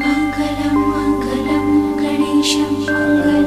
मङ्गलं मङ्गलं गणेशं मङ्गलं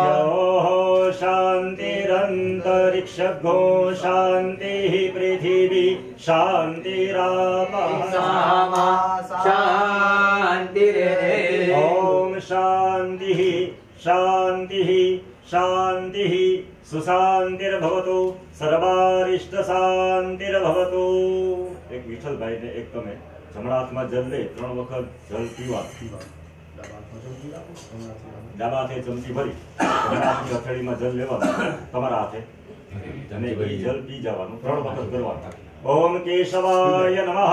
द्योः शान्तिरन्तरिक्षभो शान्तिः पृथिवी शान्तिरापः शान्तिरे ॐ शान्तिः शान्तिः शान्तिः સુશાંતિર્ભવતુ સર્વારિષ્ટશાંતિર્ભવતુ એક વિઠ્ઠલભાઈ ને એક તમે જમણા હાથમાં જલ લઈ ત્રણ વખત જલ પીવા ડાબા હાથે ચમચી ભરી હથેળીમાં જલ લેવાનું તમારા હાથે. અને એ જલ પી જવાનું ત્રણ વખત કરવાનું. ઓમ કેશવાય નમઃ.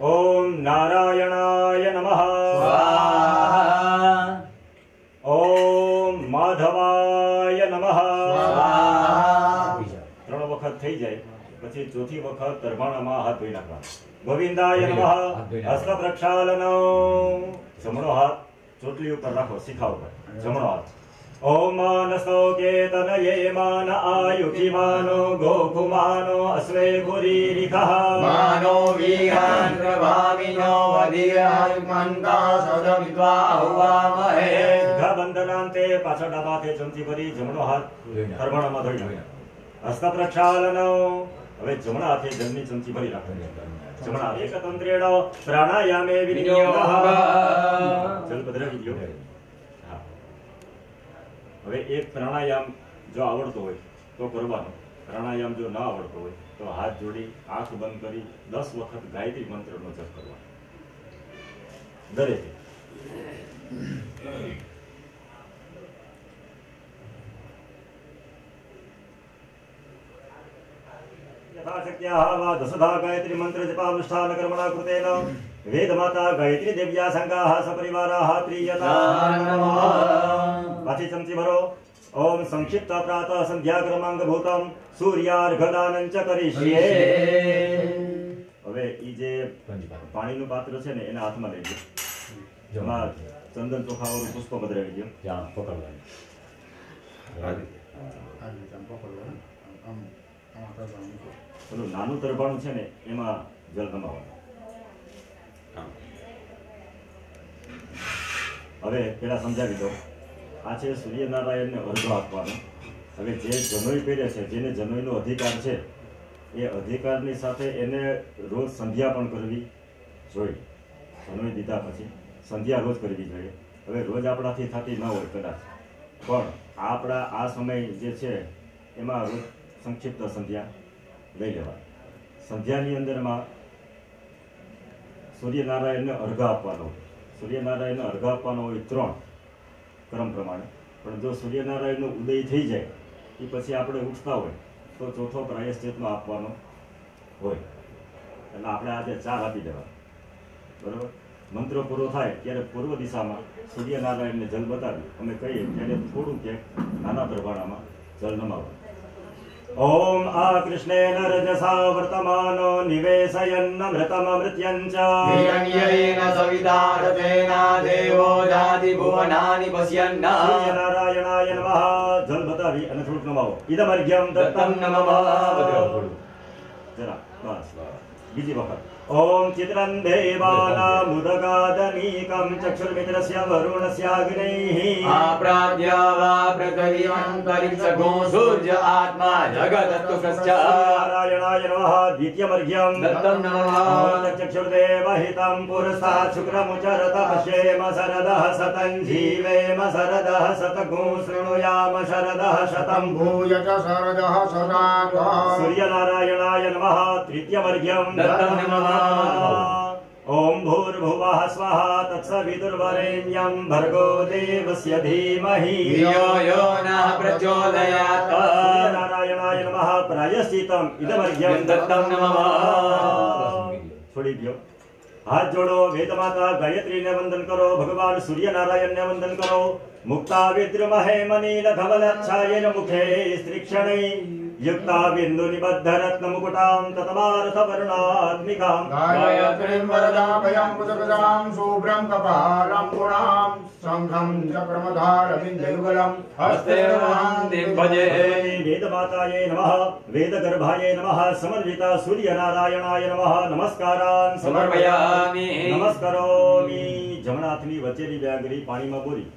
ઓમ નારાયણાય નમઃ. ઓમ માધવાય નમઃ. ત્રણ વખત થઈ જાય. પછી ચોથી વખત તરભાણામાં હાથ ધોઈ નાખવા ગોવિંદાય નમઃ. હસ્ત પ્રક્ષાલન જમણો હાથ ચોટલી ઉપર રાખો શિખા ઉપર જમણો હાથ. ઓમ માનસો માન અશ્વે માનો વિહાન પ્રભાવિનો હુવામહે પાછળ ડાબા ચમચી ભરી જમણો હાથ તરભાણામાં ધોઈ હસ્ત પ્રક્ષાલનો હવે જમણા હાથે જમની ચમચી ભરી રાખો જમણા હાથે એકતંત્રેણ પ્રાણાયામે વિનિયોગઃ. જલ પધરાવી દ્યો. હા. હવે એક પ્રાણાયામ જો આવડતો હોય તો કરવાનો. પ્રાણાયામ જો ના આવડતો હોય તો હાથ જોડી આંખ બંધ કરી દસ વખત ગાયત્રી મંત્રનો જપ કરવાનો. દરેકે. यथाशक्त्याः वा दशधा गायत्री मन्त्रजपानुष्ठानकर्मणा कृतेन वेदमाता गायत्री देव्या सङ्गाः सपरिवाराः प्रीयता પાછી ચમચી ભરો ઓમ સંક્ષિપ્ત પ્રાતઃ સંધ્યા ક્રમાંકભૂતમ સૂર્યાર્ઘદાનં ચ કરીષ્યે હવે ઈ જે પાણીનું પાત્ર છે ને એના હાથમાં લઈ લો એમાં ચંદન ચોખાવાળું પુષ્પ પધરાવી દો પેલું નાનું તરભાણું છે ને એમાં જળ કમાવાનું હવે પેલા સમજાવી દો આ છે સૂર્યનારાયણને અર્ધો આપવાનો. હવે જે જનોઈ પહેરે છે જેને જનોઈનો અધિકાર છે એ અધિકારની સાથે એને રોજ સંધ્યા પણ કરવી જોઈએ. જનોઈ દીધા પછી સંધ્યા રોજ કરવી જોઈએ. હવે રોજ આપણાથી થતી ન હોય કદાચ. પણ આપણા આ સમય જે છે એમાં રોજ સંક્ષિપ્ત સંધ્યા લઈ લેવા સંધ્યાની અંદરમાં સૂર્યનારાયણને અર્ઘા આપવાનો સૂર્યનારાયણને અર્ઘા આપવાનો હોય ત્રણ ક્રમ પ્રમાણે પણ જો સૂર્યનારાયણનો ઉદય થઈ જાય એ પછી આપણે ઉઠતા હોય, તો ચોથો પ્રાયશ્ચિતમાં આપવાનો હોય. એટલે આપણે આજે ચાર આપી દેવા બરાબર? મંત્ર પૂરો થાય, ત્યારે પૂર્વ દિશામાં સૂર્યનારાયણને જલ બતાવી અમે કહીએ ત્યારે થોડું ક્યાંક નાના પ્રમાણમાં જલ નમાવો. સવિતા રથેના દેવો જાતિ ભુવનાની પશ્યન્ન સૂર્યનારાયણાય નમઃ જલ બતાવી અને થોડુંક નમાવો ઇદમર્ઘ્યમ દત્તમ દત્તમ નમઃ જરા બસ બીજી વખત ॐ चित्रं चित्रन्देवानामुदगादनीकं चक्षुर्मित्रस्य वरुणस्याग्नैः आप्राद्या वा पृथिवीमन्तरिक्षगो सूर्य आत्मा जगदस्तु नारायणाय नमः द्वितीयमर्घ्यं दत्तं नमः चक्षुर्देवहितं पुरसा शुक्रमुचरतः क्षेम शरदः शतं जीवेम शरदः शतगो शृणुयाम शरदः शतं भूय च शरदः सदा सूर्यनारायणाय नमः तृतीयमर्घ्यं दत्तं नमः સ્વઃ તત્સવિતુર્વરેણ્યં ભર્ગો દેવસ્ય ધીમહિ ધિયો યો નઃ પ્રચોદયાત સૂર્યનારાયણાય નમઃ પ્રાયશ્ચિતમ ઇદમર્ઘ્યમ દત્તમ નમઃ છોડી દો હાથ જોડો વેદ માતા ગાયત્રીને વંદન કરો ભગવાન સૂર્યનારાયણને વંદન કરો મુક્તા વિદ્રુમહે મનીલ ધવલચ્છાયેન મુખે સ્ત્રીક્ષણૈ યુક્તા બિંદુ નિબદ્ધ રત્ન મુકુટામ તતમાર્થ વર્ણાત્મિકામ ગાયત્રીં વરદાભયં પુષ્પદાં શુભ્રં કપાલં ગુણાં શંખં ચક્રમધારવિંદયુગલં હસ્તે વહાંતિં ભજે વેદ માતાયે નમઃ વેદ ગર્ભાય નમઃ સમન્વિતા સૂર્યનારાયણાય નમઃ નમસ્કારાન સમર્પયામિ નમસ્કારોમિ જમણા હાથની વચ્ચેની બે આંગળી પાણીમાં બોરી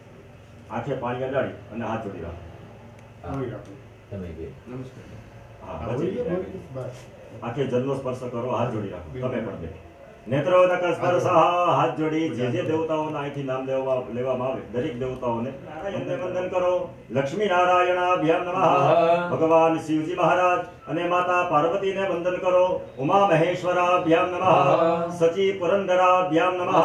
આંખે પાણી અડાડી અને હાથ જોડી રાખો બે. આંગળી. બસ. સ્પર્શ કરો હાથ જોડી રાખો. તમે પણ બે. નેત્રોદક સ્પર્શ હાથ જોડી જે જે દેવતાઓના અહીંથી નામ લેવા લેવામાં આવે દરેક દેવતાઓને વંદન કરો. લક્ષ્મી નારાયણાભ્યામ નમઃ. ભગવાન શિવજી મહારાજ. અને માતા પાર્વતીને વંદન કરો. ઉમા મહેશ્વરાભ્યામ નમઃ. સચી પુરંદરાભ્યામ નમઃ.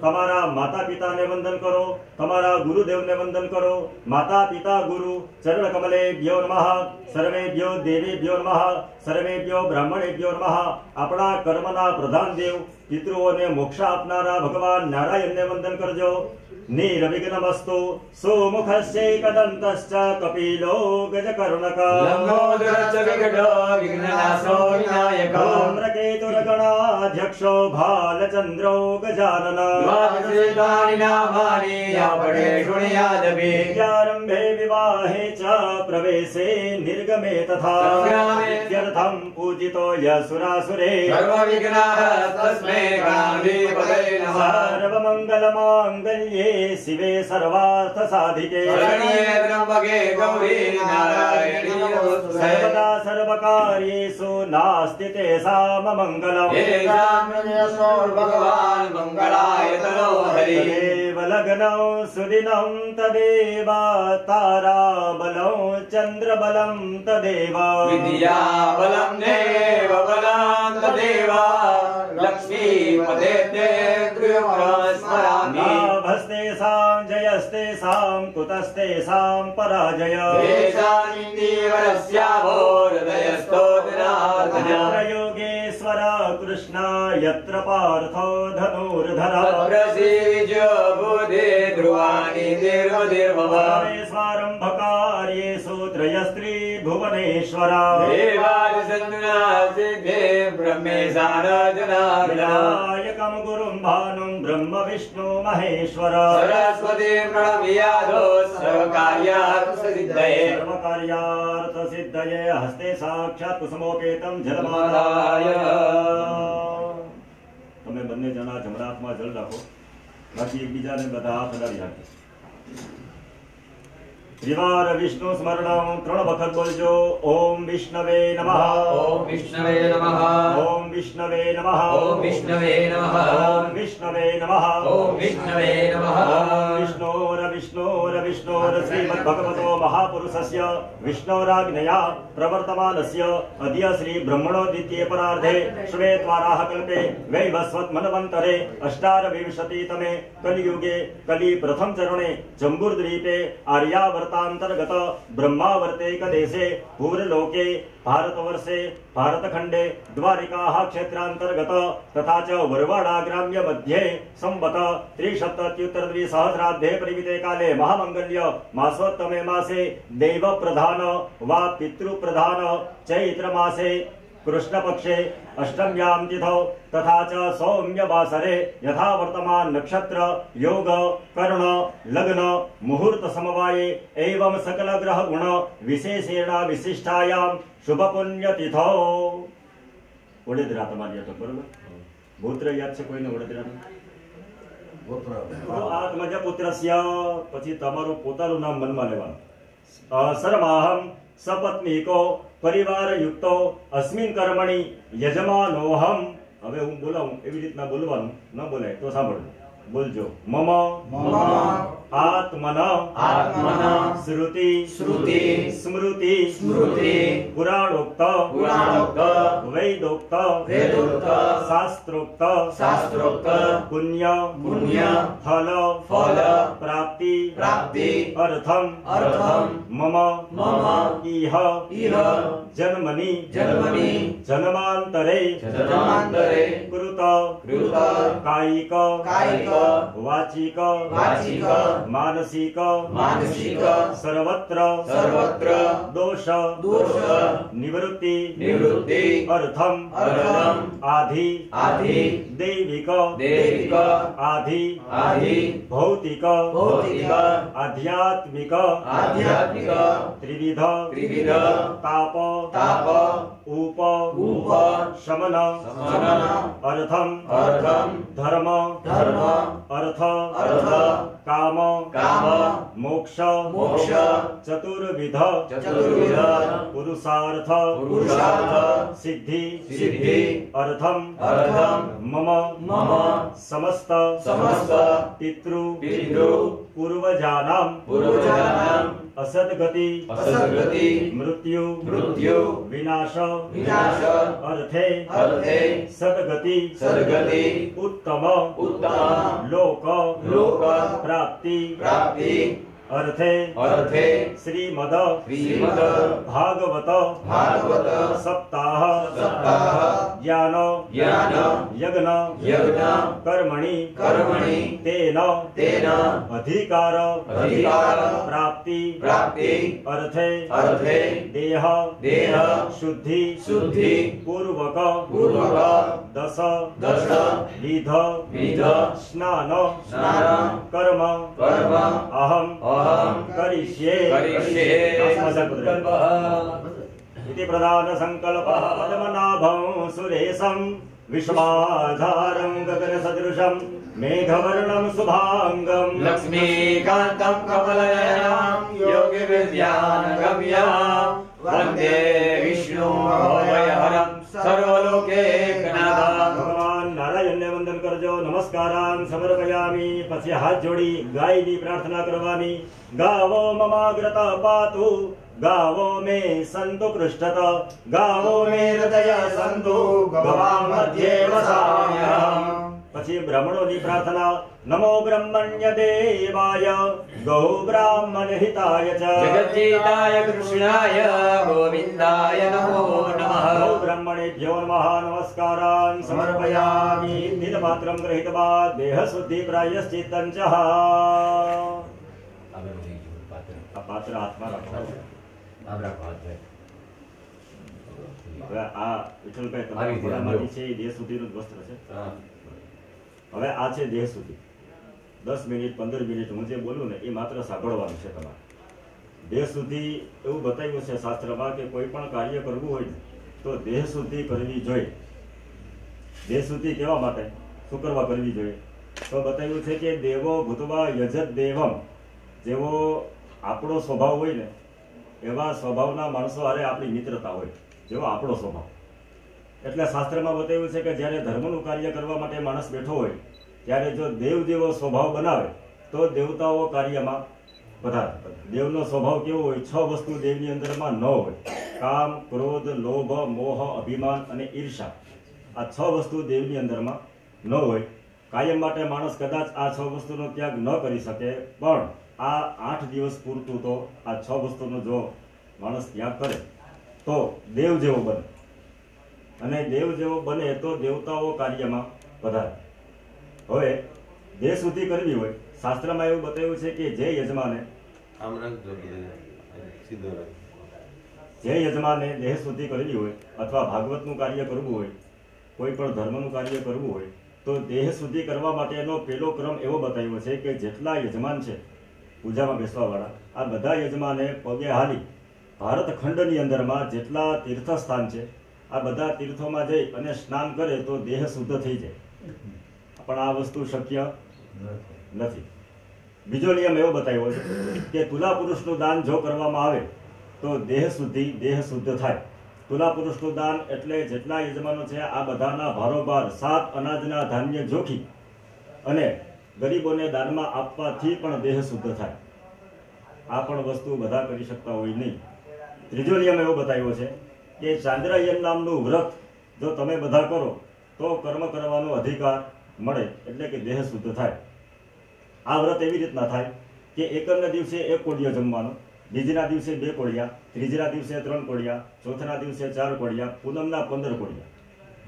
તમારા માતા પિતાને વંદન કરો. તમારા ગુરુદેવને વંદન કરો. માતા પિતા ગુરુ ચરણ કમલેભ્યો નમઃ. સર્વેભ્યો દેવેભ્યો નમઃ. સર્વેભ્યો બ્રાહ્મણેભ્યો નમઃ. આપણા કર્મના પ્રધાન દેવ પિતૃઓને મોક્ષ આપનારા ભગવાન નારાયણને વંદન કરજો. નિર્વિઘ્નમસ્તુ સુમુખસ્યૈકદંતશ્ચ કપિલો ગજકર્ણક લંબોદરશ્ચ વિકટો વિઘ્નનાશો વિનાયક ધૂમ્રકેતુરગણાધ્યક્ષો ભાલચંદ્રો ગજાનન દ્વાદશેતાनि નામાनि યાપડે શૃણુયાદપि વિદ્યારંભે शिवे सर्वार्थसाधिके त्र्यम्बके गौरी सर्वदा सर्वकार्येषु नास्ति तेषाम मङ्गलम् भगवान् मङ्गलायतनो हरिदेव लग्नौ सुदिनं तदेव ताराबलौ चन्द्रबलं तदेव विद्याबलं देव बलं तदेव लक्ष्मीपदे ते गृहस्मरामि हस्तेषां जयस्तेषां कुतस्तेषां पराजय। पराजयोगेश्वरा कृष्णा यत्र पार्थो धनुर्धरी। स्वारम्भकार्ये त्रयस्त्री ભુવનેશ્વર બ્રહ્મેશારાયકમ ગુરુ ભાનુ બ્રહ્મ વિષ્ણુ મહેશ્વર સરસ્વતી પ્રણવ્યાધો સર્વકાર્યાર્થ સિદ્ધયે સર્વકાર્યાર્થ સિદ્ધયે હસ્તે સાક્ષાત કુસમોપેતમ જલમાલાય તમે બંને જણા જમણાથમાં જળ રાખો. બાકી એકબીજાને બધા હાથ અડાવી રાખજો. ત્રિવાર વિષ્ણુ સ્મરણ ત્રણ વખત બોલજો ઓમ વિષ્ણવે નમઃ ઓમ વિષ્ણવે નમઃ ઓમ વિષ્ણવે નમઃ ઓમ વિષ્ણવે નમઃ ઓમ વિષ્ણવે નમઃ ઓમ વિષ્ણવે નમઃ ઓમ વિષ્ણોર વિષ્ણોર વિષ્ણોર શ્રીમદ્ભગવતો મહાપુરુષસ્ય વિષ્ણોરાજ્ઞયા પ્રવર્તમાનસ્ય અદ્ય શ્રી બ્રહ્મણો દ્વિતીય પરાર્ધે શ્વેતવારાહ કલ્પે વૈવસ્વત મનવંતરે અષ્ટારવિંશતિતમે કલિયુગે કલિ પ્રથમ ચરણે જંબુર્દ્વીપે આર્યાવર્તાંતર્ગત બ્રહ્માવર્તેક દેશે ભૂરલોકે ભારતવર્ષે ભારતખંડે દ્વારિકાः ક્ષેત્રાંતર્ગત તથા ચ વરવાડા ગ્રામ્ય મધ્યે સંવત ત્રિસપ્તત્યુત્તર દ્વિસહસ્રાબ્ધે પરિમિતે કાલે મહામંગલ્ય માસોત્તમે માસે દૈવ પ્રધાન વા પિતૃ પ્રધાન ચૈત્ર માસે કૃષ્ણપક્ષે અષ્ટમ્યામ તિથौ તથા ચ સૌમ્ય વાસરે યથા વર્તમાન નક્ષત્ર યોગ કર્ણ લગ્ન મુહૂર્ત સમવાયે એવં સકલ ગ્રહ ગુણ વિશેષેણ વિશિષ્ટાયામ શુભ પુણ્ય તિથૌ વડોદરા તમારી હતો બરોબર ગોત્ર યાદ છે કોઈને વડોદરાનું તો આત્મજ પુત્રસ્ય પછી તમારું પોતાનું નામ મનમાં લેવાનું અ, સર્વાહમ સપત્નીકો પરિવાર યુક્તો અસ્મિન કર્મણી યજમાનોહમ. હવે હું બોલાવું, એવી રીતના બોલવાનું ન બોલાય, તો સાંભળજો. બોલજો. મમ. મમ. આત્મન આત્મન શ્રુતિ શ્રુતિ સ્મૃતિ સ્મૃતિ પુરાણોક્ત પુરાણોક્ત વૈદોક્ત વેદોક્ત શાસ્ત્રોક્ત શાસ્ત્રોક્ત પુણ્ય પુણ્ય ફલ ફલ પ્રાપ્તિ પ્રાપ્તિ અર્થમ અર્થમ મમ મમ ઇહ ઇહ જન્મની જન્મની જન્માંતરે જન્માંતરે કૃત કૃત કાયિક કાયિક વાચિક વાચિક માનસિક માનસિક સર્વત્ર સર્વત્ર દોષ દોષ નિવૃત્તિ નિવૃત્તિ અર્થમ અર્થમ આધિ આધિ દૈવિક દૈવિક આધિ આધિ ભૌતિક ભૌતિક આધ્યાત્મિક આધ્યાત્મિક ત્રિવિધ ત્રિવિધ તાપ તાપ ઉપ ઉપ શમન સમન અર્થમ અર્થમ ધર્મ ધર્મ અર્થ અર્થ કામ કામ મોક્ષ મોક્ષ ચતુર્વિધ ચતુર્વિધ પુરુષાર્થ પુરુષાર્થ સિદ્ધિ સિદ્ધિ અર્થમ અર્થમ મમ મમ સમસ્ત સમસ્ત પિતૃ પિતૃ પૂર્વજાનામ પૂર્વજાનામ અસદગતિ અસદગતિ મૃત્યુ મૃત્યુ વિનાશ વિનાશ અર્થે અર્થે સદગતિ સદગતિ ઉત્તમ ઉત્તમ લોક લોક પ્રાપ્તિ પ્રાપ્તિ અર્થે અર્થે શ્રીમદ શ્રીમદ ભાગવત ભાગવત સપ્તાહ સપ્તાહ જ્ઞાન જ્ઞાન યજ્ઞ યજ્ઞ કર્મણિ કર્મણિ તેન તેન અધિકાર અધિકાર પ્રાપ્તિ પ્રાપ્તિ અર્થે અર્થે દેહ દેહ શુદ્ધિ શુદ્ધિ પૂર્વક પૂર્વક દસ દશ વિધ વિધ સ્નાન સ્નાન કર્મ કર્મ અહમ અહમ करिष्ये करिष्ये इति प्रदानसङ्कल्पः सुरेशं विश्वाधारं गगनसदृशं मेघवर्णं शुभाङ्गं लक्ष्मीकान्तं कमलयनां योगिविद्यानगम्यां वन्दे विष्णुं भवयहरम् સર્વલોકેકનાથમ ભગવાન નારાયણને વંદન કરજો નમસ્કારાન સમર્પયામી પછી હાથ જોડી ગાયની પ્રાર્થના કરવાની ગાવો મમાગ્રત પાતુ ગાવો મે સંતુ પૃષ્ઠત ગાવો મે હૃદય સંતુ ભગવાન મધ્યે વસામ્યહમ પછી બ્રહ્મણોની પ્રાર્થના નમો બ્રહ્મણ્ય દેવાય ગૌ બ્રાહ્મણ હિતાય ચ. કૃષ્ણાય ગોવિંદાય નમો નમઃ। ગૌ બ્રહ્મણેભ્યો નમઃ નમસ્કારાન સમર્પયામિ। નિર્માત્રમ ગ્રહિતવા દેહ શુદ્ધિ પ્રાયશ્ચિતં ચ પાત્ર. હાથમાં રાખવા હવે આ વિઠ્ઠલભાઈ તમારા છે એ દેહ સુધીનું વસ્ત્ર છે. હવે આ છે દેહ સુધી. દસ મિનિટ, પંદર મિનિટ હું જે બોલું ને એ માત્ર સાંભળવાનું છે તમારે. દેહ સુધી એવું બતાવ્યું છે શાસ્ત્રમાં કે કોઈ પણ કાર્ય કરવું હોય ને, તો દેહ સુધી કરવી જોઈએ. દેહ સુધી કેવા માટે? શું કરવા કરવી જોઈએ? તો બતાવ્યું છે કે દેવો ભૂતવા યજત દેવમ. જેવો આપણો સ્વભાવ હોય ને, એવા સ્વભાવના માણસો હારે આપણી મિત્રતા હોય. જેવો આપણો સ્વભાવ. એટલે શાસ્ત્રમાં બતાવ્યું છે કે જ્યારે ધર્મનું કાર્ય કરવા માટે માણસ બેઠો હોય, ત્યારે જો દેવ જેવો સ્વભાવ બનાવે, તો દેવતાઓ કાર્યમાં વધારે દેવનો સ્વભાવ કેવો હોય, છ વસ્તુ દેવની અંદરમાં ન હોય. કામ, ક્રોધ, લોભ, મોહ, અભિમાન અને ઈર્ષા. આ છ વસ્તુ દેવની અંદરમાં ન હોય. કાયમ માટે માણસ કદાચ આ છ વસ્તુનો ત્યાગ ન કરી શકે, પણ આ આઠ દિવસ પૂરતું તો આ છ વસ્તુનો જો માણસ ત્યાગ કરે, તો દેવ જેવો બને. અને દેવ જેવો બને તો દેવતાઓ કાર્યમાં વધારે હવે દેહ શુદ્ધિ કરવી હોય શાસ્ત્રમાં એવું બતાવ્યું છે કે જે યજમાને. જે યજમાને દેહ શુદ્ધિ કરવી હોય અથવા ભાગવતનું કાર્ય કરવું હોય કોઈ પણ ધર્મનું કાર્ય કરવું હોય તો દેહ શુદ્ધિ કરવા માટેનો પેલો ક્રમ એવો બતાવ્યો છે કે જેટલા યજમાન છે પૂજામાં બેસવાવાળા આ બધા યજમાને પગે હાલી ભારત ખંડની અંદરમાં જેટલા તીર્થસ્થાન છે આ બધા તીર્થોમાં જઈ અને સ્નાન કરે તો દેહ શુદ્ધ થઈ જાય. પણ આ વસ્તુ શક્ય નથી. બીજો નિયમ એવો બતાવ્યો છે કે તુલા પુરુષનું દાન જો કરવામાં આવે તો દેહ શુદ્ધિ, દેહ શુદ્ધ થાય. તુલા પુરુષનું દાન એટલે જેટલા યજમાનો છે આ બધાના ભારોભાર, સાત અનાજના ધાન્ય જોખી અને ગરીબોને દાનમાં આપવાથી પણ દેહ શુદ્ધ થાય. આ પણ વસ્તુ બધા કરી શકતા હોય નહીં. ત્રીજો નિયમ એવો બતાવ્યો છે કે ચાંદ્રાયન નામનું વ્રત જો તમે બધા કરો, તો કર્મ કરવાનો અધિકાર મળે, એટલે કે દેહ શુદ્ધ થાય. આ વ્રત એવી રીતના થાય કે એકમના દિવસે એક કોડિયો જમવાનો, બીજીના દિવસે બે કોડિયા ત્રીજીના દિવસે ત્રણ કોડિયા ચોથના દિવસે ચાર કોડિયા પૂનમના પંદર કોડિયા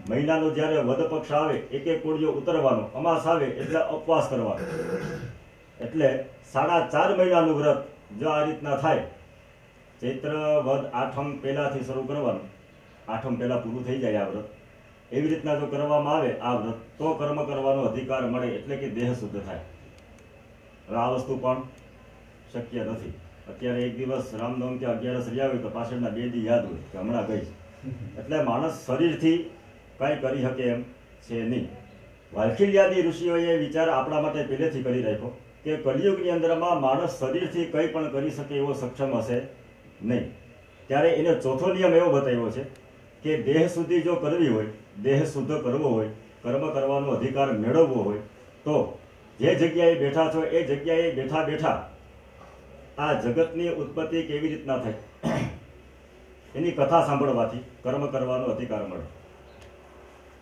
મહિનાનો જ્યારે વધ પક્ષ આવે, એક એક કોડિયો ઉતરવાનો, અમાસ આવે એટલે ઉપવાસ કરવાનો. એટલે સાડા ચાર મહિનાનું વ્રત જો આ રીતના થાય ચૈત્ર વદ આઠમ પહેલાથી શરૂ કરવાનું. આઠમ પહેલાં પૂરું થઈ જાય આ વ્રત. એવી રીતના જો કરવામાં આવે આ વ્રત, તો કર્મ કરવાનો અધિકાર મળે એટલે કે દેહ શુદ્ધ થાય. આ વસ્તુ પણ શક્ય નથી. અત્યારે એક દિવસ રામનવમ કે અગિયારસ રહી હોય તો પાછળના બે દી યાદ હોય કે હમણાં ગઈ. એટલે માણસ શરીરથી કાંઈ કરી શકે એમ છે નહીં. વાલખીલિયાદી ઋષિઓએ વિચાર આપણા માટે પહેલેથી કરી રાખ્યો કે કલિયુગની અંદરમાં માણસ શરીરથી કંઈ પણ કરી શકે એવો સક્ષમ હશે નહીં. ત્યારે એને ચોથો નિયમ એવો બતાવ્યો છે કે દેહ સુધી જો કરવી હોય, દેહ શુદ્ધ કરવો હોય, કર્મ કરવાનો અધિકાર મેળવવો હોય, તો જે જગ્યાએ બેઠા છો, એ જગ્યાએ બેઠા બેઠા આ જગતની ઉત્પત્તિ કેવી રીતના થઈ એની કથા સાંભળવાથી કર્મ કરવાનો અધિકાર મળે.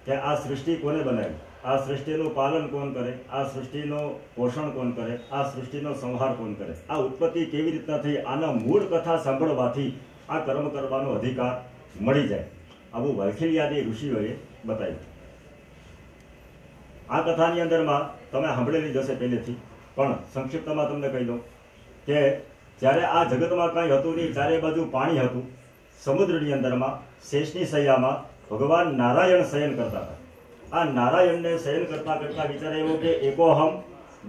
કે આ સૃષ્ટિ કોને બનાવી? આ સૃષ્ટિનું પાલન કોણ કરે? આ સૃષ્ટિનું પોષણ કોણ કરે? આ સૃષ્ટિનો સંહાર કોણ કરે? આ ઉત્પત્તિ કેવી રીતના થઈ? આના મૂળ કથા સાંભળવાથી આ કર્મ કરવાનો અધિકાર મળી જાય. આવું વલખીલિયાદી ઋષિઓએ બતાવ્યું. આ કથાની અંદરમાં તમે સાંભળેલી જશે પહેલેથી. પણ સંક્ષિપ્તમાં તમને કહી દઉં કે જ્યારે આ જગતમાં કાંઈ હતું નહીં, ચારે બાજુ પાણી હતું, સમુદ્રની અંદરમાં શેષની સૈયામાં ભગવાન નારાયણ શયન કરતા હતા. આ નારાયણને શયન કરતા કરતા વિચાર આવ્યો કે એકોહમ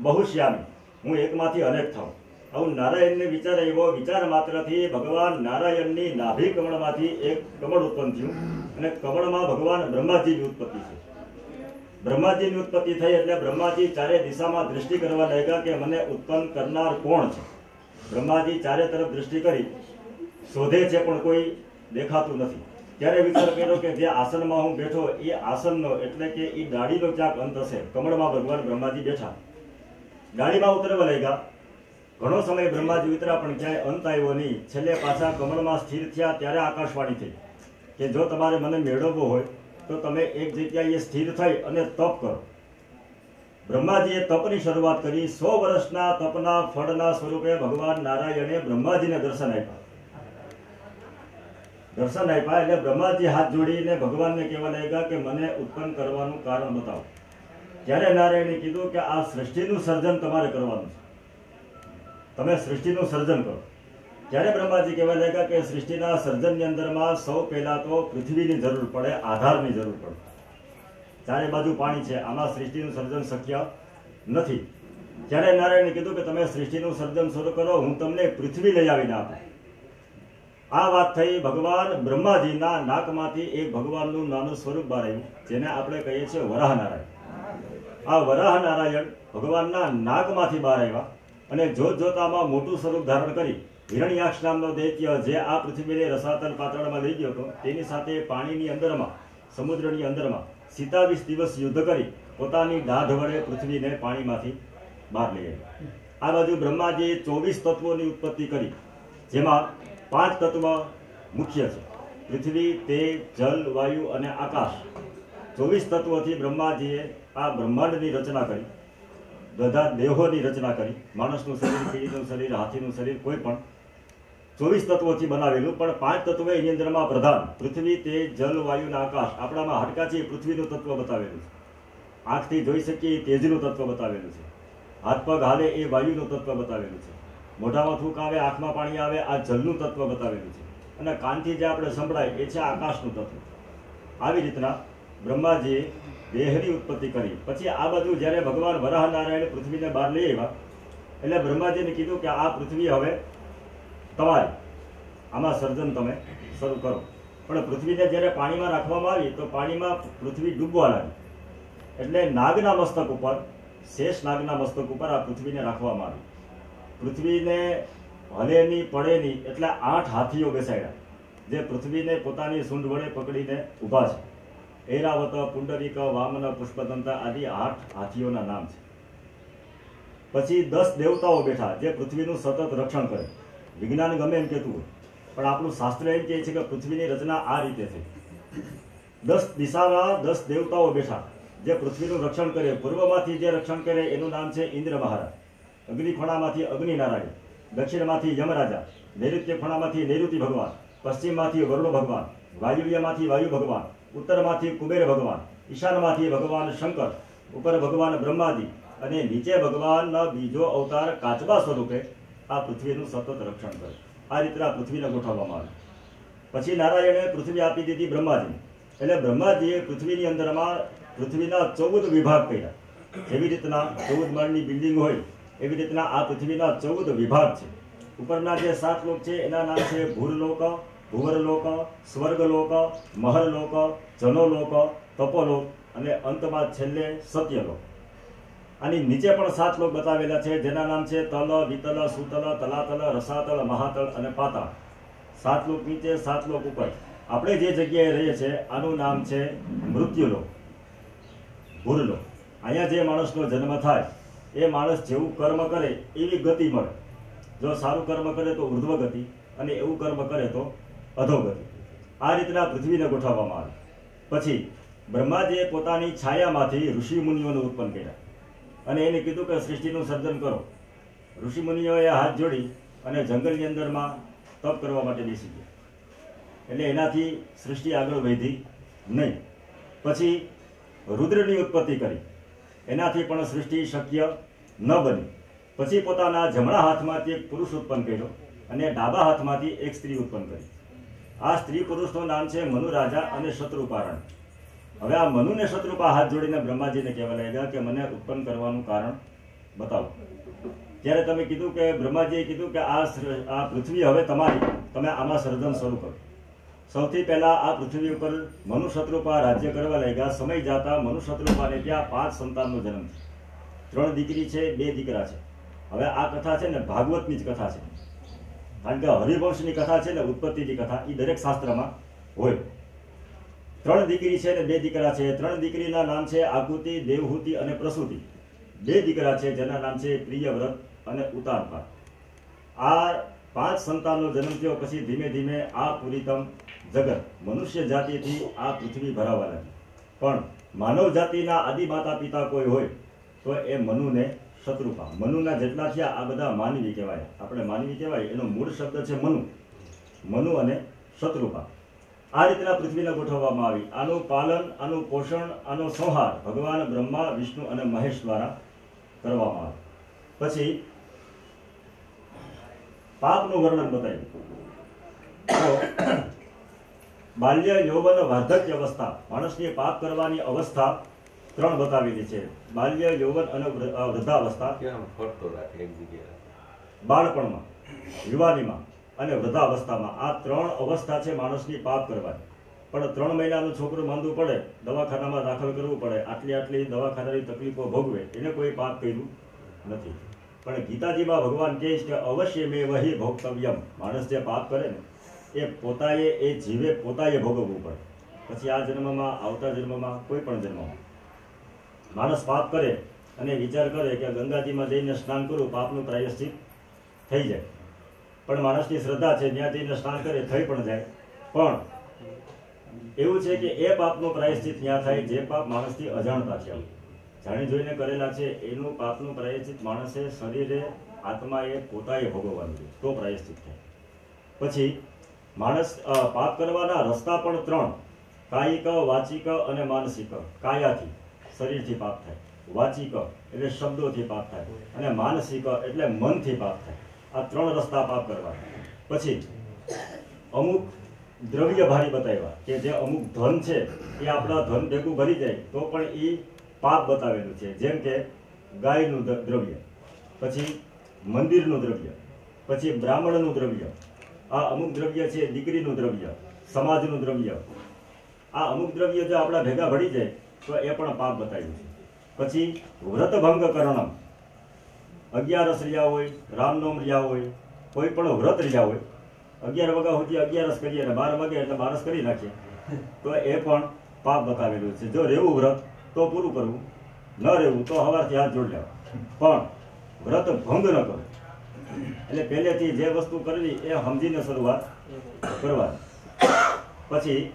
બહુશ્યામી. હું એકમાંથી અનેક થાઉં. આવું નારાયણને વિચાર આવ્યો. વિચાર માત્રથી ભગવાન નારાયણની નાભી કમળમાંથી એક કમળ ઉત્પન્ન થયું અને કમળમાં ભગવાન બ્રહ્માજીની ઉત્પત્તિ છે બ્રહ્માજીની ઉત્પત્તિ થઈ એટલે બ્રહ્માજી ચારે દિશામાં દૃષ્ટિ કરવા લાગ્યા કે મને ઉત્પન્ન કરનાર કોણ છે? બ્રહ્માજી ચારે તરફ દૃષ્ટિ કરી. શોધે છે પણ કોઈ દેખાતું નથી. ત્યારે વિચાર કર્યો કે જે આસનમાં હું બેઠો, એ આસનનો એટલે કે એ દાઢીનો ક્યાંક અંત હશે. કમળમાં ભગવાન બ્રહ્માજી બેઠા. દાઢીમાં ઉતરવા લાગ્યા. ઘણો સમય બ્રહ્માજી ઉતર્યા, પણ ક્યાંય અંત આવ્યો નહીં. છેલ્લે પાછા કમળમાં સ્થિર થયા, ત્યારે આકાશવાણી થઈ કે જો તમારે મને મેળવવો હોય, તો તમે એક જગ્યાએ સ્થિર થઈ અને તપ કરો. બ્રહ્માજીએ તપની શરૂઆત કરી. સો વર્ષના તપના ફળના સ્વરૂપે ભગવાન નારાયણે બ્રહ્માજીને દર્શન આપ્યા. દર્શન આપ્યા એટલે બ્રહ્માજી હાથ જોડીને ભગવાનને કહેવા લાગ્યા કે મને ઉત્પન્ન કરવાનું કારણ બતાવો. ત્યારે નારાયણે કીધું કે આ સૃષ્ટિનું સર્જન તમારે કરવાનું છે. તમે સૃષ્ટિનું સર્જન કરો. ત્યારે બ્રહ્માજી કહેવા લાગ્યા કે સૃષ્ટિના સર્જનની અંદરમાં સૌ પહેલાં તો પૃથ્વીની જરૂર પડે, આધારની જરૂર પડે. ચારે બાજુ પાણી છે, આમાં સૃષ્ટિનું સર્જન શક્ય નથી. ત્યારે નારાયણે કીધું કે તમે સૃષ્ટિનું સર્જન શરૂ કરો, હું તમને પૃથ્વી લઈ આવીને આપું. આ વાત થઈ ભગવાન બ્રહ્માજીના નાકમાંથી એક ભગવાનનું નાનું સ્વરૂપ બહાર આવ્યું જેને આપણે કહીએ છીએ વરાહ નારાયણ આ વરાહ નારાયણ ભગવાનના નાકમાંથી બહાર આવ્યા અને જોત જોતામાં મોટું સ્વરૂપ ધારણ કરી હિરણ્યાક્ષ નામનો દૈત્ય જે આ પૃથ્વીને રસાતલ પાતળમાં લઈ ગયો હતો, તેની સાથે પાણીની અંદરમાં, સમુદ્રની અંદરમાં સિતાવીસ દિવસ યુદ્ધ કરી પોતાની દાઢ વડે પૃથ્વીને પાણીમાંથી બહાર લઈ આવ્યા આ બાજુ બ્રહ્માજીએ ચોવીસ તત્વોની ઉત્પત્તિ કરી, જેમાં પાંચ તત્વ મુખ્ય છે. પૃથ્વી તેજ જલ, વાયુ અને આકાશ. ચોવીસ તત્વોથી બ્રહ્માજીએ આ બ્રહ્માંડની રચના કરી, બધા દેહોની રચના કરી, માણસનું શરીર કીડીનું શરીર, હાથીનું શરીર, કોઈ પણ ચોવીસ તત્વોથી બનાવેલું, પણ પાંચ તત્વો એની અંદરમાં પ્રધાન. પૃથ્વી તેજ જલ, વાયુ અને આકાશ. આપણામાં હડકાચી પૃથ્વીનું તત્વ બતાવેલું છે. આંખથી જોઈ શકીએ એ તેજનું તત્વ બતાવેલું છે. હાથ પગ હાલે એ વાયુનું તત્વ બતાવેલું છે. મોઢામાં થૂક આવે, આંખમાં પાણી આવે, આ જલનું તત્વ બતાવેલું છે. અને કાનથી જે આપણે સંભળાય, એ છે આકાશનું તત્વ. આવી રીતના બ્રહ્માજીએ દેહની ઉત્પત્તિ કરી. પછી આ બધું જ્યારે ભગવાન વરાહ નારાયણ પૃથ્વીને બહાર લઈ આવ્યા, એટલે બ્રહ્માજીને કીધું કે આ પૃથ્વી હવે તમારી. આમાં સર્જન તમે શરૂ કરો. પણ પૃથ્વીને જ્યારે પાણીમાં રાખવામાં આવી, તો પાણીમાં પૃથ્વી ડૂબવા લાગી. એટલે નાગના મસ્તક ઉપર, શેષ નાગના મસ્તક ઉપર આ પૃથ્વીને રાખવામાં આવી. પૃથ્વીને હલેની નહીં એટલે આઠ હાથીઓ બેસાડ્યા. જે પૃથ્વીને પોતાની સૂંઢ વડે પકડીને ઊભા છે. એરાવત પુંડરીક, વામન, પુષ્પદંત આદિ આઠ હાથીઓના નામ છે. પછી દસ દેવતાઓ બેઠા જે પૃથ્વીનું સતત રક્ષણ કરે. વિજ્ઞાન ગમે એમ કહેતું હોય, પણ આપણું શાસ્ત્ર એમ કહે છે કે પૃથ્વીની રચના આ રીતે થઈ દસ દિશામાં દસ દેવતાઓ બેઠા જે પૃથ્વીનું રક્ષણ કરે. પૂર્વમાંથી જે રક્ષણ કરે એનું નામ છે ઇન્દ્ર મહારાજ. અગ્નિ ખોણામાંથી અગ્નિ નારાયણ દક્ષિણમાંથી યમરાજા નૈઋત્ય ખોણામાંથી નૈઋતિ ભગવાન, પશ્ચિમમાંથી વરુણ ભગવાન, વાયુવ્યમાંથી વાયુ ભગવાન, ઉત્તરમાંથી કુબેર ભગવાન, ઈશાનમાંથી ભગવાન શંકર, ઉપર ભગવાન બ્રહ્માજી અને નીચે ભગવાનનો બીજો અવતાર કાચબા સ્વરૂપે આ પૃથ્વીનું સતત રક્ષણ કરે. આ રીતે આ પૃથ્વીને ગોઠવવામાં આવે. પછી નારાયણે પૃથ્વી આપી દીધી બ્રહ્માજીને. એટલે બ્રહ્માજીએ પૃથ્વીની અંદરમાં પૃથ્વીના ચૌદ વિભાગ કર્યા. જેવી રીતના ચૌદ માળની બિલ્ડિંગ હોય એવી રીતના આ પૃથ્વીના ચૌદ વિભાગ છે. ઉપરના જે સાત લોક છે, એના નામ છે ભૂરલોક, ભુવરલોક, સ્વર્ગલોક, મહરલોક, જનોલોક, તપોલોક અને અંતમાં છેલ્લે સત્યલોક. આની નીચે પણ સાત લોક બતાવેલા છે, જેના નામ છે તલ, વિતલ, સુતલ, તલાતલ, રસાતલ મહાતળ અને પાતાળ. સાત લોક નીચે, સાત લોક ઉપર. આપણે જે જગ્યાએ રહીએ છીએ, આનું નામ છે મૃત્યુલોક. ભૂરલોક. અહીંયા જે માણસનો જન્મ થાય એ માણસ જેવું કર્મ કરે એવી ગતિ મળે. જો સારું કર્મ કરે તો ઉર્ધ્વ ગતિ અને એવું કર્મ કરે તો અધોગતિ. આ રીતના પૃથ્વીને ગોઠવવામાં આવે. પછી બ્રહ્માજીએ પોતાની છાયામાંથી ઋષિ મુનિઓને ઉત્પન્ન કર્યા. અને એને કીધું કે સૃષ્ટિનું સર્જન કરો. ઋષિ મુનિઓએ હાથ જોડી અને જંગલની અંદરમાં તપ કરવા માટે બેસી ગયા. એટલે એનાથી સૃષ્ટિ આગળ વધી નહીં. પછી રુદ્રની ઉત્પત્તિ કરી. એનાથી પણ સૃષ્ટિ શક્ય ન બની. પછી પોતાના જમણા હાથમાંથી એક પુરુષ ઉત્પન્ન કર્યો અને ડાબા હાથમાંથી એક સ્ત્રી ઉત્પન્ન કરી. આ સ્ત્રી પુરુષનું નામ છે મનુ રાજા અને શત્રુપારણ. હવે આ મનુને શત્રુપા હાથ જોડીને બ્રહ્માજીને કહેવા લાગ્યા કે મને ઉત્પન્ન કરવાનું કારણ બતાવો. ત્યારે તમે કીધું કે બ્રહ્માજીએ કીધું કે આ આ પૃથ્વી હવે તમારી. તમે આમાં સર્જન શરૂ કરો. સૌથી પહેલા આ પૃથ્વી ઉપર મનુ શત્રુપા રાજ્ય કરવા લાગ્યા. સમય જાતા મનુ શત્રુપાને ત્યાં પાંચ સંતાનનો જન્મ છે ત્રણ દીકરી છે, બે દીકરા છે. હવે આ કથા છે ને ભાગવતની જ કથા છે. કારણ કે હરિવંશની કથા છે ને ઉત્પત્તિની કથા એ દરેક શાસ્ત્રમાં હોય. ત્રણ દીકરી છે ને બે દીકરા છે. ત્રણ દીકરીના નામ છે આકૃતિ, દેવહૂતિ અને પ્રસૂતિ. બે દીકરા છે જેના નામ છે પ્રિયવ્રત અને ઉતારપા. આ પાંચ સંતાનનો જન્મ થયો પછી ધીમે ધીમે આ પુરીતમ જગત, મનુષ્ય જાતિથી આ પૃથ્વી ભરાવા લાગી. પણ માનવ જાતિના આદિ માતા પિતા કોઈ હોય તો એ મનુને શત્રુપા. મનુના જેટલા થયા આ બધા માનવી કહેવાય. આપણે માનવી કહેવાય, એનો મૂળ શબ્દ છે મનુ. મનુ અને શત્રુપા. આ રીતના પૃથ્વીને ગોઠવવામાં આવી. આનું પાલન, આનું પોષણ, આનો સંહાર ભગવાન, બ્રહ્મા, વિષ્ણુ અને મહેશ દ્વારા કરવામાં આવે. પછી પાપનું વર્ણન બતાવ્યું. બાલ્ય, યૌવન, વાર્ધક્ય અવસ્થા. માણસની પાપ કરવાની અવસ્થા ત્રણ બતાવેલી છે. બાલ્ય યૌવન અને વૃદ્ધાવસ્થા ફરતો રાખે એક જગ્યાએ બાળપણમાં યુવાનીમાં અને વૃદ્ધાવસ્થામાં આ ત્રણ અવસ્થા છે માણસની પાપ કરવાની. પણ ત્રણ મહિનાનું છોકરું માંદું પડે દવાખાનામાં દાખલ કરવું પડે આટલી આટલી દવાખાનાની તકલીફો ભોગવે એને કોઈ પાપ કર્યું નથી. પણ ગીતાજીમાં ભગવાન કહે છે કે અવશ્ય મેં વહી ભોગતવ્યમ માણસ જે પાપ કરે ને એ પોતાએ એ જીવે પોતાએ ભોગવવું પડે. પછી આ જન્મમાં આવતા જન્મમાં કોઈ પણ જન્મમાં. માણસ પાપ કરે અને વિચાર કરે કે ગંગાજીમાં જઈને સ્નાન કરું, પાપનું પ્રાયશ્ચિત થઈ જાય. પણ માણસની શ્રદ્ધા છે, ત્યાં જઈને સ્નાન કરે, થઈ પણ જાય. પણ એવું છે કે એ પાપનું પ્રાયશ્ચિત ત્યાં થાય, જે પાપ માણસથી અજાણતા છે. જાણી જોઈને કરેલા છે, એનું પાપનું પ્રાયશ્ચિત માણસે શરીરે, આત્માએ, પોતાએ ભોગવવાનું છે, તો પ્રાયશ્ચિત થાય. પછી માણસ પાપ કરવાના રસ્તા પણ ત્રણ. કાયિક, વાચિક અને માનસિક. કાયાથી. શરીરથી પાપ થાય. વાચિક એટલે શબ્દોથી પાપ થાય. અને માનસિક એટલે મનથી પાપ થાય. આ ત્રણ રસ્તા પાપ કરવા. પછી, અમુક દ્રવ્ય ભારી બતાવ્યા કે જે અમુક ધન છે, એ આપણા ધન ભેગું ભરી જાય, તો પણ એ પાપ બતાવેલું છે. જેમ કે ગાયનું દ્રવ્ય. પછી, મંદિરનું દ્રવ્ય. પછી બ્રાહ્મણનું દ્રવ્ય. આ અમુક દ્રવ્ય છે, દીકરીનું દ્રવ્ય. સમાજનું દ્રવ્ય. આ અમુક દ્રવ્ય જો આપણા ભેગા ભળી જાય તો એ પણ પાપ બતાવ્યું છે. પછી વ્રત ભંગ કરણમ. અગિયારસ રહ્યા હોય રામનોમ રહ્યા હોય, કોઈ પણ વ્રત રહ્યા હોય, અગિયાર વાગ્યા સુધી અગિયારસ કરીએ અને બાર વાગે એટલે બારસ કરી નાખીએ. તો એ પણ પાપ બતાવેલું છે. જો રહેવું વ્રત, તો પૂરું કરવું. ન રહેવું, તો હવારથી હાથ જોડી લેવા. પણ વ્રત ભંગ ન કરવું એટલે પહેલેથી જે વસ્તુ કરવી એ સમજીને શરૂઆત કરવાની. પછી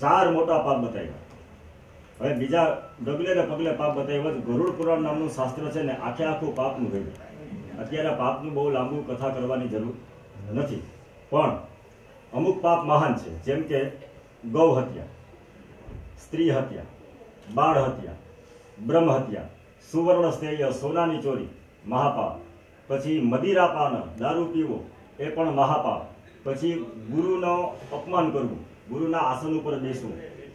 ચાર મોટા પાપ બતાવ્યા. હવે બીજા ડગલે ને પગલે પાપ બતાવ્યા ગરુડ પુરાણ નામનું શાસ્ત્ર છે ને આખે આખું પાપનું કહ્યું અત્યારે પાપનું બહુ લાંબુ કથા કરવાની જરૂર નથી. પણ અમુક પાપ મહાન છે, જેમ કે ગૌ હત્યા, સ્ત્રી હત્યા, બાળ હત્યા, બ્રહ્મ હત્યા, સુવર્ણ સ્તેય સોનાની ચોરી, મહાપાપ, પછી મદિરાપાન દારૂ પીવો, એ પણ મહાપાપ, પછી ગુરુનો અપમાન કરવું. ગુરુના આસન ઉપર બેસવું,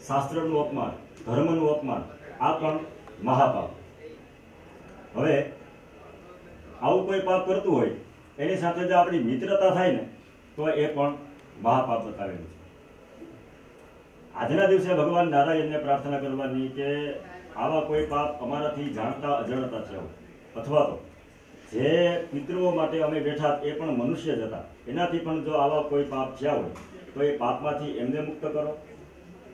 શાસ્ત્રનું અપમાન, ધર્મનું અપમાન, આ પણ મહાપાપ. હવે, આવું કોઈ પાપ કરતું હોય, એની સાથે જો આપણી મિત્રતા થાય ને, તો એ પણ મહાપાપ બતાવેલું છે. આજના દિવસે ભગવાન નારાયણને પ્રાર્થના કરવાની કે આવા કોઈ પાપ અમારાથી જાણતા અજાણતા થયા અથવા તો, જે પિતૃઓ માટે અમે બેઠા એ પણ મનુષ્ય જ હતા. એનાથી પણ જો આવા કોઈ પાપ થયા હોય તો એ પાપમાંથી એમને મુક્ત કરો.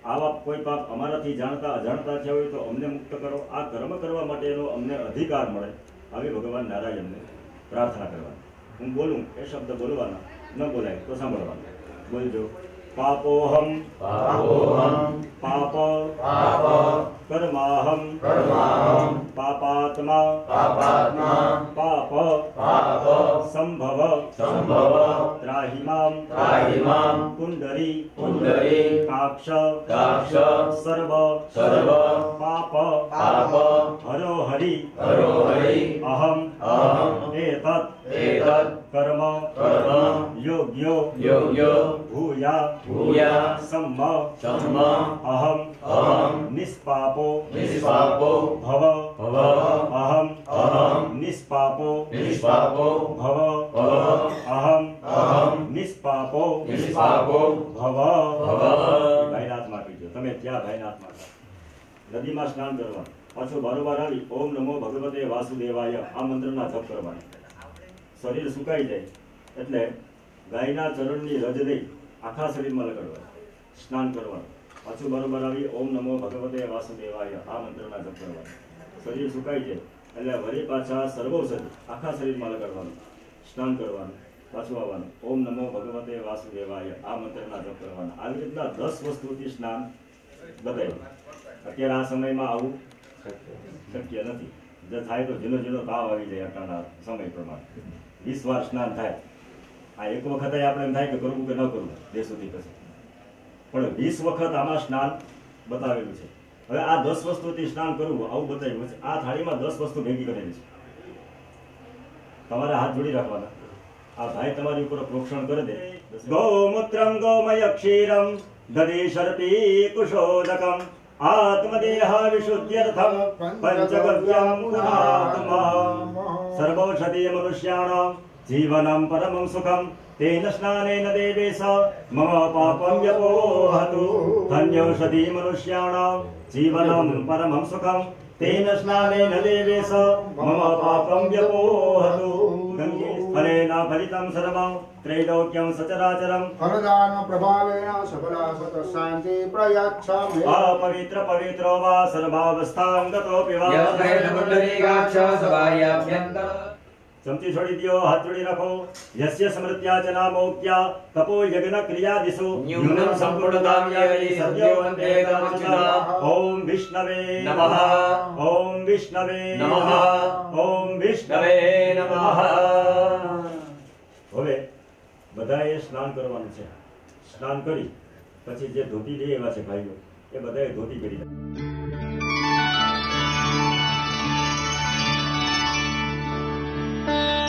આવા કોઈ પાપ અમારાથી જાણતા, અજાણતા થયા હોય તો અમને મુક્ત કરો. આ કર્મ કરવા માટેનો અમને અધિકાર મળે આવી ભગવાન નારાયણને પ્રાર્થના કરવાની. હું બોલું, એ શબ્દ બોલવાના, ન બોલાય તો સાંભળવાના. બોલજો. પાપોહમ પાપોહમ પાપ પાપ કર્માહમ કર્માહમ પાપાત્મા પાપાત્મા પાપ પાપ સંભવ સંભવ ત્રાહિ મામ ત્રાહિ મામ કુંડરી કુંડરી કાક્ષ કાક્ષ સર્વ સર્વ પાપ પાપ હરો હરિ હરો હરિ અહમ અહમ એતત એતत् કર્મ કર્મ યોગ્યો યોગ્ય ભૂયા ભૂયા સમ્મ સમ્મ અહમ અહમ નિષ્પાપો નિષ્પાપો ભવ ભવ અહમ અહમ નિષ્પાપો નિષ્પાપો ભવ ભવ અહમ અહમ નિષ્પાપો નિષ્પાપો ભવ ભવ ભાઈના હાથમાં આપી તમે ત્યાં ભાઈના હાથમાં નદીમાં સ્નાન કરવાનું પાછું બારોબાર આવી ઓમ નમો ભગવતે વાસુદેવાય આ મંત્રના જપ કરવાની. શરીર સુકાઈ જાય. એટલે ગાયના ચરણની રજ લઈ આખા શરીરમાં લગાડવાનું સ્નાન કરવાનું. પાછું બરોબર આવી ઓમ નમો ભગવતે વાસુદેવાય, આ મંત્રના જપ કરવાનું. શરીર સુકાઈ જાય, એટલે વળી પાછા સર્વોષધિ આખા શરીરમાં લગાડવાનું, સ્નાન કરવાનું, પાછું આવવાનું. ઓમ નમો ભગવતે વાસુદેવાય, આ મંત્રના જપ કરવાના. આવી રીતના દસ વસ્તુથી સ્નાન બતાવ્યું અત્યારે આ સમયમાં આવું શક્ય નથી. જો થાય તો ઝીણો ઝીણો તાવ આવી જાય અટાણા સમય પ્રમાણે. વીસ વાર સ્નાન થાય. આ એક વખત આપણે એમ થાય કે કરવું કે ન કરવું દેશોથી પછી. પણ વીસ વખત આમાં સ્નાન બતાવેલું છે. હવે આ દસ વસ્તુથી સ્નાન કરવું આવું બતાવ્યું છે. આ થાળીમાં દસ વસ્તુ ભેગી કરેલી છે. તમારે હાથ જોડી રાખવાના. આ ભાઈ તમારી ઉપર પ્રોક્ષણ કરી દે. ગૌમૂત્રમ ગૌમય ક્ષીરમ દધી શર્પી કુશોદકમ આત્મદેહ વિશુદ્ધ્યર્થમ પંચગવ્યમ પુનાત્મા સર્વૌષધિ મનુષ્યાણામ જીવનમ પરમમ સુખમ તેન સ્નાનેન દેવેશ મમ પાપમ યપોહતુ ધન્યૌષધિ મનુષ્યાણામ જીવનમ પરમમ સુખમ તેન સ્નાનેન દેવેશ મમ પાપમ યપોહતુ ગંગે ફલેન ફલિતમ સર્વમ ત્રૈલોક્યમ સચરાચરમ ફલદાન પ્રભાવેણ સફલા સત શાંતિ પ્રયચ્છામિ અપવિત્ર પવિત્રો વા સર્વાવસ્થાં ગતોપિ વા ચમચી છોડી દ્યો હાથ જોડી રાખો યસ્ય સ્મૃત્યા ચ નામોક્યા તપો યજ્ઞ ક્રિયા દિશો ન્યૂનમ સંપૂર્ણતામ યૈ સદ્યો વંદે કામચિતા. ઓમ વિષ્ણવે નમઃ. ઓમ વિષ્ણવે નમઃ. ઓમ વિષ્ણવે નમઃ હવે બધાએ સ્નાન કરવાનું છે. સ્નાન કરી પછી જે ધોતી લે એવા છે ભાઈઓ એ બધાએ ધોતી પહેરી નાખવાની.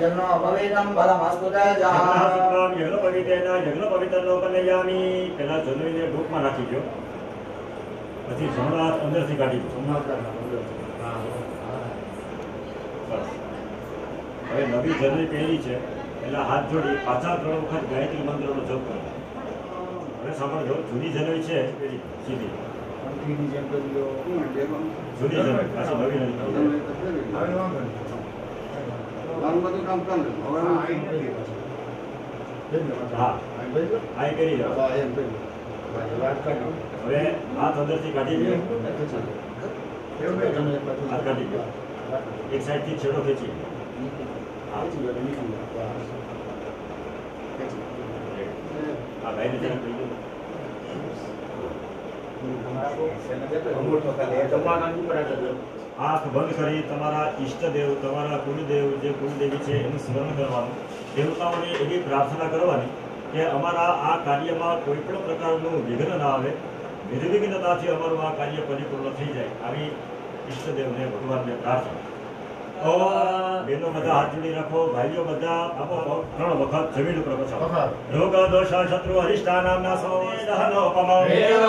જન્નો અપવિત્રમ બલમસ્તુ તેજઃ જગન્નાથિત્વાં યજ્ઞોપવિતેન યજ્ઞોપવિતર્નોપનયામિ. પહેલા જનોઈને ડૂબમાં નાખી દો પછી સોમનાથ અંદરથી કાઢી સોમનાથ બસ. હવે નવી જનોઈ પહેરી છે એટલે હાથ જોડી પાછા ત્રણ વખત ગાયત્રી મંત્રનો જપ કરો હવે સાંભળજો જૂની જનોઈ છે પેલી સીધી. કંઠીની જેમ કરી દો. જૂની પાછી નવી હવે વાંધો નહીં. હા. આ કરી દો એમ કરી. હવે હાથ અંદરથી કાઢી દો. હાથ કાઢી દો એક સાઈડથી છેડો ખેંચી. આ ભાઈને જરાક લઈ લો. અંગૂઠો ખાલી, એ જમવાના ઉપર આગળ લો. આંખ બંધ કરી તમારા ઈષ્ટદેવ, તમારા કુલદેવ જે કુલદેવી છે, એનું સ્મરણ કરવાનું. દેવતાઓને એવી પ્રાર્થના કરવાની કે અમારા આ કાર્યમાં કોઈ પણ પ્રકારનું વિઘ્ન ના આવે. નિર્વિઘ્નતાથી અમારું આ કાર્ય પરિપૂર્ણ થઈ જાય. આવી ઈષ્ટદેવને ભગવાનને પ્રાર્થના. બહેનો બધા હાથ જોડી રાખો ભાઈઓ બધા આપો ત્રણ વખત જમીન ઉપર બચાવો વખાર. રોગ દોષ શત્રુ અરિષ્ટા નામના સૌને દહનોપમો દેવ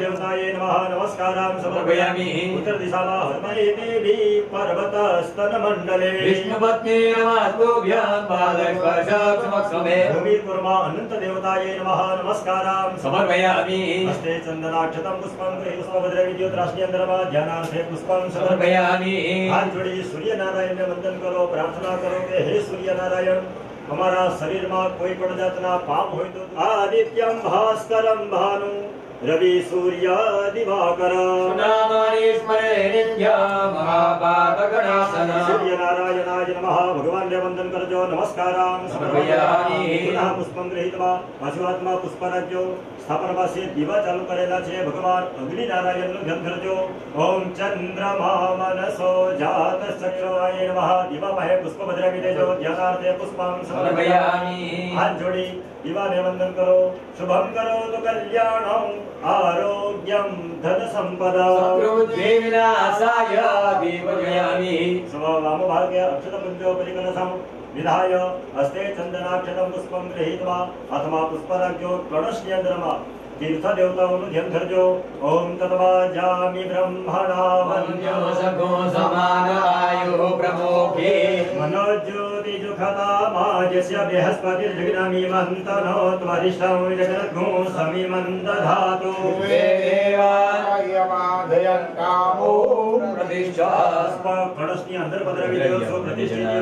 દેવતાય નમઃ નમસ્કારામ સમર્પયામિ. ઉત્તર દિશામાં હનુમતે દેવી પર્વત સ્તન મંડલે. વિષ્ણુપત્ની નમસ્તુભ્યં પાદસ્પર્શક્ષમક્ષમે ભૂમિ કુર્મા અનંત દેવતાય નમઃ નમસ્કારામ. સમર્પયામિ. હસ્તે ચંદનાક્ષતમ પુષ્પમ ગૃહી પુષ્પભદ્ર વિદ્યુતરાષ્ટ્રીય અંદરમાં ધ્યાનાર્થે પુષ્પમ સમર્પયામિ સમર્પયામિ હાથ જોડી સૂર્યનારાયણને વંદન કરો પ્રાર્થના કરો કે હે સૂર્યનારાયણ અમારા શરીરમાં કોઈ પણ જાતના પાપ હોય તો આદિત્યમ ભાસ્કરમ ભાનુ રવિ સૂર્ય દિવાકર સુનામાની સ્મરે નિત્ય મહાપાતગણાસન સૂર્યનારાયણાય નમઃ ભગવાનને વંદન કરજો નમસ્કારામ સમર્પયામિ. પુનઃ પુષ્પમ ગૃહીત્વા પાછુઆત્મા પુષ્પરાજ્યો સ્થાપન પાસે દીવા ચાલુ કરેલા છે ભગવાન અગ્નિ નારાયણનું ધ્યાન કરજો ઓમ ચંદ્રમા મનસો જાત ચક્રવાય નમઃ દીવા પાસે પુષ્પ ભદ્રાવી દેજો ધ્યાનાર્થે પુષ્પાં સમર્પયામિ હાથ જોડી દીવાને વંદન કરો શુભમ કરો તો કલ્યાણમ આરોગ્યમ ધન સંપદા સક્રોદેવિનાશાય દીવજયામિ સ્વામ વામ ભાગ્ય અક્ષત પુંજો પરિકરસમ વિધાય હસ્તે ચંદનાક્ષતમ પુષ્પમ ગૃહીત્વા અથવા પુષ્પરાજ્યો કળશ કેન્દ્રમાં तीर्थदेवतां ध्यन्तर्जो ॐ तद्वाजामि ब्रह्मणावन्यवसगो समानवायुः प्रमुखे मनोज्योतिजुखतामाजस्य बृहस्पतिर्विघ्नमिमन्तनो त्वरिष्ठं जगद्गो समिमन्दधातु कामो प्रतिष्ठा। कणस्नि अन्तर्पदरविजयो सुप्रतिष्ठिते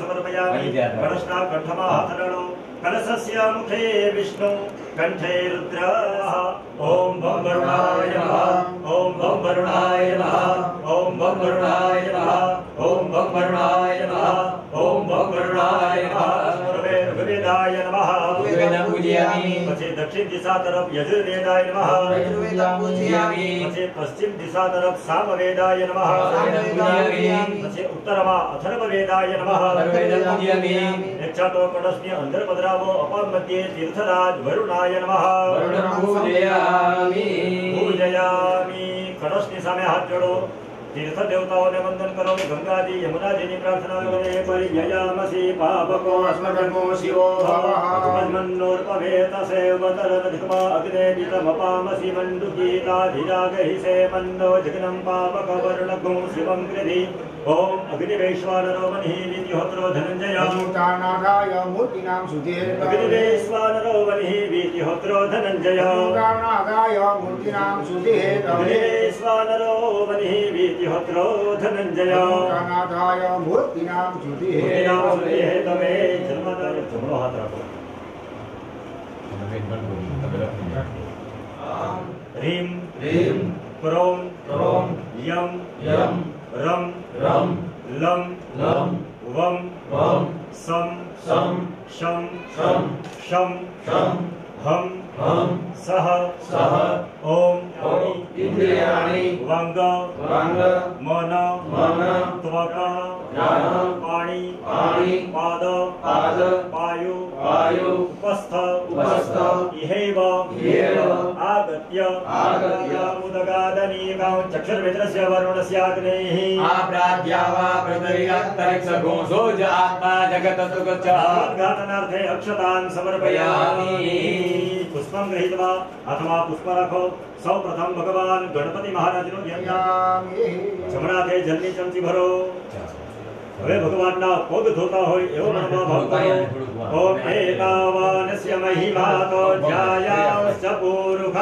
समर्पयामि। ચંદનં मुखे પુષ્પં સમર્પયામિ કળશના કંઠમાં હાથ રડો કલશસ્ય મુખે વિષ્ણુ કંઠે રુદ્રઃ ઓમ ભમ વરુણાય નમઃ ઓમ ભમ વરુણાય નમઃ ઓમ ભમ વરુણાય નમઃ ઓમ ભમ વરુણાય નમઃ ઓમ ભમ વરુણાય નમઃ સર્વે ઋગ્વેદાય ઋગ્વેદં નમઃ પૂજયામિ. પછી દક્ષિણ દિશા તરફ યજુર્વેદાય નમઃ પછી પશ્ચિમ દિશા તરફ સામવેદાય નમઃ પૂજયામિ. પછી ઉત્તરમાં અથર્વવેદાય નમઃ સર્વેદં પૂજયામિ. યક્ષાતો કળશની અંદર પધરાવો અપાન મધ્યે તીર્થરાજ વરુણાય નમઃ વરુણં પૂજયામિ. પૂજયામિ કળશની સામે હાથ જોડો તીર્થ દેવતાઓને વંદન કરો ગંગાજી યમુનાજીની પ્રાર્થના કરે પરિયયામસી પાપકો અસ્મગર્ભો શિવો ભવઃ મન્નોર્પવેતસેવતરદધિકમા અગ્ને દિતમપામસી મંડુકીતાધિરાગહિસે મન્નો જગ્નમ પાપકવર્ણગું શિવં કૃધિ મનિ વિદ્યોત્રો ધનંજય અનુતાનાથાય મૂર્તિનામ સુધે અગ્નિવૈશ્વાનરો મનિ વિદ્યોત્રો ધનંજય અનુતાનાથાય મૂર્તિનામ સુધે મૂર્તિનામ સુધે તમે જન્મદાર જમણો હાથ રાખો રીમ રીમ ક્રોમ ક્રોમ યમ યમ રમ Ram, Lam, Lam, Vam, Vam, Sam, Sam, Sham, Sham, Sham, Sham, Hum, હમ સહ સહ ઓમ ઇન્દ્રિયાણિ વંગ વંગ મન મન ત્વક જન પાણી પાણી પાદ પાદ પાયુ પાયુ ઉપસ્થ ઉપસ્થ ઇહેવ ઇહેવ આગત્ય આગત્ય ઉદગાદનીકાં ચક્ષુર્વિદ્રસ્ય વરુણસ્ય અગ્નેહ આપ્રાજ્યા વા પ્રતરિયાંતરિક્ષ ઘોષો જ આત્મા જગત સુગચ્છ ઉદ્ઘાટનાર્થે અક્ષતાન સમર્પયામિ પુષ્પમ ગ્રહીતવા અથવા પુષ્પ રાખો સૌ પ્રથમ ભગવાન ગણપતિ મહારાજનું ધ્યાન જમણા હાથે જલની ચમચી ભરો હવે ભગવાનના પગ ધોતા હોય એવો મનમાં ભાવ કરો ઓમ એકાવાનસ્ય મહિમા તો ધ્યાયાશ્ચ પૂરુખઃ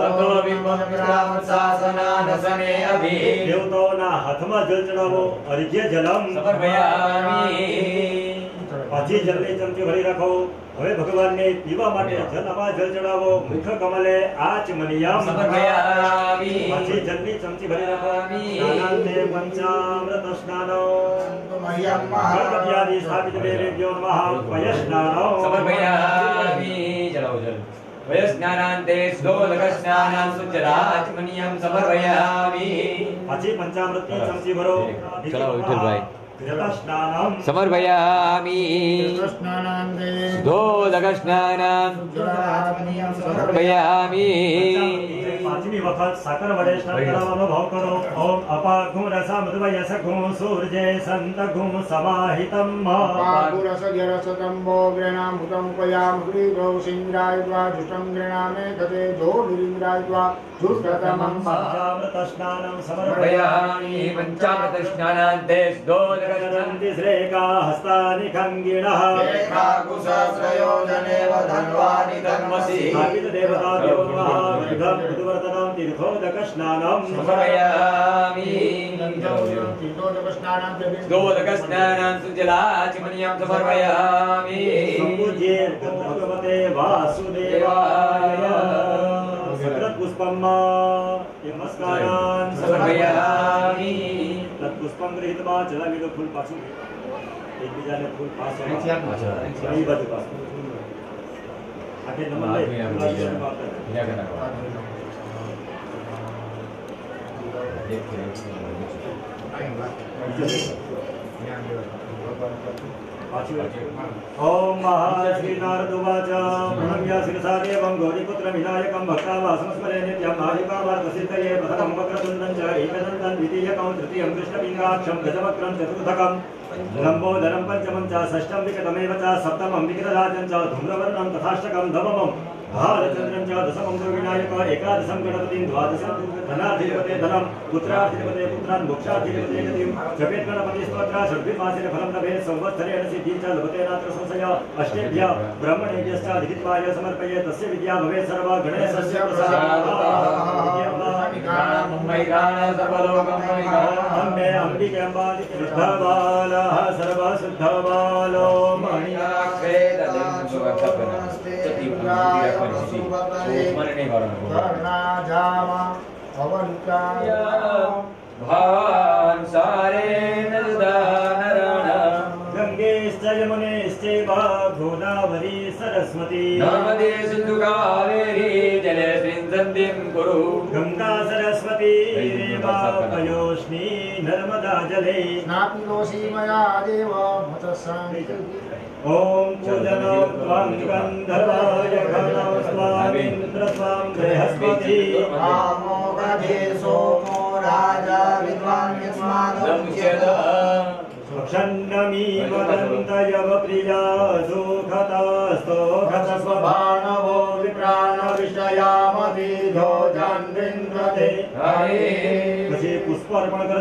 તતો વિમગ્રામ શાસનાનસને અભિ દેવતાઓના હાથમાં જલ ચડાવો અર્ઘ્ય જલમ સમર્પયામિ પાછી જલ્દી ચમચી ભરી રાખો. હવે ભગવાનને પીવા માટે જલ આમાં જલ ચડાવો. મુખ કમલે આચમનિયમ સમર્પયામિ પાછી જલ્દી ચમચી ભરી રાખો. સ્નાનાંતે પંચામૃત સ્નાનો ગણપત્યાદિ સ્થાપિત દેવેભ્યો નમઃ. પયસ્નાનો સમર્પયામિ ચલાવો જલ વયસ્નાનાંતે સ્લોલક સ્નાનાં સુચરાચમનિયમ સમર્પયામિ પછી પંચામૃતની ચમચી ભરો. ચલાવો વિઠ્ઠલભાઈ. સ્નાનમ સમર્પયામિ સ્દોલક સ્નાનાં સમર્પયામિ પાંચમી વખત સાકર વડે સ્નાન કરાવવાનો ભાવ કરો ઓમ અપાઘું રસમ દ્વય સખું સૂર્જે સંતઘું સમાહિતમ પંચામૃત સ્નાનમ સમર્પયામિ शुष्कतमं पञ्चामृतस्नानं समर्पयामि पञ्चामृतस्नानान्ते स्दोदरन्ति श्रेका हस्तानि खङ्गिणः कुसहस्रयोजनेव धन्वानि धन्वसि देवतादेवोमः मृदुवर्तनं तीर्थोदकस्नानं समर्पयामि दोदकस्नानां सुजलाचिमन्यां समर्पयामि सम्पूज्ये वासुदेवाय सकृत्पुष्पं नमस्कारान् समर्पयामि તત્પુષ્પમ ગૃહીત્વા ચલાવી દો ફૂલ પાછું એકબીજાને ફૂલ પાસ અચ્છા. એ બાજુ પાછું આખે નંબર લઈ ॐ महाश्रीनारदुवाच प्रणम्या शिरसादेवं गौरीपुत्रविनायकं भक्तावासं स्मरे नित्यं नायिकावार्तसिद्धये प्रथमं वक्रतुण्डं च एकदन्तं द्वितीयकं तृतीयं कृष्णपिङ्गाक्षं गजवक्रं चतुर्थकं लम्बोदरं पञ्चमं च षष्ठं विकटमेव च सप्तमं विकटराजं च धूम्रवर्णं तथाष्टकं धवमम् भारचन्द्रं च दशमं तु विनायक एकादशं गणपतिं द्वादशं धनाधिपते धनं पुत्राधिपते पुत्रान् मोक्षाधिपते गतिं जपेत् गणपतिस्तोत्र षड्भिर्मासेन फलं लभेत् संवत्सरेण सिद्धिं च लभते नात्र संशय अष्टेभ्य ब्रह्मणेभ्यश्च लिखित्वाय समर्पये तस्य विद्या भवेत् सर्वा गणेशस्य अम्बे ભદ્રાય વસુપતયે કર્ણાજામ ભવંતાય ભાન સારેણ દાનરણ ગંગે સ્તયમુને સ્તેવા ગોદાવરી સરસ્વતી નર્મદે સિંધુ કાવેરી જલે સ્રિંદંતિમ કુરુ ગંગા નર્મદા જલે સ્નાપિનોષી મયા દેવ મત સંકૃતિ ॐ पूजनो त्वं गन्धर्वाय घनौ स्वामिन्द्र त्वं बृहस्पति रामो गधे सोमो राजा विद्वान् समुच्यत यस्मादमुच्यत क्षण्णमी वदन्तयव प्रिया सुखतस्तोखतस्व बाणवो विप्राणविषयामभिधो जान्विन्द्रते हरे स्पर्मण अर्पण कर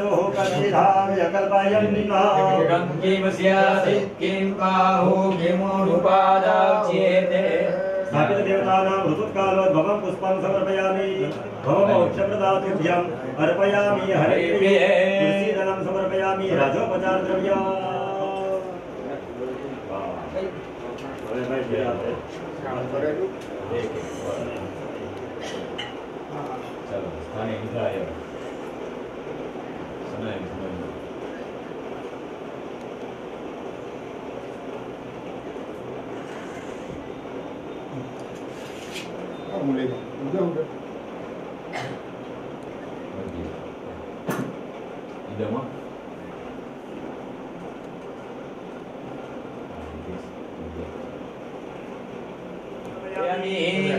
दो हो। कनिधाम यकल्पायम निभाम किम स्यासि किम बाहो किमो चेते स्थापित देवतानां ऋतुकालो भवं पुष्पं समर्पयामि भवं मोक्षप्रदातुभ्यम् अर्पयामि हरेभ्ये तुलसीदलं समर्पयामि राजोपचार द्रव्यम् भाई 三年不在了，三年不在了。五年，五年五年。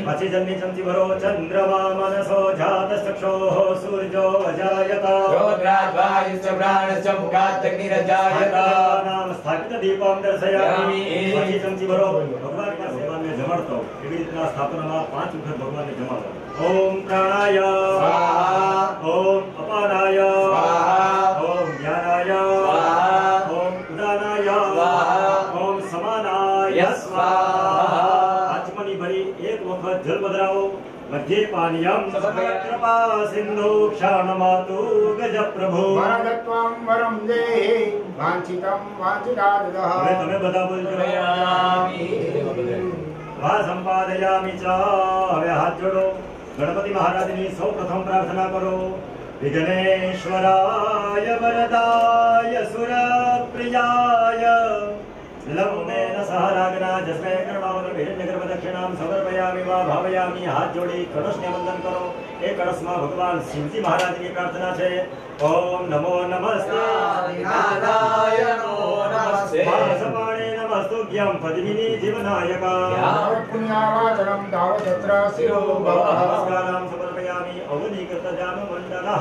असि जन्मिचन्ति वरो चन्द्रमा मनसो जातचक्षोः सूर्यो अजायत। रुद्राद्वायुश्च प्राणश्च मुखादग्निरजायत नाम स्थापितदीपं दर्शयामि। असि जन्ति वरो भगवान का सेवा में जमड़ता हूँ एवी रीतना स्थापना में पाँच वखत भगवान ने जमाड़ता ओम प्राणाय। स्वाहा। ओम अपानाय। स्वाहा। સમર્પયામિ. કૃપા સિંધુ ક્ષાણમાતુ ગજ પ્રભુ વરદત્વં વરં દેહે વાંછિतं વાંછિતાદઃ હવે તમે બધા બોલજો વા સંપાદયામિ ચ હવે હાથ જોડો ગણપતિ મહારાજની સૌ પ્રથમ પ્રાર્થના કરો વિઘ્નેશ્વરાય વરદાય સુરપ્રિયાય જસ્મે કર્ણાવર હિરણ્યગર્ભ દક્ષિણામ સમર્પયામિ વા ભાવયામિ હાથ જોડી કળશને વંદન કરો એ કળશમાં ભગવાન શિવજી મહારાજની પ્રાર્થના છે ઓમ નમો નમસ્તે નારાયણો નમો નમસ્તે માનસપાણે નમસ્તુભ્યં પદ્મિની જીવનાયકા પુણ્યાવાચરમ તાવતત્ર શિરો ભવઃ નમસ્કારાં સમર્પયામિ અવનીકૃત જાનમંડલઃ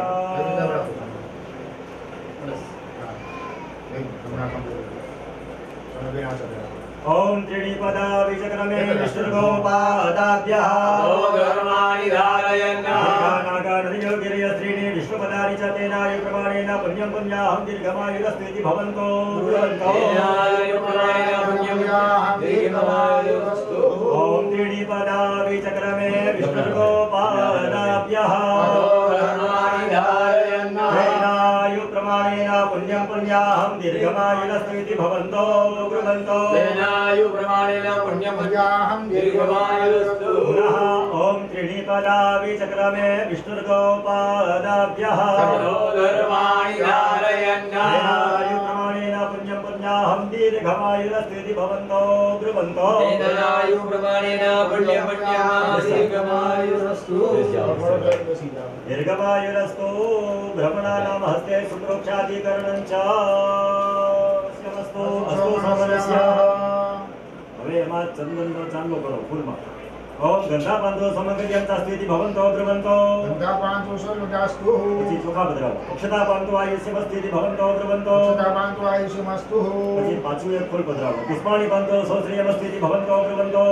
ઓમ ત્રીણી પદા વિચક્રમે વિષ્ણુગોપાદાભ્યઃ ધર્માણિ ધારયન્ નાગાનયોગિરયસ્ત્રીણી વિષ્ણુપદાની ચ તેનાયુ પ્રમાણેન પુણ્યં પુણ્યાહં દીર્ઘમાયુરસ્તુતિ ભવન્તો બ્રુવન્તો ઓમ ત્રીણી પદા पुण्याहं दीर्घमायुरस्मिति भवन्तो ब्रुवन्तो पुनः ॐ त्रिणीपदा विचक्रमे विष्णुर्गोपादाभ्यः तेनायु प्रमाणेन पुण्यं पुण्याहं दीर्घमायुरस्मिति भवन्तो ब्रुवन्तो दीर्घमायुरस्तु भ्रमणानां हस्ते सुप्रोक्षाधिकरणं च स्यमस्तु अस्तु समरस्य હવે એમાં ચંદનનો ચાંદલો કરો ફૂલમાં ઓમ ગંધા પાંદો સમગ્રયંતા સ્થિતિ ભવંતો ધ્રુવંતો પછી ચોખા બદલાવો અક્ષતા પાંતો આયુષ્ય સ્થિતિ ભવંતો ધ્રુવંતો પછી પાછું એક ફૂલ બદલાવો પુષ્પાણી પાંતો સોશ્રિયમ સ્થિતિ ભવંતો ધ્રુવંતો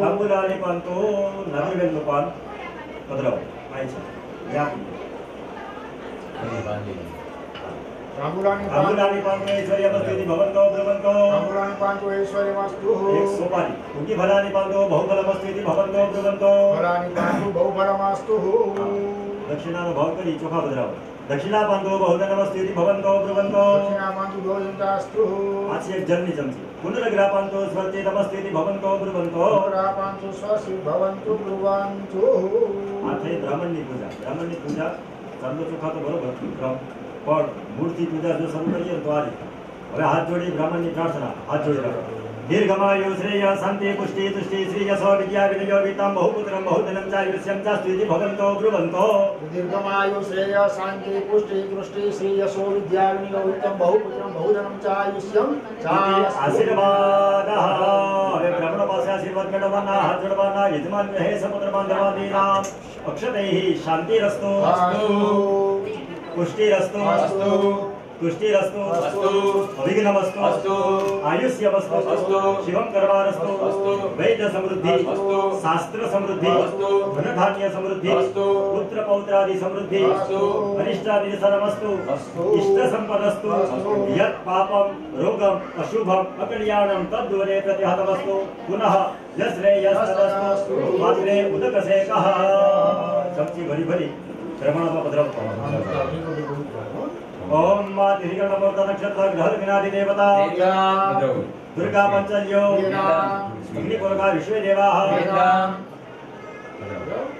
તાંબુલાની પાંતો નદીવેલનું પાન બદલાવો આય છે. યા તાંબુલાની પાંતો ઐશ્વર્યમ સ્થિતિ ભવંતો ધ્રુવંતો એક સોપારી. ઉગી ફલાની પાંતો બહુફલમ સ્થિતિ ભવંતો ધ્રુવંતો દક્ષિણાનો ભાવ કરી ચોખા બદલાવો દક્ષિણા પાંતો બહુધનમ સ્થિતિ ભવંતો ધ્રુવંતો પાછી એક જળની ચમચી પુનર્ગ્રહ પાંતો સ્વર્ચે તમસ્થિતિ ભવંતો બ્રુવંતો આ થઈ બ્રાહ્મણની પૂજા. બ્રાહ્મણની પૂજા. ચાંદો ચોખા તો બરોબર. પણ મૂળથી પૂજા જો શરૂ કરીએ તો આજે હવે હાથ જોડી બ્રાહ્મણની પ્રાર્થના હાથ જોડી રાખો દીર્ઘમાયુ શ્રેય શાંતિ પુષ્ટિ તુષ્ટિ શ્રીય સ્વ વિદ્યા વિનયો વિતમ બહુપુત્રમ બહુધનમ ચાયુષ્યમ ચાસ્તુતિ ભગવંતો બ્રુવંતો દીર્ઘમાયુ શ્રેય શાંતિ પુષ્ટિ તુષ્ટિ શ્રીય સ્વ વિદ્યા વિનયો વિતમ બહુપુત્રમ બહુધનમ ચાયુષ્યમ આશીર્વાદ હવે બ્રાહ્મણો પાસે આશીર્વાદ મેળવવાના હાથ જોડવાના યજમાન હે સમુદ્ર બાંધવા દેના અક્ષતૈ શાંતિ રસ્તો અસ્તુ अस्तु अभिघ्नमस्तु अस्तु आयुष्यमस्तु अस्तु शिवं कर्मारस्तु अस्तु वैद्य समृद्धि अस्तु शास्त्र समृद्धि अस्तु धनधान्य समृद्धि अस्तु पुत्र पौत्रादि समृद्धि अस्तु अनिष्टादिशरमस्तु अस्तु इष्ट संपदस्तु अस्तु यत् पापं रोगम् अशुभम् अकल्याणं तद्दूरे प्रतिहतमस्तु पुनः यश्रेयस्तदस्तु मात्रे उदकसेकः चमची भरी भरी ಶ್ರವಣಮ ಭದ್ರಂ ಓಂ ಮಾ ತಿರಿಗಣಮೂರ್ತ ನಕ್ಷತ್ರ ಗ್ರಹ ವಿನಾದಿ ದೇವತಾ ದುರ್ಗಾ ಪಂಚಲ್ಯೋ ಅಗ್ನಿಪೂರ್ವ ವಿಶ್ವೇ ದೇವಾ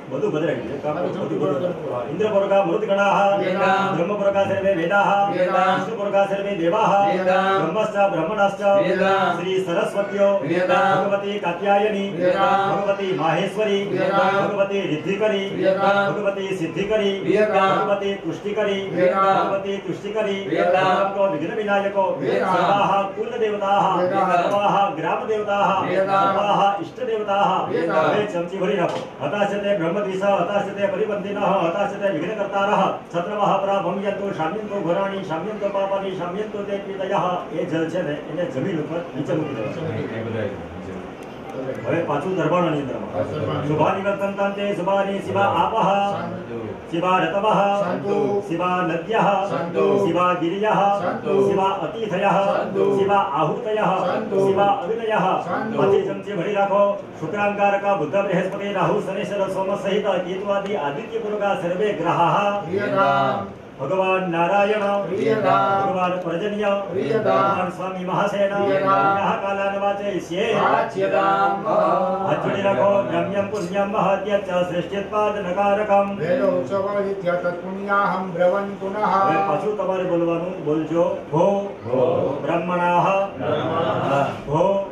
બધું બદલાઈ ગયું કામ બધું બદલાયું. ઇન્દ્રપુરકા મૃતગણાઃ વેદાઃ. બ્રહ્મપુરકા સર્વે વેદાઃ વેદાઃ. વિષ્ણુપુરકા સર્વે દેવાઃ વેદાઃ. બ્રહ્મશ્ચ બ્રહ્મણશ્ચ વેદાઃ. શ્રી સરસ્વત્યો વેદાઃ. ભગવતી કાત્યાયની વેદાઃ. ભગવતી માહેશ્વરી વેદાઃ. ભગવતી રિદ્ધિકરી વેદાઃ. ભગવતી સિદ્ધિકરી વેદાઃ. ભગવતી પુષ્ટિકરી વેદાઃ. ભગવતી તુષ્ટિકરી વેદાઃ. ભગવતો વિઘ્ન વિનાયકો વેદાઃ. સર્વાઃ કુલ દેવતાઃ વેદાઃ. સર્વાઃ ગ્રામ દેવતાઃ વેદાઃ. સર્વાઃ ઇષ્ટ દેવતાઃ વેદાઃ. હવે ચમચી ભરી રાખો હતાશતે બ્રહ્મદ્વિષ હતાશતે પરિબંધિનઃ હતાશતે વિઘ્નકર્તારઃ શત્રવઃ પ્રાભમ્યન્તો શામ્યન્તો ઘોરાણી શામ્યન્તો પાપાની શામ્યન્તો તે પીતયઃ એ જળ છે ને એને જમીન ઉપર નીચે મૂકી દેવાનું હવે પાછું દરબાણની અંદર શુભાની વર્તંતાંતે શુભાની શિવા આપઃ શિવા રતવઃ. શિવા નદ્યઃ. શિવા ગિરિયઃ. શિવા અતિથયઃ. શિવા આહુતયઃ. શિવા અવિનયઃ. પછી ચમચી ભરી રાખો શુક્રાંગારકા બુદ્ધ બૃહસ્પતિ રાહુ શનિશ્ચર સોમ સહિત કેતુઆદિ આદિત્ય પુરુષા સર્વે ગ્રહાः પ્રિયદામ ભગવાન નારાયણ પ્રિયદામ ભગવાન પર્જન્ય પ્રિયદામ. ભગવાન સ્વામી મહાસેન પ્રિયદામ. કાલાન વાચયિષ્યે વાચ્યદામ હાથ જોડી રાખો બ્રહ્મ્યમ પુણ્યમ મહત્ય ચ શ્રેષ્ઠત્વાદ નકારકમ વેદો ઉત્સવ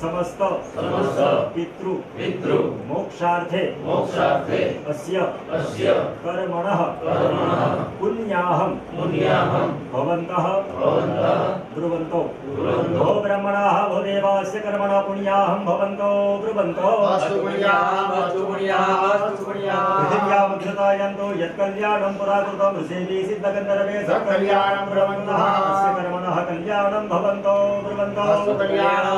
समस्त समस्त पितृ पितृ मोक्षार्थे मोक्षार्थे अस्य अस्य कर्मणः कर्मणः पुण्याहं पुण्याहं भवन्तः भवन्तः ब्रुवन्तो ब्रुवन्तो। भो ब्रह्मणाः भो देवास्य कर्मणः पुण्याहं भवन्तो ब्रुवन्तो अस्तु पुण्याहम्, अस्तु पुण्याहम्, अस्तु पुण्याहम्। पृथिव्यामुद्धृतायन्तो यत्कल्याणं पुराकृतं ऋषेभिः सिद्धगन्धर्वे सत्कल्याणं ब्रुवन्तः। अस्य कर्मणः कल्याणं भवन्तो ब्रुवन्तो अस्तु कल्याणम्,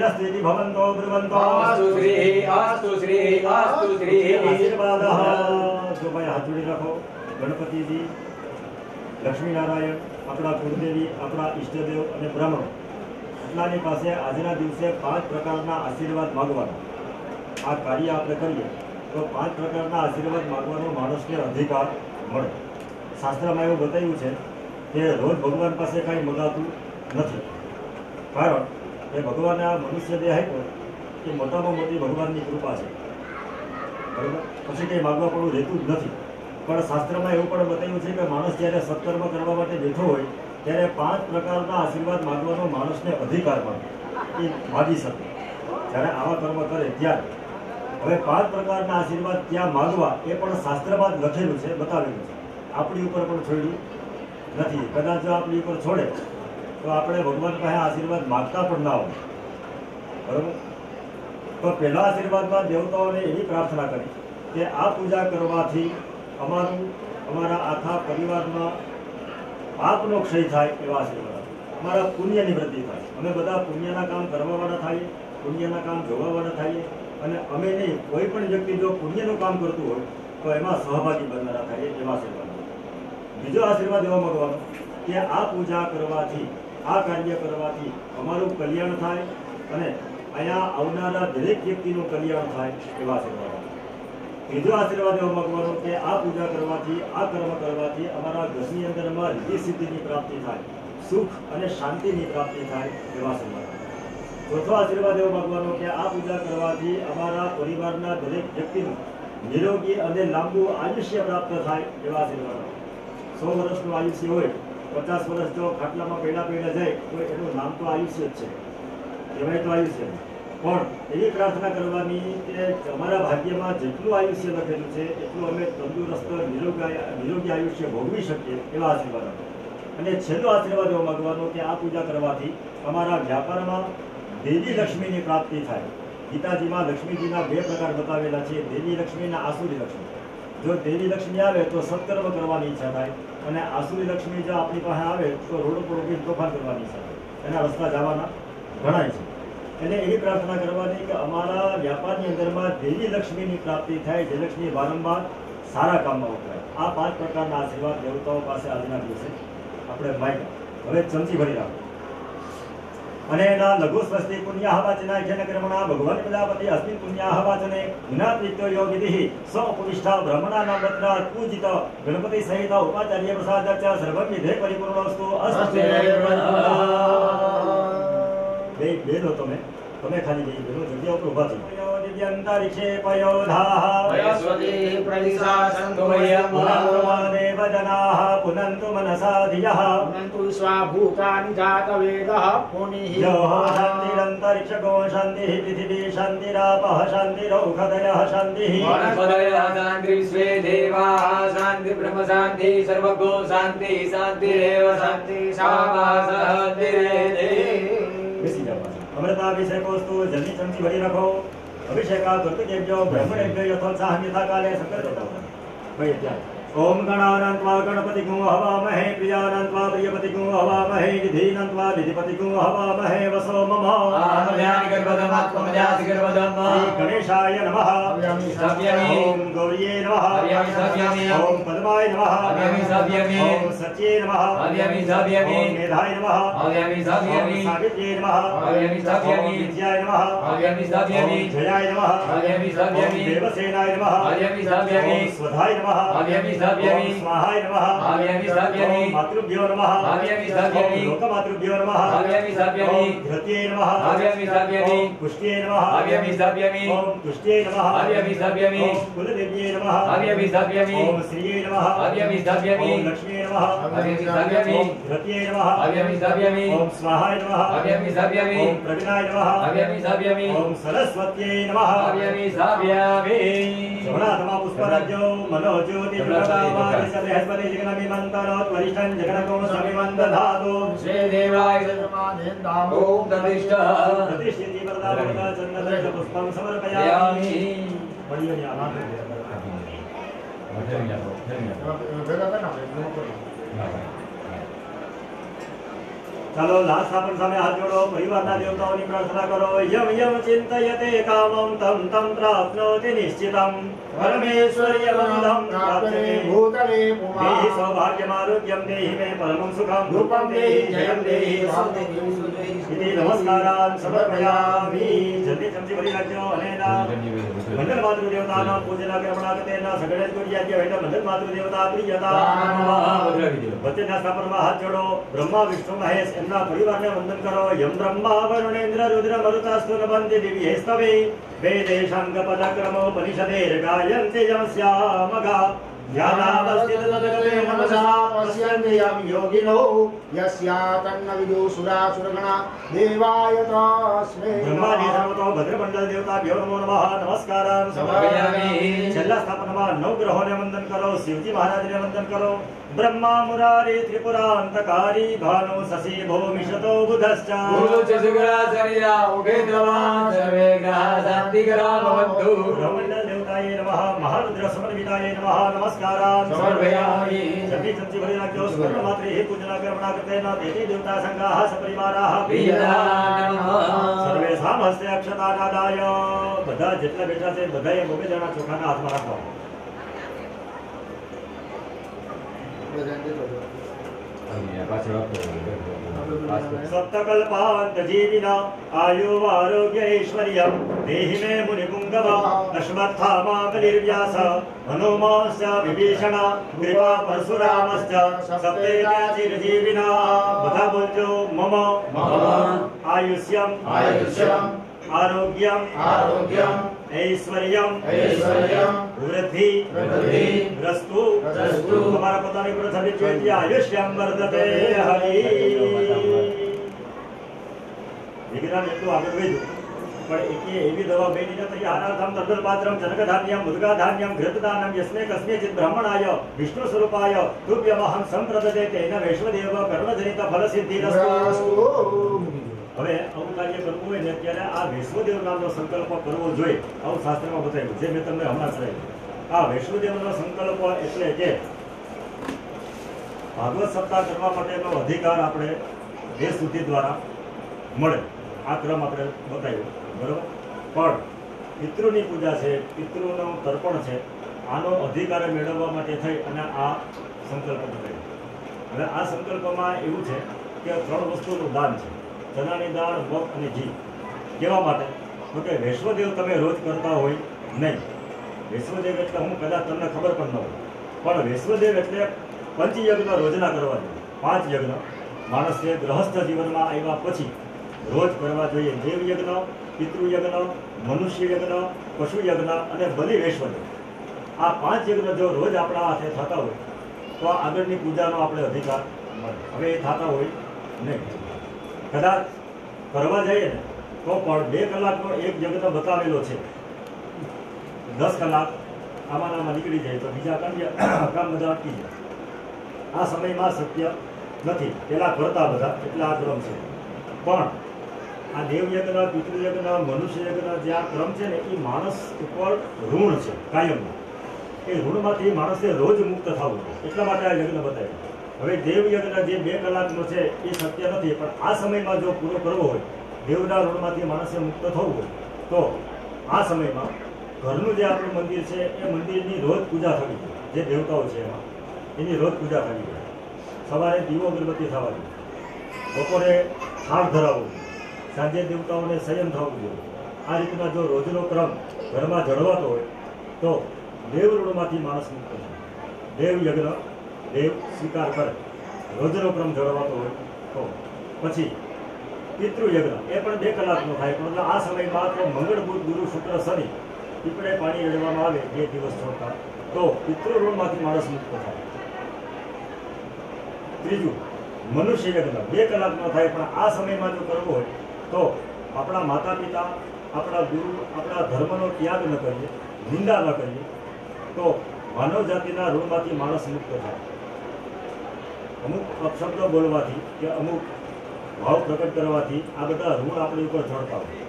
श्रीरस्त्विति भवन्तो ब्रुवन्तो अस्तु श्रीः अस्तु श्रीः अस्तु श्रीः आशीर्वादः જો ભાઈ હાથ જોડી રાખો ગણપતિજી લક્ષ્મીનારાયણ આપણા કુળદેવી આપણા ઈષ્ટદેવ અને બ્રાહ્મણો આટલાની પાસે આજના દિવસે પાંચ પ્રકારના આશીર્વાદ માગવાના આ કાર્ય આપણે કરીએ તો પાંચ પ્રકારના આશીર્વાદ માગવાનો માણસને અધિકાર મળે શાસ્ત્રમાં એવું બતાવ્યું છે કે રોજ ભગવાન પાસે કાંઈ મગાતું નથી કારણ કે ભગવાન આ મનુષ્ય દેહ આપ્યો એ મોટામાં મોટી ભગવાનની કૃપા છે. બરાબર? પછી કંઈ માગવા પડવું રહેતું જ નથી. પણ શાસ્ત્રમાં એવું પણ બતાવ્યું છે કે માણસ જ્યારે સત્કર્મ કરવા માટે બેઠો હોય, ત્યારે પાંચ પ્રકારના આશીર્વાદ માગવાનો માણસને અધિકાર પણ એ માગી શકે. જ્યારે આવા કર્મ કરે ત્યારે. હવે પાંચ પ્રકારના આશીર્વાદ ત્યાં માગવા એ પણ શાસ્ત્રમાં જ લખેલું છે, બતાવેલું છે. આપણી ઉપર પણ છોડ્યું નથી. કદાચ આપણી ઉપર છોડે તો આપણે ભગવાન પાસે આશીર્વાદ માગતા પણ ના હોય. બરાબર? તો પહેલા આશીર્વાદમાં દેવતાઓને એવી પ્રાર્થના કરી કે આ પૂજા કરવાથી અમારું, અમારા આખા પરિવારમાં પાપનો ક્ષય થાય એવા આશીર્વાદ અમારા પુણ્યની વૃદ્ધિ થાય. અમે બધા પુણ્યના કામ કરવાવાળા થઈએ, પુણ્યના કામ જોવાવાળા થઈએ અને અમે નહીં, કોઈ પણ વ્યક્તિ જો પુણ્યનું કામ કરતું હોય, તો એમાં સહભાગી બનનારા થઈએ એવા આશીર્વાદ બીજો આશીર્વાદ એવા માંગવાનો કે આ પૂજા કરવાથી આ કાર્ય કરવાથી અમારું કલ્યાણ થાય અને અહીંયા આવનારા દરેક વ્યક્તિનું કલ્યાણ થાય એવા આશીર્વાદ બીજો આશીર્વાદ એવો મગવાનો કે આ પૂજા કરવાથી, આ કર્મ કરવાથી અમારા ઘરની અંદરમાં રીતિ સિદ્ધિની પ્રાપ્તિ થાય, સુખ અને શાંતિની પ્રાપ્તિ થાય એવા આશીર્વાદ. ચોથો આશીર્વાદ એવો મગવાનો કે આ પૂજા કરવાથી અમારા પરિવારના દરેક વ્યક્તિનું નિરોગી અને લાંબુ આયુષ્ય પ્રાપ્ત થાય એવા આશીર્વાદ સો વર્ષનું આયુષ્ય હોય પચાસ વર્ષ જો ખાટલામાં પહેલા પહેલા જાય, તો એનું નામ તો આયુષ્ય જ છે. કહેવાય તો આયુષ્ય. પણ એવી પ્રાર્થના કરવાની કે અમારા ભાગ્યમાં જેટલું આયુષ્ય લખેલું છે, એટલું અમે તંદુરસ્ત, નિરોગી આયુષ્ય ભોગવી શકીએ એવા આશીર્વાદ અને છેલ્લો આશીર્વાદ એવો માંગવાનો કે આ પૂજા કરવાથી અમારા વ્યાપારમાં દેવી લક્ષ્મીની પ્રાપ્તિ થાય. ગીતાજીમાં લક્ષ્મીજીના બે પ્રકાર બતાવેલા છે, દેવી લક્ષ્મી અને આસુરી લક્ષ્મી. જો દેવી લક્ષ્મી આવે તો સત્કર્મ કરવાની ઈચ્છા થાય. અને આસુરી લક્ષ્મી જો આપણી પાસે આવે તો રોડ ઉપર ઊભી તોફાન કરવાની છે. એના રસ્તા જવાના ગણાય છે. એટલે એવી પ્રાર્થના કરવાની કે અમારા વ્યાપારની અંદરમાં દેવી લક્ષ્મીની પ્રાપ્તિ થાય, જે લક્ષ્મી વારંવાર સારા કામમાં વપરાય આ પાંચ પ્રકારના આશીર્વાદ દેવતાઓ પાસે આજના દિવસે. આપણે માગ્યા હવે ચમચી ભરી રાખો. અને એના લઘુ સ્વસ્તિ પુણ્યાહ વાચના જનક્રમણા ભગવાન પ્રજાપતિ અસ્મિન પુણ્યાહ વાચને જ્ઞાતિત્વ યોગિધિ સ ઉપવિષ્ઠા બ્રહ્મણા નામ રત્ના પૂજિત ગણપતિ સહિત ઉપાચાર્ય પ્રસાદ ચ સર્વવિધે પરિપૂર્ણસ્તુ અસ્તુ બે બે લો તમે તમે ખાલી બેનો જગ્યા ઉપર ઊભા થઈ દિવ્યંતરિક્ષે પયોધાહ વયસ્વતી પ્રદિશા સંતો મહ્યમ પુનર્વદેવ જનાઃ પુનન્તુ મનસા ધિયઃ અનંતુ સ્વાભૂતાનિ જાતવેદઃ પુનિઃ યો શાંતિરંતરિક્ષગો શાંતિઃ પૃથિવી શાંતિરાપઃ શાંતિરૌષધયઃ શાંતિઃ વનસ્પતયઃ શાંતિ વિશ્વે દેવાः શાંતિ બ્રહ્મ શાંતિ ભક્તિ દેવજો અભિષેકા કૃતજ્ઞેભ્યો બ્રહ્મણેભ્યો યથોત્સાહન્યથા કાલે સંકલ્પિતો ભાઈ અત્યારે. પ્રિયાનંત્વા પ્રિયપતિ ગું હવામહે નિધિનંત્વા નિધિપતિ ગું હવામહે વસો મમ આહ્મયાનિ ગર્ભદમાત્મજાતિ ગર્ભદમ શ્રી ગણેશાય નમઃ સવ્યમી ઓમ ગૌરીયે નમઃ હવ્યમી સવ્યમી ઓમ પદ્માય નમઃ હવ્યમી સવ્યમી ઓમ સચ્યે નમઃ હવ્યમી સવ્યમી ઓમ મેધાય નમઃ હવ્યમી ઓમ સવ્યમી સાવિત્ર્યે નમઃ હવ્યમી સવ્યમી દેવસેનાય નમઃ હવ્યમી સવ્યમી ઓમ સ્વધાય નમઃ હવ્યમી સવ્યમી ઓમ સ્વાહાય નમઃ હવ્યમી સવ્યમી ઓમ માતૃભ્યો નમઃ હવ્યમી સવ્યમી ઓમ લોકમાતૃભ્યો નમઃ હવ્યમી સવ્યમી ઓમ ધૃત્યે નમઃ હવ્યમી સવ્યમી ઓમ પુષ્ટ્યે નમઃ હવ્યમી સવ્યમી ઓમ પુષ્ટ્યે નમઃ હવ્યમી સવ્યમી ઓમ કુલદેવ્યે નમઃ હવ્યમી સવ્યમી ઓમ શ્રીયે નમઃ હવ્યમી સવ્યમી ઓમ લક્ષ્મીએ નમઃ હવ્યમી સવ્યમી ઓમ ધૃત્યે નમઃ હવ્યમી સવ્યમી ઓમ સ્વાહાય નમઃ હવ્યમી સવ્યમી ઓમ પ્રજ્ઞાય નમઃ હવ્યમી સવ્યમી ઓમ સરસ્વત્યે નમઃ હવ્યમી સવ્યમી જમણાથમાં પુષ્પરાજ્યો ચાલો લાસ્ટ સ્થાપન સામે હાથ જોડો પરિવારના દેવતાઓની પ્રાર્થના કરો યમ યમ ચિંતયતે કામમ તમ તમ પ્રાપ્નોતિ નિશ્ચિતમ પરમેશ્વર્યમંદમ પ્રાપ્યતે ભૂતલે દેહી પુમા સૌભાગ્યમારોગ્યમ દેહી મે પરમં સુખમ રૂપમ દેહી જયમ દેહી ઇતિ નમસ્કારાન સમર્પયામિ જલ્દી ચમચી ભરી નાખજો અને ના મંડળ માતૃ દેવતાના પૂજન કર્મણાગતેના સગળે ગુણ્યાદ્ય વૈદ મંડળ માતૃ દેવતા પ્રિયતા વચ્ચેના સ્થાપનમાં હાથ જોડો બ્રહ્મા વિષ્ણુ મહેશ એમના પરિવારને વંદન કરો યમ બ્રહ્મા વરુણેન્દ્ર રુદ્ર મરુતાસ્તુ નબંતિ દિવ્ય સ્તવે. વેદે શંખ પદ ક્રમો પરિષદેર योगिनो यस्यातन्न विदुसुरासुरगणा नौ ग्रहों ने वंदन करो शिवजी महाराज ने वंदन करो ब्रह्मा मुरारी त्रिपुरान्तकारी भानु शशि भूमिशतो बुधश्च। गुरु उभे द्रवा सर्वे ग्रहा शान्तिकरा भवन्तु ब्रह्मण्डल મહારુદ્ર સમન્વિતાય નમઃ નમસ્કારાન સમર્પયામિ જલ્દી ચમચી ભરી નાખજો સ્વર્ણ માત્રે હે પૂજના કર્મણા કૃતેના દેતી દેવતા સંઘાઃ સપરિવારાઃ પ્રિયદા નમઃ સર્વેષાં હસ્તે અક્ષતા નાદાય બધા જેટલા બેઠા છે બધાએ બબે દાણા ચોખાના હાથમાં રાખવા સપ્તકલ્પાંત स्वप्तकल्पान्त जीविना आयुव आरोग्य ऐश्वर्यं देहि मे मुनिपुङ्गव अश्वत्था मा बलिर्व्यास हनुमांश्च विभीषण कृपा परशुरामश्च सप्ते चिरजीविना वध बोल्जो मम आयुष्यम् आयुष्यम् आरोग्यम् ઐશ્વર્યમ ऐश्वर्यम् વૃદ્ધિ વૃદ્ધિ રસ્તુ રસ્તુ તમારા પોતાની પ્રથમ જોઈએ આયુષ્યમ વર્ધતે હરિ વિજ્ઞાન એટલું આગળ વધ્યું પણ એકે એવી દવા બેની નથી આનાથમ તદ્દલપાત્રમ જનકધાન્યમ મુદગાધાન્યમ ઘૃતદાનમ યસ્મે કસ્મેચિત બ્રહ્મણાય વિષ્ણુ સ્વરૂપાય તુભ્યમહં સંપ્રદતે તેન વૈશ્વદેવ કર્ણજનિત ફલસિદ્ધિ अस्तु હવે આવું કાર્ય કરવું હોય ને ત્યારે આ વૈશ્વદેવ નામનો સંકલ્પ કરવો જોઈએ. આવું શાસ્ત્રમાં બતાવ્યું. જે મેં તમને હમણાં કરાવ્યું આ વૈશ્વદેવનો સંકલ્પ એટલે કે ભાગવત સપ્તાહ કરવા માટેનો અધિકાર આપણે દેશ સુધી દ્વારા મળે. આ ક્રમ આપણે બતાવ્યો. બરોબર? પણ પિતૃની પૂજા છે, પિતૃનું તર્પણ છે, આનો અધિકાર મેળવવા માટે થઈ અને આ સંકલ્પ બતાવ્યો. હવે આ સંકલ્પમાં એવું છે કે ત્રણ વસ્તુનું દાન છે. ચણાની દાળ મગ અને ઘી. કેવા માટે, તો કે વૈશ્વદેવ તમે રોજ કરતા હોય નહીં. વૈશ્વદેવ એટલે હું કદાચ તમને ખબર પણ ન હોય. પણ વૈશ્વદેવ એટલે પંચયજ્ઞ રોજના કરવા જોઈએ પાંચ યજ્ઞ. માણસને ગ્રહસ્થ જીવનમાં આવ્યા પછી રોજ કરવા જોઈએ દેવયજ્ઞ, પિતૃયજ્ઞ મનુષ્ય યજ્ઞ પશુ યજ્ઞ અને બલિ વૈશ્વદેવ આ પાંચ યજ્ઞ જો રોજ આપણા હાથે થતા હોય, તો આગળની પૂજાનો આપણે અધિકાર મળે. હવે એ થતા હોય નહીં. કદાચ ફરવા જઈએ ને તો પણ બે કલાકનો એક યજ્ઞ બતાવેલો છે. દસ કલાક આમાં આમાં નીકળી જાય તો બીજા કાર્ય કામ બધા અટકી જાય. આ સમયમાં શક્ય નથી. પેલા કરતા બધા એટલે આ ક્રમ છે. પણ આ દેવયજ્ઞ પિતૃયજ્ઞ મનુષ્યયજ્ઞ જે આ ક્રમ છે ને, એ માણસ ઉપર ઋણ છે, કાયમનું. એ ઋણમાંથી માણસે રોજ મુક્ત થવું. એટલા માટે આ યજ્ઞ બતાવ્યું. હવે દેવયજ્ઞ જે બે કલાકનો છે એ સત્ય નથી, પણ આ સમયમાં જો પૂરો કરવો હોય, દેવના ઋણમાંથી માણસે મુક્ત થવું હોય, તો આ સમયમાં ઘરનું જે આપણું મંદિર છે, એ મંદિરની રોજ પૂજા થવી જોઈએ, જે દેવતાઓ છે એમાં. એની રોજ પૂજા થવી જોઈએ. સવારે દીવો અગરબત્તી થવા જોઈએ. બપોરે થાળ ધરાવવું જોઈએ. સાંજે દેવતાઓને સંયમ થવું જોઈએ. આ રીતના જો રોજનો ક્રમ ઘરમાં જળવાતો હોય, તો દેવ ઋણમાંથી માણસ મુક્ત થાય. દેવ યજ્ઞ દેવ સ્વીકાર કરે. રોજનો ક્રમ જળવાતો હોય તો. પછી પિતૃયજ્ઞ. એ પણ બે કલાકનો થાય, પણ આ સમયમાં તો મંગળ ગુરુ શુક્ર શનિ પીપળે પાણી રેડવામાં આવે, બે દિવસ છોડતા. તો પિતૃ ઋણમાંથી માણસ મુક્ત થાય. ત્રીજું મનુષ્ય યજ્ઞ બે કલાકનો થાય, પણ આ સમયમાં જો કરવો હોય, તો આપણા માતા પિતા આપણા ગુરુ, આપણા ધર્મનો ત્યાગ ન કરીએ, નિંદા ન કરીએ, તો માનવ જાતિના ઋણમાંથી માણસ મુક્ત થાય. અમુક અપશબ્દો બોલવાથી કે અમુક ભાવ પ્રગટ કરવાથી આ બધા ઋણ આપણી ઉપર ચડતા હોય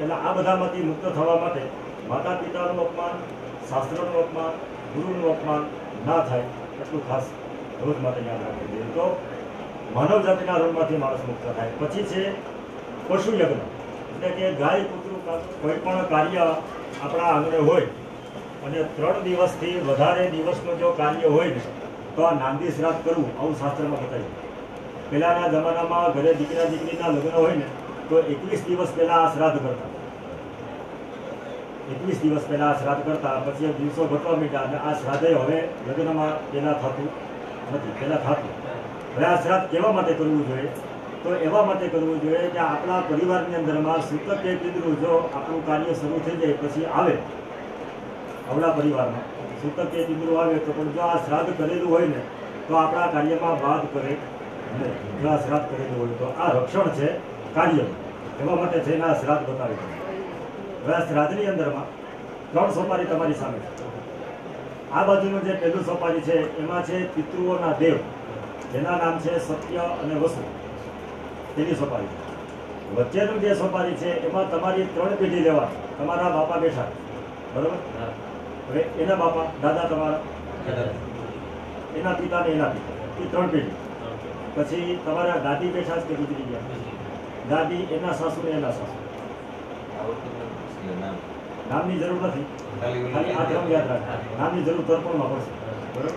એટલે આ બધામાંથી મુક્ત થવા માટે માતા પિતાનું અપમાન, શાસ્ત્રનું અપમાન, ગુરુનું અપમાન ના થાય એટલું ખાસ રોજ માટે યાદ રાખવું જોઈએ તો માનવ જાતિના ઋણમાંથી માણસ મુક્ત થાય. પછી છે પશુ યજ્ઞ. એટલે કે ગાય, કૂતરું કોઈ પણ કાર્ય આપણા આંગણે હોય અને ત્રણ દિવસથી વધારે દિવસનું જો કાર્ય હોય ને તો આ નાંદી શ્રાદ્ધ કરવું આવું શાસ્ત્રમાં બતાવ્યું પહેલાંના જમાનામાં ઘરે દીકરા દીકરીના લગ્ન હોય ને, તો એકવીસ દિવસ પહેલાં આ શ્રાદ્ધ કરતા. એકવીસ દિવસ પહેલાં આ શ્રાદ્ધ કરતા, પછી દિવસો ઘટવા મીટા અને આ શ્રાદ્ધે હવે લગ્નમાં પહેલાં થતું નથી, પહેલાં થતું. હવે આ શ્રાદ્ધ કેવા માટે કરવું જોઈએ? તો એવા માટે કરવું જોઈએ કે આપણા પરિવારની અંદરમાં સૂતક કે પિતૃ જો આપણું કાર્ય શરૂ થઈ જાય, પછી આવે. આપણા પરિવારમાં. સૂતક કે ચિંદ્રો આવે તો પણ જો આ શ્રાદ્ધ કરેલું હોય ને, તો આપણા કાર્યમાં બાદ કરે નહીં જો આ શ્રાદ્ધ કરેલું હોય તો આ રક્ષણ છે કાર્ય એવા માટે છે આ શ્રાદ્ધ બતાવી છે હવે આ શ્રાદ્ધની અંદરમાં ત્રણ સોપારી તમારી સામે છે. આ બાજુનું જે પહેલું સોપારી છે, એમાં છે પિતૃઓના દેવ. જેના નામ છે સત્ય અને વસુ. તેની સોપારી વચ્ચેનું જે સોપારી છે, એમાં તમારી ત્રણ પેઢી લેવા તમારા બાપા બેઠા. બરોબર? હવે એના બાપા દાદા તમારા? એના પિતા ને એના પિતા. એ ત્રણ પેઢી. પછી તમારા દાદી બેઠા જ કે ગુજરી ગયા? દાદી એના સાસુ ને એના સાસુ. નામની જરૂર નથી. ખાલી આ ક્રમ યાદ રાખ નામની જરૂર તર્પણમાં પડશે. બરોબર?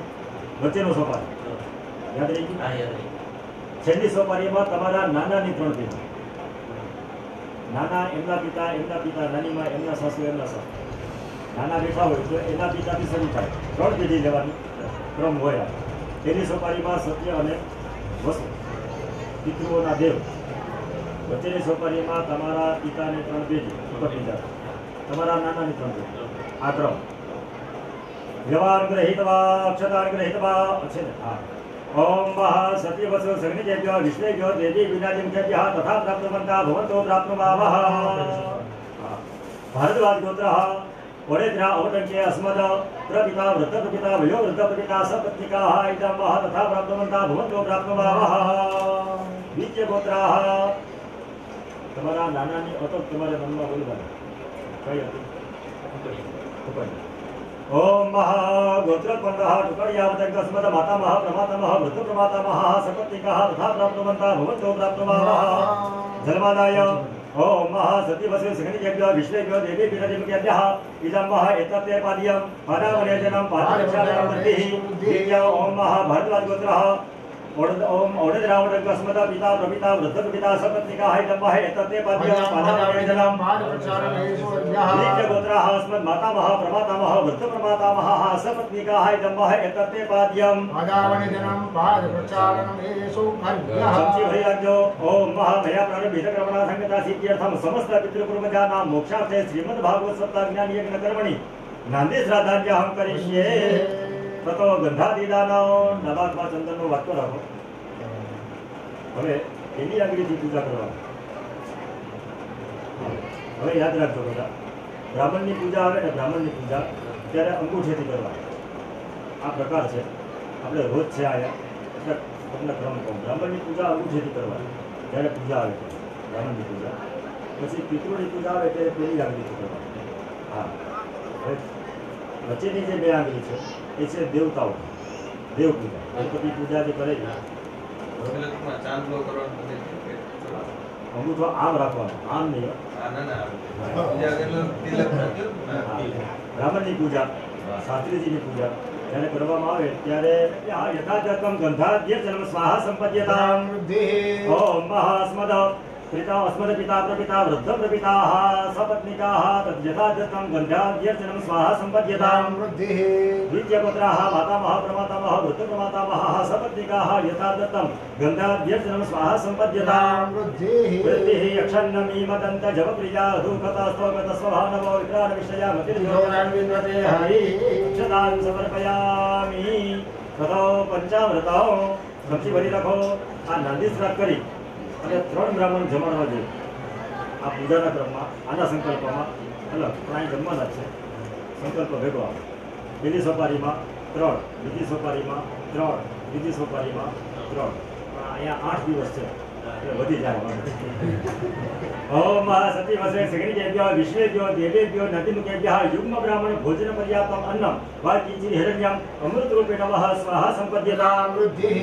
વચ્ચેનો સોપાર. યાદ રહી ગયું. છેલ્લી સોપારીમાં તમારા નાનાની ત્રણ પેઢી. નાના એમના પિતા એમના પિતા નાનીમાં એમના સાસુ એમના સાસુ. નાના બેઠા હોય તો એના પિતાથી શરૂ થાય. ત્રણ પેઢી લેવાની ક્રમ હોય. તેની સોપારીમાં સત્ય અને વસુ પિતૃઓના દેવ. વચ્ચેની સોપારીમાં તમારા પિતાને ત્રણ પેઢી ઉપર બીજા તમારા નાનાની ત્રણ પેઢી. આ ક્રમ. વ્યવહારગ્રહિતવા અક્ષતાગ્રહિતવા છે ને હા. ઓમ મહા સત્યવસો સગ્નિજેભ્યો વિશ્વેભ્યો દેવી વિનાજિમકેભ્યઃ તથા પ્રાપ્તવંતા ભવંતો પ્રાપ્નુમાવઃ ભારદ્વાજ ગોત્રઃ ઓરેદ્રા અવટંકે અસ્મદ પ્રપિતા વૃદ્ધપિતા વયો વૃદ્ધપિતા સપત્નિકાઃ ઇદં વઃ તથા પ્રાપ્તવંતા ભવન્તો પ્રાપ્નુમાવઃ બીજ્ય ગોત્રાઃ તમારા નાનાની અટક તમારે મનમાં બોલવાની કઈ હતી ટુકડી. ઓમ મહા ગોત્રપંડઃ ટુકડ્યાવતંકસ્મદ માતામહ પ્રમાતામહ વૃદ્ધ પ્રમાતામહ સપત્નિકાઃ તથા પ્રાપ્તવંતા ભવન્તો પ્રાપ્નુમાવઃ જન્માદાય ઓમ મહા સતીવસે સગનિજેભ્યો વિશ્વેભ્યો દેવી વિનજિમકેભ્યઃ ઇદં વઃ એતત્તે પાદ્યં પાદાવનેજनं પાદરક્ષાલનવૃત્તિઃ દિવ્ય ઓમ ओम औरद रावण कस्मता पिता प्रपिता वृद्धक पिता सपत्निका है दम्बा है तते पद्य पादावेदनम नित्य गोत्राः अस्मद् मातामह प्रमातामह वृद्ध प्रमातामह सपत्निका है दम्बा है तते पाद्यम। पादावेदनम पाद प्रचारणम येषु फल्यः संचि भयज्ञो ओम महा मया प्रारंभित क्रमणा संगता सिद्ध्यर्थम। समस्त पितृकुर्मजानां मोक्षार्थे श्रीमद्भागवत सप्ताह ज्ञान यज्ञ कर्मणि नांदेश राधार्य हम करिष्ये। તતો ગંધાદીદાનો નબાકમાં ચંદનનો વાતો રાખો હવે એની આગળથી પૂજા કરવા હવે યાદ રાખજો બધા. બ્રાહ્મણની પૂજા આવે ને બ્રાહ્મણની પૂજા, ત્યારે અંગૂઠેથી કરવાની. આ પ્રકાર છે. આપણે રોજ છે આયા. એટલે તમને ક્રમ કહું. બ્રાહ્મણની પૂજા અંગૂઠેથી કરવાની. જ્યારે પૂજા આવે બ્રાહ્મણની પૂજા. પછી પિતૃની પૂજા આવે ત્યારે પેલી આંગળી કરવાની. હા. હવે વચ્ચેની જે બે આંગળી છે એ છે દેવતાઓ. દેવ પૂજા ગણપતિ પૂજા જે કરે છે. અમુક તો આમ રાખવાનું. આમ નહીં આ ના ના પૂજા એટલે તિલક નાખ્યું ને? હા. બ્રાહ્મણની પૂજા શાસ્ત્રીજીની પૂજા. જ્યારે કરવામાં આવે ત્યારે આ યથાચક્રમ ગંધાદ્ય જન્મ સ્વાહા સંપદ્યતા ઓમ મહાસ્મદ. प्रीता अस्मदपिता प्रपिता वृद्धप्रपिताः सपत्निकाः तद्यथादत्तं गन्ध्याद्यर्चनं स्वाहा सम्पद्यतां वृद्धिः द्वितीयपुत्राः मातामहः प्रमातामहः सपत्निकाः यथा दत्तं गन्ध्याद्यर्चनं स्वाहा सम्पद्यतां वृद्धिः वृद्धिः यक्षन्नमीमदन्त जपप्रिया धूपतस्त्वगतस्वभावनवो विक्राणविषया मतिर्योगान्विन्वते हरि। क्षतान् समर्पयामि। ततो पञ्चामृतौ समची रखो आ नंदी करी અને ત્રણ બ્રાહ્મણ જમાડવા જોઈએ. આ પૂજાના ક્રમમાં, આના સંકલ્પમાં અલગ પણ અહીં જમવાના છે. સંકલ્પ ભેગો બીજી સોપારીમાં ત્રણ, બીજી સોપારીમાં ત્રણ, બીજી સોપારીમાં ત્રણ. અહીંયા આઠ દિવસ છે. એટલે વધી જાય. ઓમ સતી વસે સગણીકેભ્યો વિશ્વેભ્યો દેવેભ્યો નદીમુખેભ્યઃ યુગ્મ બ્રાહ્મણ ભોજન પર્યાપ્તમ અન્નમ. વા કિંચિત હિરણ્યમ અમૃત રૂપે નમઃ. સ્વાહા સંપદ્યતા. વૃદ્ધિ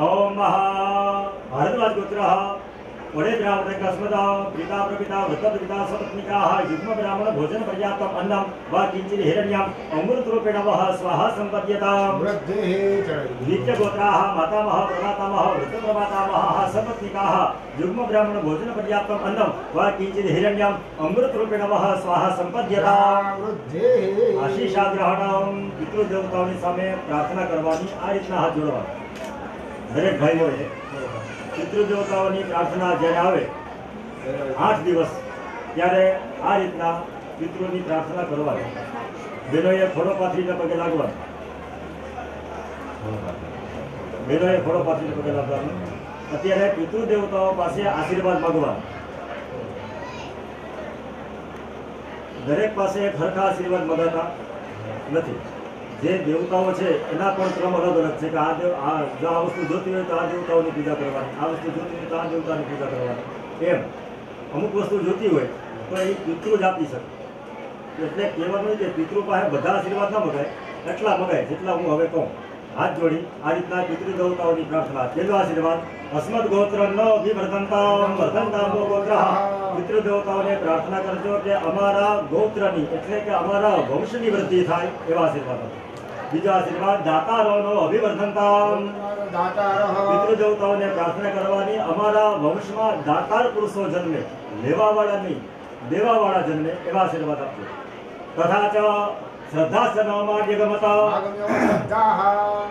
ઓમ ભારદ્વાજ ગોત્ર. વડે બ્રાહ્મણ કસ્મદ પિતા પ્રપિતા વૃદ્ધ પિતા સપત્નિકા યુગ્મ બ્રાહ્મણ ભોજન પર્યાપ્તમ અન્નમ વા કિંચિત હિરણ્યમ અમૃત રૂપેણ વહ સ્વાહા સંપદ્યતામ સમૃદ્ધિ ચડી नित्यगोत्राः मातामहः प्रमातामहः वृद्धप्रमातामहः सपत्निकाः युग्मब्राह्मण भोजन पर्याप्तम् अन्नं वा किञ्चित् हिरण्यम् अमृतरूपेण वः स्वाहा सम्पद्यताम् સમૃદ્ધિ આશીષાગ્રહણમ પિતૃદેવતાઓની સામે પ્રાર્થના કરવાની આ રીતના હાથ જોડવા દરેક ભાઈઓએ પિતૃદેવતાઓની પ્રાર્થના જ્યારે આવે, આઠ દિવસ, ત્યારે આ રીતના પિતૃની પ્રાર્થના કરવાની. બહેનોએ ફળો પાથરીને પગે લાગવાનું. બહેનોએ ફળો પાથરીને પગે લાગવાનું. અત્યારે પિતૃદેવતાઓ પાસે આશીર્વાદ માંગવા દરેક પાસે એક આશીર્વાદ મગાતા નથી. જે દેવતાઓ છે, એના પણ ક્રમ અલગ અલગ છે કે આ દેવ આ જો આ વસ્તુ જોતી હોય તો આ દેવતાઓની પૂજા કરવાની, આ વસ્તુ જોતી હોય તો આ દેવતાની પૂજા કરવાની. એમ. અમુક વસ્તુ જોતી હોય તો એ પિતૃ જ આપી શકે. એટલે કહેવાનું કે પિતૃ પાસે બધા આશીર્વાદ ના મગાય, એટલા મગાય જેટલા હું હવે કહું. હાથ જોડી, આ રીતના પિતૃ દેવતાઓની પ્રાર્થના. પહેલો આશીર્વાદ, અસ્મદ ગોત્ર ન અભિવર્ધનતા વર્ધનતા ગોત્ર. પિતૃ દેવતાઓને પ્રાર્થના કરજો કે અમારા ગોત્રની, એટલે કે અમારા વંશની વૃદ્ધિ થાય એવા આશીર્વાદ આપો. બીજો આશીર્વાદ દાતારોનો અભિવર્ધનતામ દાતારઃ. પિતૃ દેવતાઓને પ્રાર્થના કરવાની અમારા વંશમાં દાતાર પુરુષો જન્મે લેવાવાળા નહીં દેવાવાળા જન્મે એવા આશીર્વાદ આપજો. તથા ચ શ્રદ્ધાસનોમાં યગમતા આગમ્યો શ્રદ્ધાઃ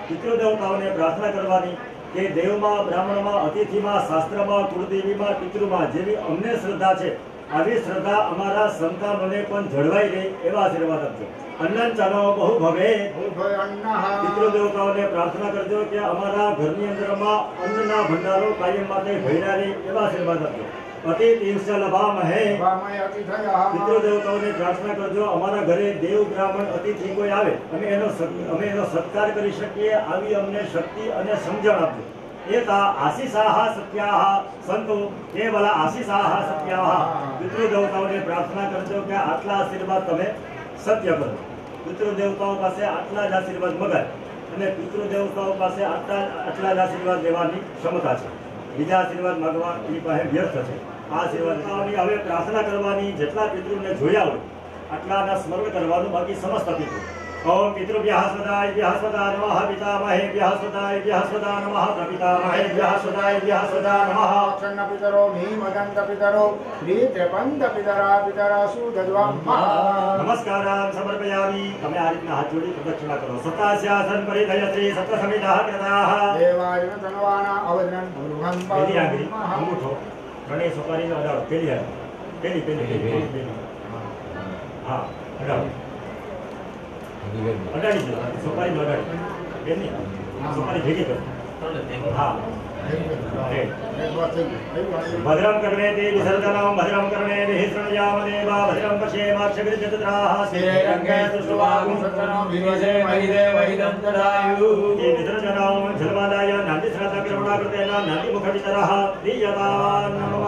પિતૃદેવતાઓને પ્રાર્થના કરવાની કે દેવમાં બ્રાહ્મણમાં અતિથિમાં શાસ્ત્રમાં કુળદેવીમાં પિતૃમાં જેવી અમને શ્રદ્ધા છે આવી શ્રદ્ધા અમારા સંતાનોને પણ જળવાઈ રહે એવા આશીર્વાદ આપજો. અન્નન ચાલો બહુ ભવે. ઉભય દેવતાઓને પ્રાર્થના કરજો કે અમારા ઘરની અંદરમાં અન્નના ભંડારો કાયમ માટે ભર્યા રહે એવા આશીર્વાદ આપજો. અતિ તીર્ષ લભામહે વામય અતિથયઃ. પિતૃદેવતાઓને પ્રાર્થના કરજો અમારા ઘરે દેવ બ્રાહ્મણ અતિથિ કોઈ આવે અમે એનો અમે એનો સત્કાર કરી શકીએ આવી અમને શક્તિ અને સમજણ આપજો. એતા આશીષાહ સત્યાહ સંતો એ કેવલ આશીષાહ સત્યાહ. પિતૃદેવતાઓને પ્રાર્થના કરજો કે આટલા આશીર્વાદ તમે સત્ય કરો. પિતૃદેવતાઓ પાસે આટલા જ આશીર્વાદ મગાય અને પિતૃદેવતાઓ પાસે આટલા આટલા જ આશીર્વાદ લેવાની ક્ષમતા છે. બીજા આશીર્વાદ માગવા એની પાસે વ્યર્થ છે. આ આશીર્વાદની હવે પ્રાર્થના કરવાની જેટલા પિતૃને જોયા હોય, આટલાના સ્મરણ કરવાનું બાકી સમસ્ત પિતૃ. પિતૃભ્યઃ સદાય સદા નમઃ પિતામહેભ્યઃ સદાય સદા નમઃ પ્રપિતામહેભ્યઃ સદાય સદા નમઃ ક્ષણ પિતરો ભીમદંત પિતરો પ્રીતપંત પિતરા પિતરાસુ દદ્વામઃ નમસ્કારાન સમર્પયામિ તમે આ રીતના હાથ જોડી પ્રદક્ષિણા કરો સતાસ્યાસન પરિધય શ્રી સપ્ત સમિતાઃ કૃતાઃ દેવાય તનવાના અવજ્ઞાન ભૃગં પેલી આંગળી અંગૂઠો ત્રણેય સોપારીનો અડાડો પેલી આંગળી પેલી પેલી પેલી પેલી હા અડાડો અડાડી દો સોપારીનો અડાડી પેલી સોપારી ભેગી કરો હા ભદ્રમ કર્મે તે વિસર્જનમ ભદ્રમ કર્મે દેહિ શૃણુયામ દેવા ભદ્રમ પશ્યેમાક્ષગૃજત્રાઃ શ્રીરંગે સુષ્વાગું સત્તનો વિવજે મહિદે વૈદં દદાયુ તે વિસર્જનમ જલમાદાય નાંદી શ્રાદ્ધ કરુણા કૃતેન નાંદી મુખવિતરઃ દીયતા નમઃ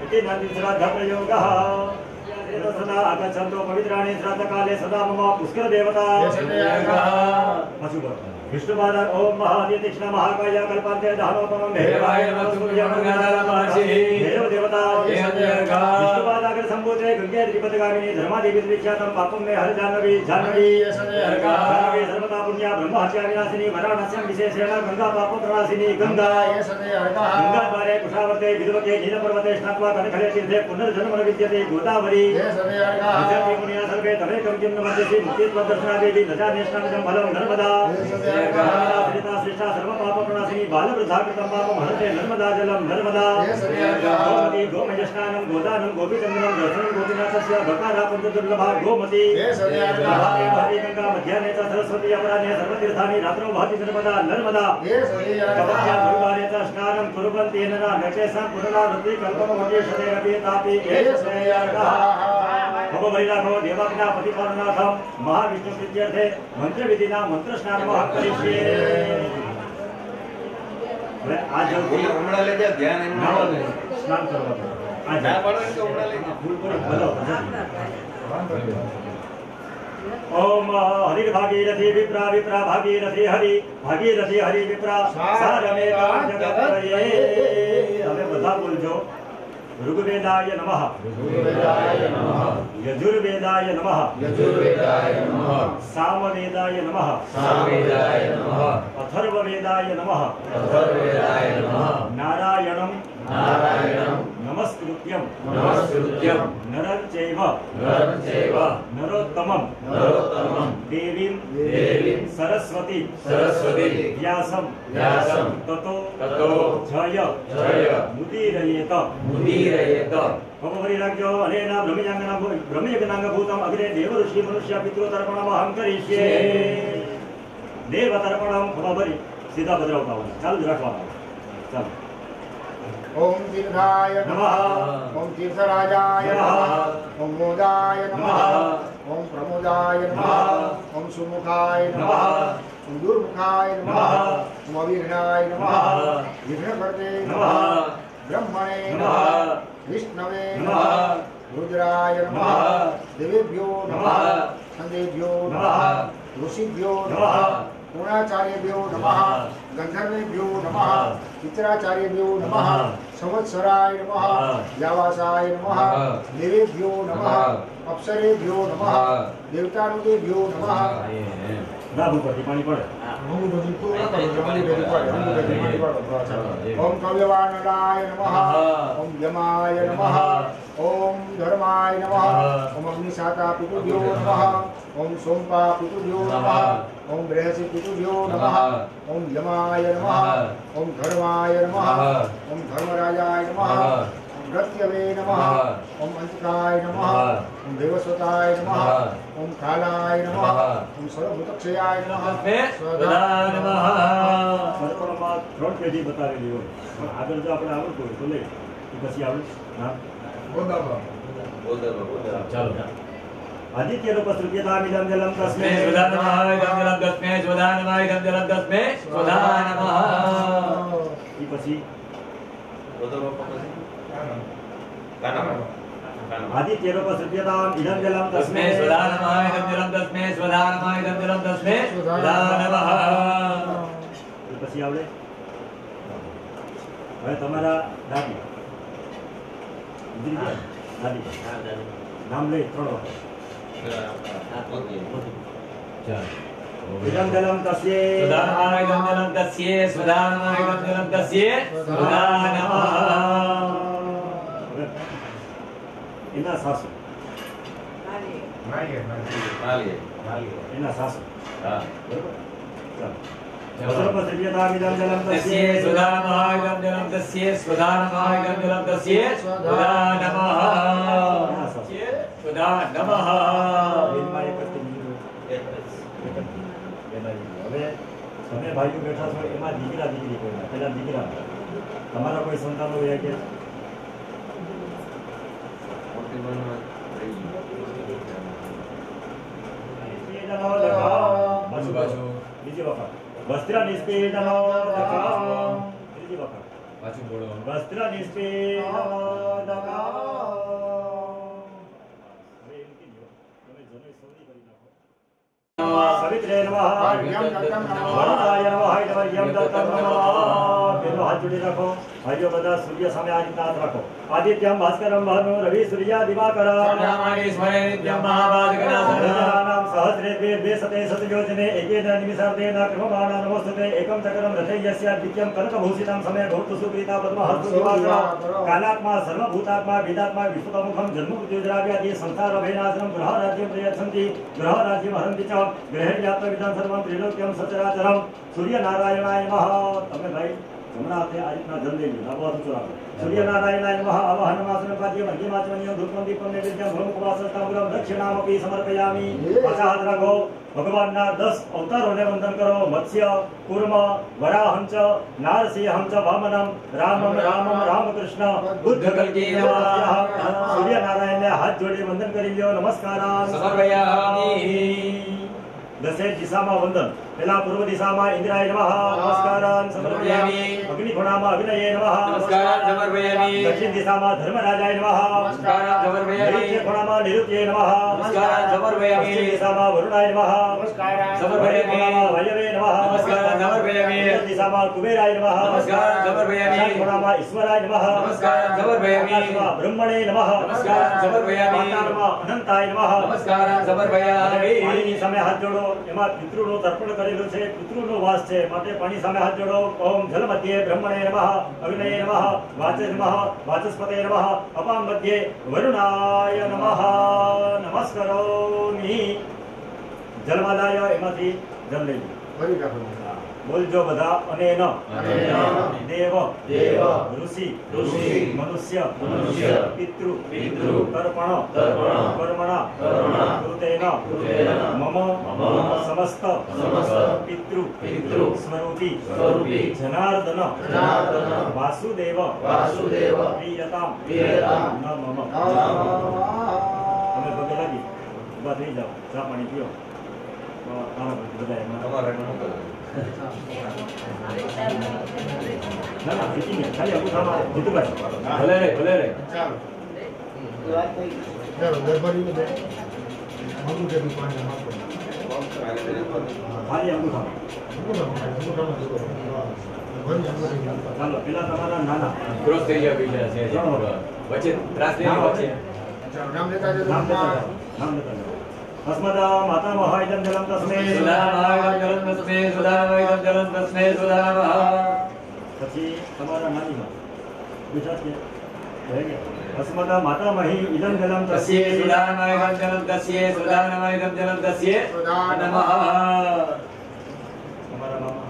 प्रतिनन्दित श्राद्धप्रयोगः एतत् सदा आगच्छन्तो पवित्राणि श्राद्धकाले सदा मम पुष्करदेवता पशुपत विष्णुपाद ओम महादेव कृष्ण महाकाय कल्पान्ते दहनोपमं देवाय नमः सूर्य मंगलामहर्षि। देव देवता देवदेवता। विष्णुपादाग्र संभूते गंगे त्रिपदगामिनी धर्मादेवी विख्यातं पापं मे हर जाह्नवी जाह्नवी जाह्नवी सर्वदा पुण्या ब्रह्महत्या विनाशिनी वाराणस्यां विशेषेण गंगा पाप प्रणाशिनी गंगा गंगाद्वारे कुशावर्ते विदुवके नीलपर्वते स्नात्वा कनखले तीर्थे पुनर्जन्म न विद्यते गोदावरी સ્નાન કુર્વંતી નચેસા પુનરાવૃત્તિ કલ્પમવતી શરેરપી તાપી એ શ્રેયર્ગઃ ભવભૈરાથો દેવાગ્ના પ્રતિપાલનાથમ ભાગીરથી વિપ્રા વિપ્રા ભાગીરથી હરિ ભાગીરથી હરિ વિપ્રા. હવે બધા બોલજો. ઋગ્વેદાય નમઃ યજુર્વેદાય નમઃ સામવેદાય નમઃ અથર્વવેદાય નમઃ નારાયણમ નમસ્કૃત્યમ નરં ચૈવ નરોત્તમમ દેવીમ સરસ્વતી વ્યાસમ તતો જય મુદીરયેત ભવ હરિ રાખજો અનેના બ્રહ્મયાંગના બ્રહ્મયજ્ઞાંગ ભૂતમ અગ્રે દેવ ઋષિ મનુષ્ય પિતૃ તર્પણમ અહમ દેવ તર્પણમ સીધા ચાલુ જ રાખવાના ચાલો ઓમ તીર્થાય નમઃ. નમઃ ઓમ તીર્થરાજાય નમઃ. નમઃ ઓમ મોદાય નમઃ નમઃ. ઓમ પ્રમોદાય નમઃ નમઃ. ઓમ સુમુખાય નમઃ નમઃ. ઓમ દુર્મુખાય નમઃ નમઃ. ઓમ અવિઘ્નાય નમઃ નમઃ. વિઘ્નકર્તે નમઃ નમઃ. બ્રહ્મણે નમઃ. વિષ્ણવે નમઃ. રુદ્રાય નમઃ. ગંધર્વેભ્યો નમઃ મિત્રાચાર્યભ્યો નમઃ. સંવત્સરાય નમઃ. વ્યાવાસાય નમઃ. દેવેભ્યો નમઃ. અપ્સરેભ્યો નમઃ. દેવતાનુદેભ્યો નમઃ ન ભેગી પાણી પડે. ઓમ કવ્યવાનરાય નમઃ. ઓમ યમાય નમઃ ઓમ ધર્માય નમઃ ઓમ અગ્નિશાતા પિતુભ્યો નમઃ ઓમ સોમપા પિતુભ્યો નમઃ ઓમ બૃહસ્પતિ પિતુભ્યો નમઃ ઓમ યમાય નમઃ ઓમ ધર્માય નમઃ ઓમ ધર્મરાજાય નમઃ ઓમ પ્રત્યવે નમઃ ઓમ અંતકાય નમઃ ઓમ દેવસ્વતાય નમઃ ઓમ કાલાય નમઃ ઓમ સર્વભૂતક્ષયાય નમઃ સદા નમઃ. તર્પણમાં ત્રણ પેઢી બતાવેલી હોય પણ આગળ જો આપણે આવડતું હોય તો લે પછી આવડે હા બોધાબા, બોધાબા. ચાલો સ્વધા નમઃ ઇદં જલમ તસ્મે સ્વધા નમઃ ઇદં જલમ તસ્મે સ્વધા નમઃ એ પછી બોધાબા પછી? કાનાબા. આદિત્ય રૂપસ્તૃત્યતામ ઇદં જલમ તસ્મે તસ્મે સ્વધા નમઃ ઇદં જલમ તસ્મે સ્વધા નમઃ ઇદં જલમ તસ્મે સ્વધા નમઃ પછી આવડે હવે તમારા દાદી. દાદી. નામ લઈ ત્રણ વખત. ઇદં જલમ તસ્યે સ્વધા નમઃ ઇદં જલમ તસ્યે સ્વધા નમઃ ઇદં જલમ તસ્યે સ્વધા નમઃ હવે એના સાસુ નાઈએ, નાઈએ. એક જ. હવે તમે ભાઈઓ બેઠા છો એમાં દીકરા દીકરી કોઈ પેલા દીકરા તમારા કોઈ સંતાનો રહ્યા કે બીજી વખત વસ્ત્ર નિષ્પીડનો ત્રીજી વખત વસ્ત્ર નિષ્પીડનો મોદકા હવે એમ કીધું, તમે જનોઈ સૌની કરી નમોસ્તુતે એકમ ચક્રમ રથયસ્ય દિત્યમ કનકભૂષિતમ સમય ભૌતુ સુપ્રીતા કાલાત્મા સર્વભૂતાત્મા વેદાત્મા વિશ્વતમુખમ જન્મમૃત્યુદ્રાવ્યાદિ સંસાર ભેનાશ્રમ ગ્રહ રાજ્યમ પ્રયચ્છન્તિ ગ્રહ રાજ્યમ હરંતિ ચ ગ્રહે વ્યાપ્ત વિધાન ત્રિલોક્યમ સચરાચરમ સૂર્યનારાયણાય નમઃ. તમે ભાઈ હમણાં હાથે આ રીતના જલ લઈ લો ડાબો હાથ સૂર્યનારાયણાય નમઃ આવાહનમાસન પાદ્યમ અર્ઘ્યમાચમન્યમ ધૂપમ દીપમ નૈવેદ્યમ બ્રહ્મકુમાસસ્તાંબુલમ દક્ષિણામપી સમર્પયામિ પાછા ભગવાનના દસ અવતારોને વંદન કરો. મત્સ્ય કુર્મ વરાહંચ નારસિંહંચ વામનમ રામમ રામમ રામકૃષ્ણ બુદ્ધ કલ્કી સૂર્યનારાયણને હાથ જોડી વંદન કરી લ્યો. નમસ્કાર સમર્પયામિ. દસે દિશામાં વંદન પેલા પૂર્વ દિશામાં ઇન્દ્રાય નમઃ નમસ્કારાન સમર્પયામિ અગ્નિ ખૂણામાં અગ્નયે નમઃ નમસ્કારાન સમર્પયામિ દક્ષિણ દિશામાં ધર્મરાજાય નમઃ નમસ્કારાન સમર્પયામિ નૈઋત્ય ખૂણામાં નિરુત્યે નમઃ નમસ્કારાન સમર્પયામિ પશ્ચિમ દિશામાં વરુણાય નમઃ નમસ્કાર સમર્પયામિ વાયવે નમઃ નમસ્કારાન સમર્પયામિ ઉત્તર દિશામાં કુબેરાય નમઃ નમસ્કારાન સમર્પયામિ ઈશાન ખૂણામાં ઈશ્વરાય નમઃ નમસ્કારાન સમર્પયામિ આકાશમાં બ્રહ્મણે નમઃ નમસ્કારાન સમર્પયામિ પાતાળમાં અનંતાય નમઃ નમસ્કારાન સમર્પયામિ પાણીની સામે હાથ જોડો એમાં પિતૃનું તર્પણ કરેલું છે પિતૃનો વાસ છે. માટે પાણી સામે હાથ જોડો. ઓમ જલ મધ્યે બ્રહ્મણે નમઃ, અગ્નયે નમઃ, વાચે નમઃ વાચસ્પતે નમઃ અપામ મધ્યે વરુણાય નમઃ. નમસ્કરોમિ જલમાદાય એમાંથી જલ લઈ લો. બોલજો બધા અને ન દેવ દેવ. ઋષિ ઋષિ. મનુષ્ય મનુષ્ય. પિતૃ પિતૃ. તર્પણ તર્પણ. કર્મણા કર્મણા. કૃતેન. મમ મમ. સમસ્ત સમસ્ત. પિતૃ પિતૃ. સ્વરૂપી સ્વરૂપી. જનાર્દન જનાર્દન. વાસુદેવ વાસુદેવ. પ્રિયતામ પ્રિયતામ. ન મમ અમે પગે લાગી ઊભા થઈ જાઓ ચા પાણી પીઓ બધા એમાં તમારે મોકલો. ના ના જીતી ગયા ખાલી અંગૂઠામાં જીતુભાઈ ભલે રે ભલે રે ચાલો ચાલો દરબારી ને માગું છે પાણી માગું ખાલી અંગૂઠામાં ચાલો પેલા તમારા નાના ક્રોસ થઈ ગયા બીજા છે જે. વચ્ચે ત્રાસ નહીં વચ્ચે નામ લેતા જજો નામ લેતા જાઓ. નામ લેતા જાઓ. અસ્મદા માતા મહાયજમ જલમ તસ્મે સુદામાયમ જલમ તસ્મે સુદામાયમ જલમ તસ્મે સુદામા પછી તમારા નાનીમાં ગુજરાત કે રહી ગયા અસ્મદા માતા મહી ઇદમ જલમ તસ્યે તસ્યે સુદામાયમ જલમ તસ્યે સુદામાયમ જલમ તસ્યે નમઃ તમારા મામા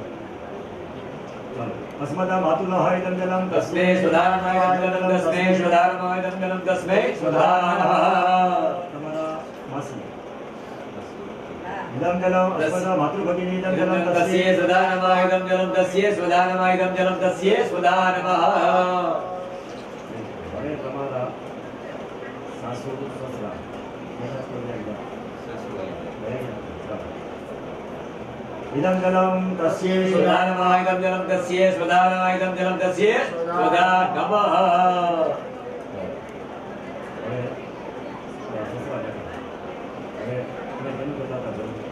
ચાલો અસ્મદા માતુલઃ ઇદમ જલમ તસ્મે સુદામાયમ જલમ તસ્મે સુદામાયમ જલમ તસ્મે સુદામઃ તમારા માસી ઇદમ જલમ અસ્મદા માતૃભગિની ઇદમ इदं તસ્યે તસ્યે સુદામાયમ જલમ તસ્યે સુદામાયમ જલમ તસ્યે સુદાનમઃ હવે તમારા સાસુ સસરા બધા કોઈ એકદમ ઇદમ જલમ તસ્યે સુદાનમાયમ જલમ તસ્યે સુદાનમાયમ જલમ તસ્યે સુદાનમઃ હવે સસરા બેઠા. હવે તમે કેમ કહેતા હતા જલ્દી?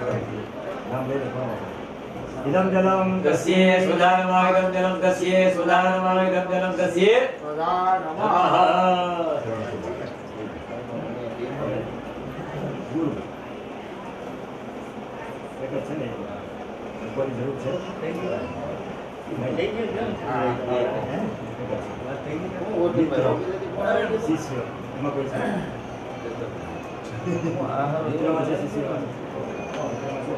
નામ લઈને કોણ વાપરે? ઇદમ જલમ તસ્યે સુદાનમાયમ જલમ તસ્યે સુદાનમાયમ જલમ તસ્યે સદા નમઃ ગુરુ એક જ છે ને કોની જરૂર છે શિષ્ય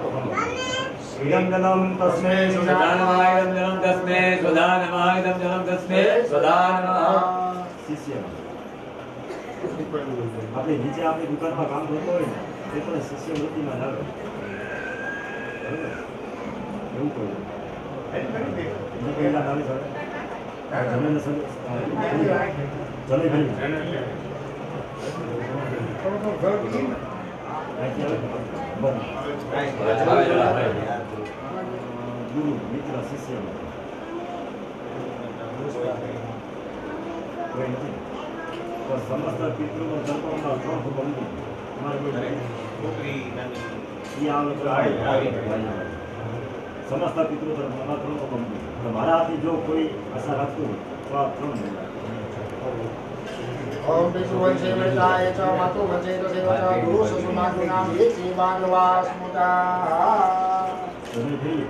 એમાં કોઈ છે મિત્રમાં છે શિષ્ય ઇદમ જલમ તસ્મે સુદાનમાયમ જલમ તસ્મે સુદાનમાયમ જલમ તસ્મે સુદાનમઃ આપણે નીચે આપણી દુકાનમાં કામ કરતો હોય ને એ પણ શિષ્યવૃત્તિમાં બરોબર? એવું કહ્યું? આ જમીનને સર- આ જમીન ગુરુ મિત્ર શિષ્ય કોઈ નથી તો સમસ્ત પિતૃ સંતોના ત્રણ ભૂમિ અમારે કોઈ છોકરી નાની એ આ લોકો આવી, આવી. સમસ્ત પિતૃ ધર્મમાં ત્રણ ભૂમિ તો મારા હાથથી જો કોઈ આશા રાખતું હોય તો આ ત્રણ મળે ઓમ પિતૃવંશે વૃતાય ચ માતૃવંશે ચ સેવ ચ ગુરુ સસુમાતુનામ એ સેવાન્વા સ્મૃતા તમે થઈ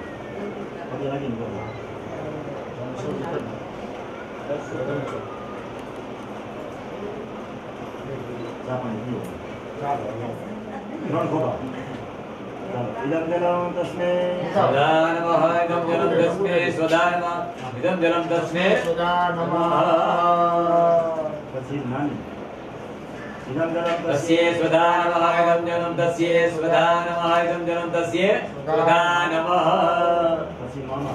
પગે લાગીને કરો ચા પાણી પીવો ત્રણ ખોબા ચાલો ઇદમ જલમ તસ્મે સદા નમઃ ઇદં જલમ તસ્મે સ્વદા નમઃ ઇદં જલમ તસ્મે સુદા નમઃ પછી નાની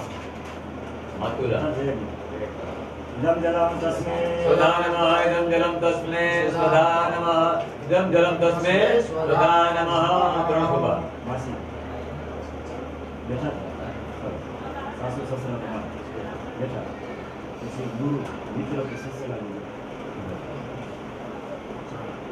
ઇદમ જલમ તસ્યે સ્વદા નમઃ ઇદં જલમ તસ્યે સ્વદા નમઃ ઇદં જલમ તસ્યે સ્વદા નમઃ પછી મામા માતુલા ઇદમ જલમ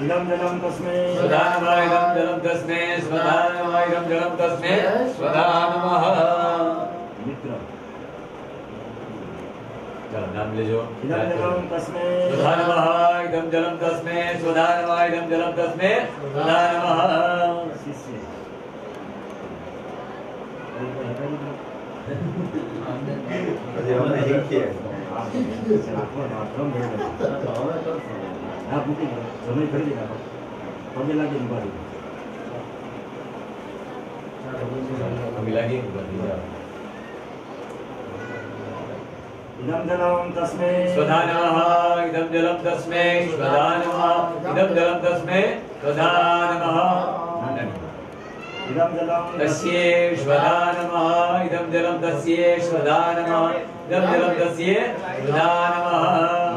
નમઃ ઇદં જલમ તસ્મે સ્વદા નમઃ ઇદં જલમ તસ્મે સ્વદા નમઃ ત્રણ ખોબા માસી બેઠા થાઓ. સાસુ સસરા તમારા બેઠા પછી ગુરુ મિત્ર કે શિષ્ય લાગી પગે લાગી ગયા. ચા પાણી. ખાલી ચા પાણી સ્વદા નમઃ ઇદં જલમ તસ્મે સ્વદા નમઃ ઇદં જલમ તસ્મે સ્વદા નમઃ નાની મામા માસી સાસુ સસરા ગુરુ ઇદમ જલમ તસ્મે સ્વદા નમઃ ઇદં જલમ તસ્મે સ્વદા નમઃ ઇદં જલમ તસ્મે સ્વદા નમઃ મિત્ર ચાલો નામ લેજો ઇદમ જલમ તસ્મે સ્વદા નમઃ ઇદં જલમ તસ્મે સ્વદા નમઃ ઇદં જલમ તસ્મે સ્વદા નમઃ શિષ્ય પછી અમે શીખીએ હા મૂકી દો જમી ખરીદી નાખો પગે લાગી ઉભા અભી લાગી બધી જાઓ ઇદમ જલમ તસ્મે સ્વદા નમઃ ઇદં જલમ તસ્મે સ્વદા નમઃ ઇદં જલમ તસ્મે સ્વદા નમઃ ઇદમ જલમ તસ્યે સ્વદા નમઃ ઇદં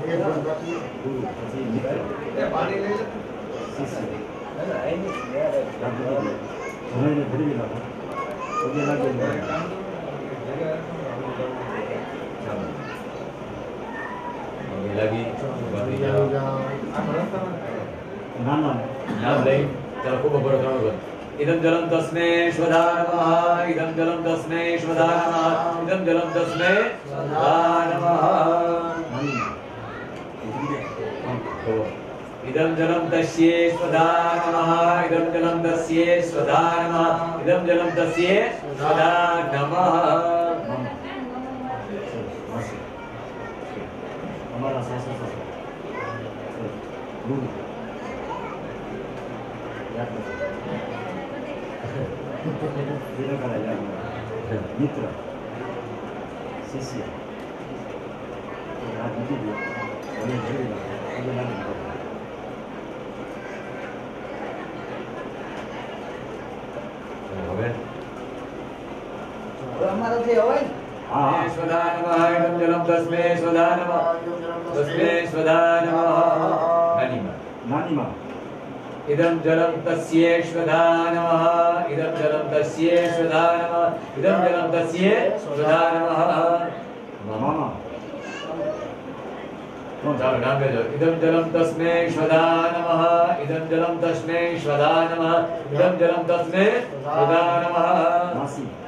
એક ગણપતિ ગુરુ પછી મિત્ર પાણી લઈ લાગી ઊભા રહો. ચાલો અભી લાગી બધી જાઓ ના ના નામ લઈ ચાલો ખૂબ બરો ત્રણ વખત ઇદં જલમ તસ્મે સ્વદા નમઃ ઇદં જલમ તસ્મે સ્વદા નમઃ ઇદં જલમ તસ્મે સ્વદા નમઃ નાની ઇદં જલમ તસ્યે સ્વદા નમઃ ઇદં જલમ તસ્યે સ્વદા નમઃ ઇદં જલમ તસ્યે સ્વદા નમઃ અમારા સાસુ સસરા ગુરુ યાદ રાખો. વિવેકાનંદ યાદ રાખો. મિત્ર શિષ્ય હાથ મૂકી દો અને જોડી રાખો. પગે લાગી રાખો. હવે હા स्वदा नमः इदं जलं तस्मै स्वदा नमः तस्मै स्वदा नमः नानिमा इदं जलं तस्येष्वधा नमः इदं जलं तस्येष्वधा नमः इदं जलं तस्ये स्वधानमः मम इदं जलं तस्मै श्वधा इदं जलं तस्मै श्वधा इदं जलं तस्मै स्वधा नमः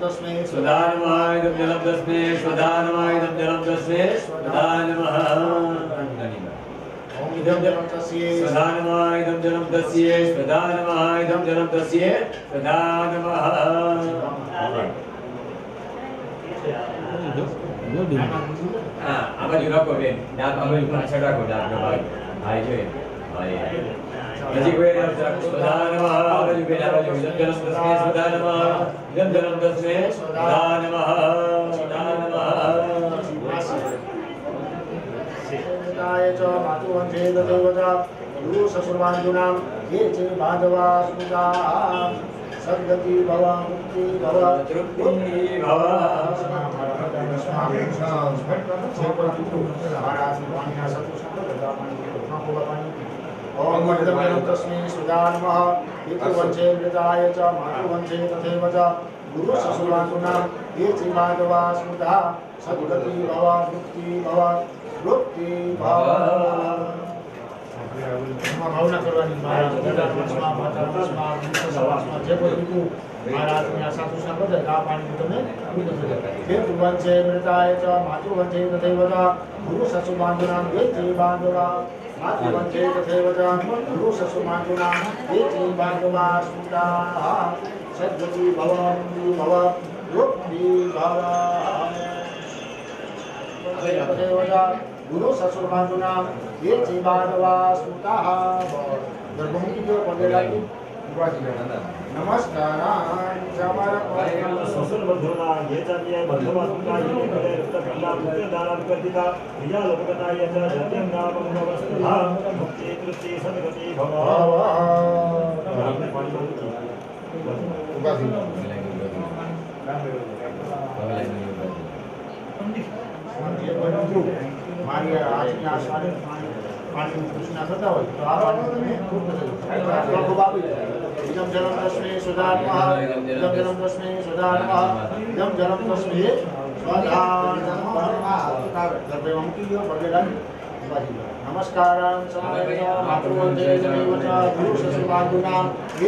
જન્મ તસ્મૈ स्वदानमायुधं जलं तस्मै स्वदानमायुधं जलं तस्मै स्वदानमः ઓમ ઇદમ જન્મ તસ્યૈ स्वदानमायुधं जलं तस्यै स्वदानमायुधं जलं तस्यै स्वदानमः હા આ બાજુ રાખો બેન દાંત આ બાજુ પાછળ રાખો દાંતનો ભાગ હા એ જોઈએ નજીકવેદમ સુધાનમઃ રજુભેદાવજો વિલંબનમ તસ્મે સુધાનમઃ વિલંબનમ તસ્મે સુધાનમઃ સુધાનમઃ ચ માતુવંધેદ દેવતા ગુરુ સસુરવાંજુનામ હે ચે બાંધવા સ્મૃતા સદગતિ ભવ મુક્તિ ભવ તૃપ્તિ ભવ સ્વામી वर्धमानं तस्मै सुदानमः पितृवंशे मृताय च मातृवंशे तथैव च गुरु ससुरानुनां ये च माधवा स्मृता सद्गति भव मुक्ति भव मुक्ति भव એમાં ભાવના કરવાની મહારાજ પિતામાં માતામાં સમાસમાં જે કોઈ બીજું મહારાજની આ સાધુ સંબંધ આ પાણી તમે તે વંશે મૃતાય ચ માતૃવંશે તથૈવ ચ ગુરુ સસુ બાંધુનામ એ તે બાંધવા માતૃવંશે તથૈવ ચ ગુરુ સસુ બાંધુનામ એ તે બાંધવા સ્મૃતા સદ્ગતિ ભવ મુક્તિ ભવ મુક્તિ ભવ તથૈવ ચ ગુરુ સસુ শ্বশুর বন্ধুনা ये जातीय बंधुवात्मका ये कले रक्तपिंडा पुत्रदानादिकर्तिका क्रियालोकता ये च जन्यङ्गापङ्गवस्था मुक्ति तृप्ति सद्गति भव हमारे आज के आषाढ़ આજની આ સાડી પાણી કૃષ્ણ થતા હોય તો આવા ખૂબ આપી ઇદમ જલમ તસ્મે સુધાર્મઃ ઇદમ જલમ તસ્મે સુધાર્મઃ ઇદમ જલમ તસ્મે મૂકી પગે લાગી. નમસ્કારં સસુબાંધુનામ એ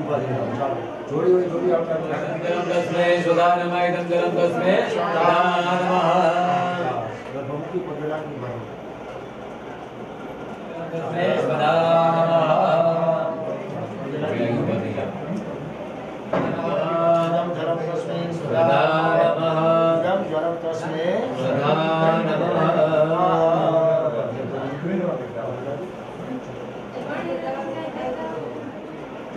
जोड़ी हुई जोड़ी आप गरम तस्मे सुधा नमः एकदम गरम तस्मे सुधा नमः की पगड़ा की भाई तस्मे सुधा नमः गरम तस्मे सुधा नमः गरम तस्मे सुधा नमः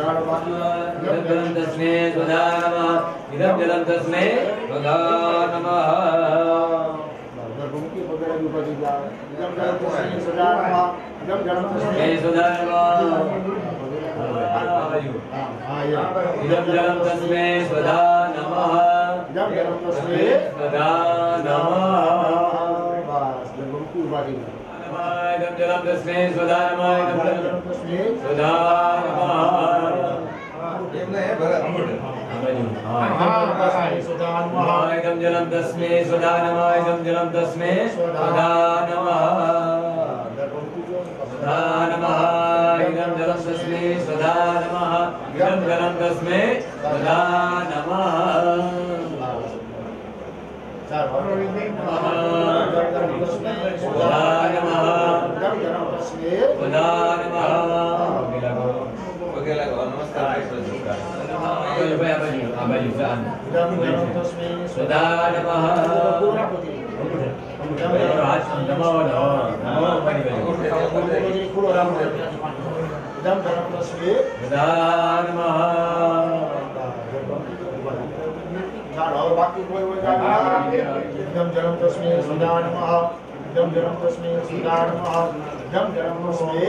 इदं जलं तस्मै सुधा नमः इदं जलं तस्मै सुधा નમાય તમ જલમ તસ્મે સ્વધા નમાય તમ જલમ તસ્મે સ્વધા નમાય એટલે ભરત નમાય તમ જલમ તસ્મે સ્વધા નમાય તમ જલમ તસ્મે સ્વધા નમાય જલમ તસ્મે સ્વધા નમાય નમો નમઃ ચાલો હવે બાકી કોઈ હોય ધમ ધમ તસ્મે સુધા નમઃ ધમ ધમ તસ્મે સુધા નમઃ ધમ ધમ તસ્મે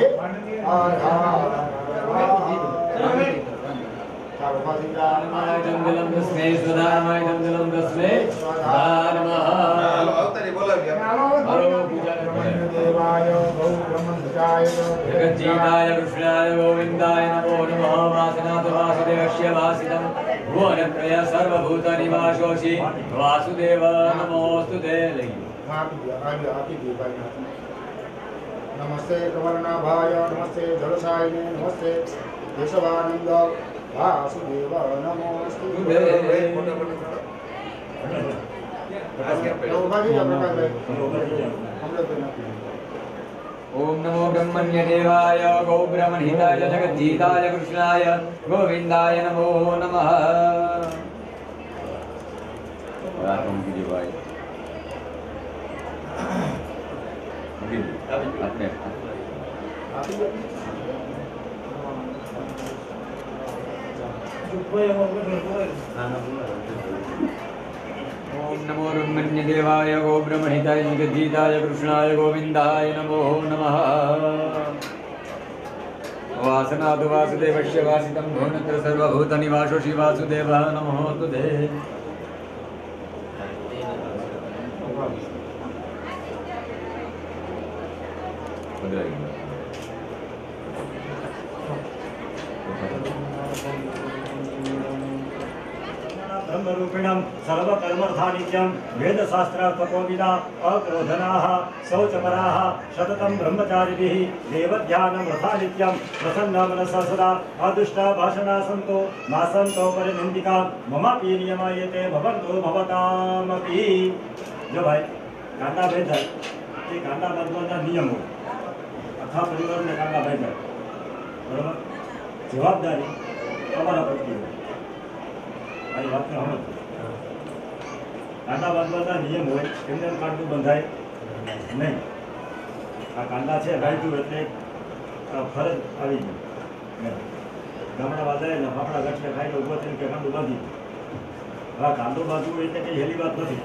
જલમ તસ્મે સદા નમઃ નમઃ હાલો આવતારી બોલાવી ભુવનત્રય સર્વભૂત નિવાસોષી વાસુદેવ નમોસ્તુ તે લઈ નમસ્તે કમરનાભાય નમસ્તે જળસાયને નમસ્તે કેશવાનંદ વાસુદેવ નમોસ્તુ પ્રકાશ ओम नमो ब्रह्मण्य देवाय गौब्रह्मणिताय जगद्गीताय कृष्णाय गोविंदाय नमो नमः। अपने चुप हो गए ઓમ નમો બ્રહ્મણ્યદેવાય ગોબ્રહ્મણિતાય જગદીતાય કૃષ્ણાય ગોવિંદાય નમો નમઃ વાસનાદ વાસુદેવસ્ય વાસિતમ ભુવનત્ર સર્વભૂત નિવાસો શ્રી વાસુદેવ નમો તુદે પંદર तुदे બ્રહ્મરૂપિણમ સર્વકર્મર્થાનિત્યમ વેદશાસ્ત્રાર્થકોવિદા અક્રોધનાઃ શૌચપરાઃ સતતમ બ્રહ્મચારિભિः દેવધ્યાનમ રથાનિત્યમ પ્રસન્નમનસા સદા અદુષ્ટા ભાષણા સંતો મા સંતો પરિનિંદિકા મમાપી નિયમાયતે ભવન્તો ભવતામપી જો ભાઈ કાંટા ભેદાય એ કાંટા બાંધવાના નિયમો આખા પરિવારને કાંટા ભેદાય બરોબર જવાબદારી તમારા પ્રત્યે હોય મારી વાતને સમજો કાંદા બાંધવાના નિયમ હોય એમને એમ બંધાય. નહીં. આ કાંદા છે બાંધ્યું એટલે ફરજ આવી ગઈ ગામડા વાદાય ને ફાફડા ગાંઠે ખાઈને ઊભો થઈને કે કાંટું બાંધી. હા કાંદો બાંધવું એટલે કંઈ હેલી વાત નથી.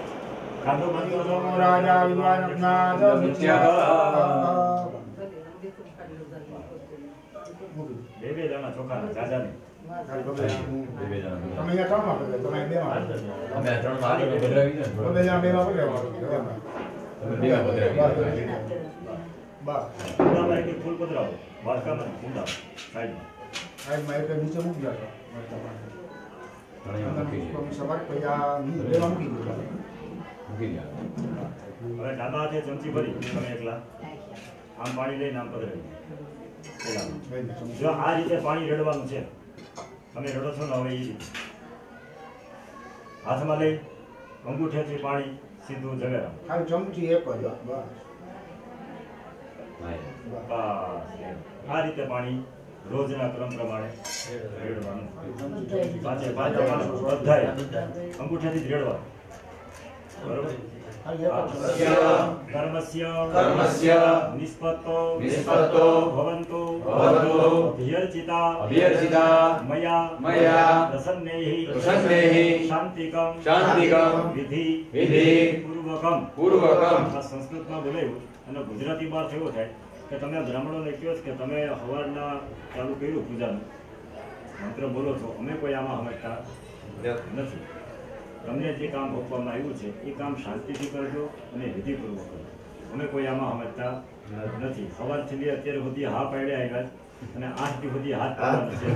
કાંદો બાંધ્યો રાજા વિદ્વાનનાથ બે બે જણા ચોખાના જાજા નહીં તમે. હવે ડાબા હાથે ચમચી ભરી તમે એકલા આમ પાણી લઈને આમ પધરાવી જો આ રીતે પાણી રેડવાનું છે તમે રડો છો ને હવે એ રીતે હાથમાં લઈ અંગૂઠેથી પાણી સીધું જગેરા ખાલી ચમચી એક જ બસ. આ રીતે પાણી રોજના ક્રમ પ્રમાણે રેડવાનું. પાંચે પાંચ પાછું જ રેડવાનું. બરોબર? કર્મસ્ય કર્મસ્ય નિષ્પત્તો નિષ્પત્તો ભવન્તુ ભવન્તુ અભ્યર્ચિતા અભ્યર્ચિતા મયા મયા પ્રસન્નૈઃ પ્રસન્નૈઃ શાંતિકમ શાંતિકમ વિધિ વિધિ પૂર્વકમ પૂર્વકમ સંસ્કૃતમાં બોલાયું અને ગુજરાતી માં એવો થાય કે તમે બ્રાહ્મણોને કહો છો કે તમે સવારના ચાલુ કર્યું પૂજાનું? મંત્ર બોલો છો અમે કોઈ આમાં સમજતા નથી. તમને જે કામ ભોગવામાં આવ્યું છે એ કામ શાંતિથી કરજો અને વિધિપૂર્વક કરજો. અમે કોઈ આમાં સમજતા નથી. સવારથી લઈ અત્યારે સુધી હા પાડ્યા આવ્યા અને આઠથી સુધી હાથ પાડવાના છે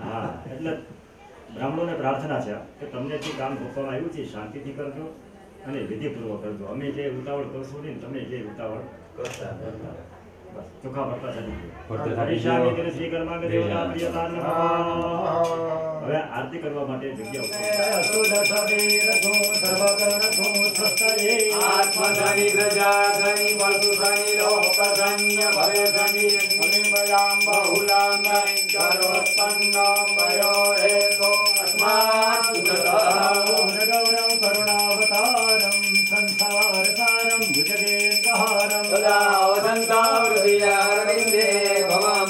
હા એટલે બ્રાહ્મણોને પ્રાર્થના છે કે તમને જે કામ ભોગવામાં આવ્યું છે શાંતિથી કરજો અને વિધિપૂર્વક કરજો. અમે જે ઉતાવળ કરશું નહીં તમે જે ઉતાવળ કરતા. હવે આરતી કરવા માટે જગ્યા આત્મધની પ્રજાધની વસુધની લોકધન્ય ભયધની નિર્મયામ બહુલામ કરોત્પન્નો ભયો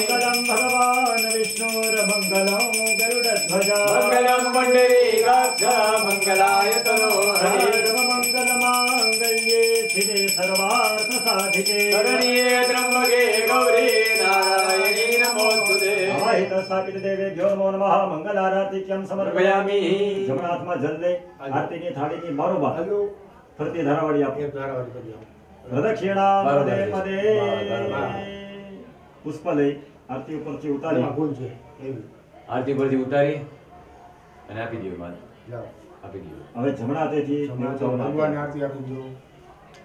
હેતો અસ્માત સુગતઃ સદા मङ्गलाय तनो ભવાની દૈતામ નમામિ મંગલમ મંડરીકાક્ષ મંગલાય તનો શરણ્યે ત્રંબકે ગૌરી નારાયણી નમોસ્તુતે સ્થાપિત દેવેભ્યો નમો નમઃ મંગલારાતિક્યમ સમર્પયામિ સમર્પયામિ જમણા હાથમાં જલ લઈ આરતીની થાળીની બારોબાર ફરતી ધારાવાળી આપો પ્રદક્ષિણા પદે પદે. પુષ્પ લઈ આરતી ઉપરથી ઉતારી આરતી ઉપરથી ઉતારી અને આપી દીધું માત આપી દીધું હવે જમણા હાથેથી ભગવાન આરતી આપી દો.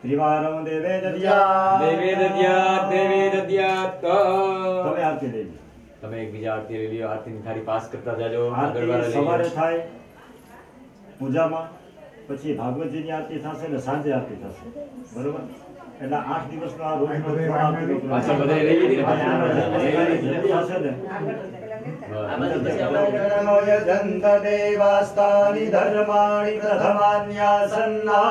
ત્રિવારમ દેવે દદ્યા દેવે દદ્યા દેવે દદ્યાત તમે આરતી લઈ લો. તમે એકબીજા આરતી લઈ લ્યો. આરતીની થાળી પાસ કરતા જાજો. સવારે થાય પૂજામાં. પછી ભાગવતજીની આરતી થશે ને સાંજે આરતી થશે બરોબર એટલે આઠ દિવસનો આ રોજ પાછળ બધાએ લઈ લીધી ને પાછળ? થશે ને यन्त देवास्तानि धर्माणि प्रथमान्यासन्नः।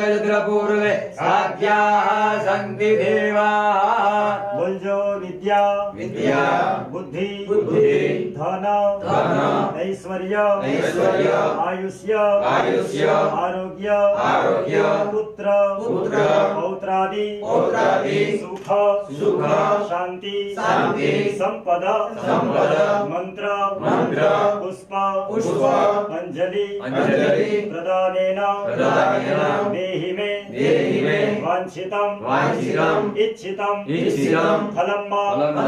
देहनागम्पूर्वे साध्याः सन्ति देवाः भुञ्जो विद्या विद्या बुद्धि बुद्धि धन धन ऐश्वर्य ऐश्वर्य आयुष्य आयुष्य आरोग्य आरोग्य पुत्र पुत्र पौत्रादि पौत्रादि सुख सुख शान्ति શાંતિ સંપદ સંપદ, મંત્ર મંત્ર, પુષ્પ પુષ્પ, અંજલિ અંજલિ, પ્રદાનેન પ્રદાનેન, દેહિ મે દેહિ મે, વાંછિતમ વાંછિતમ, इच्छितम इच्छितम, फलम फलम्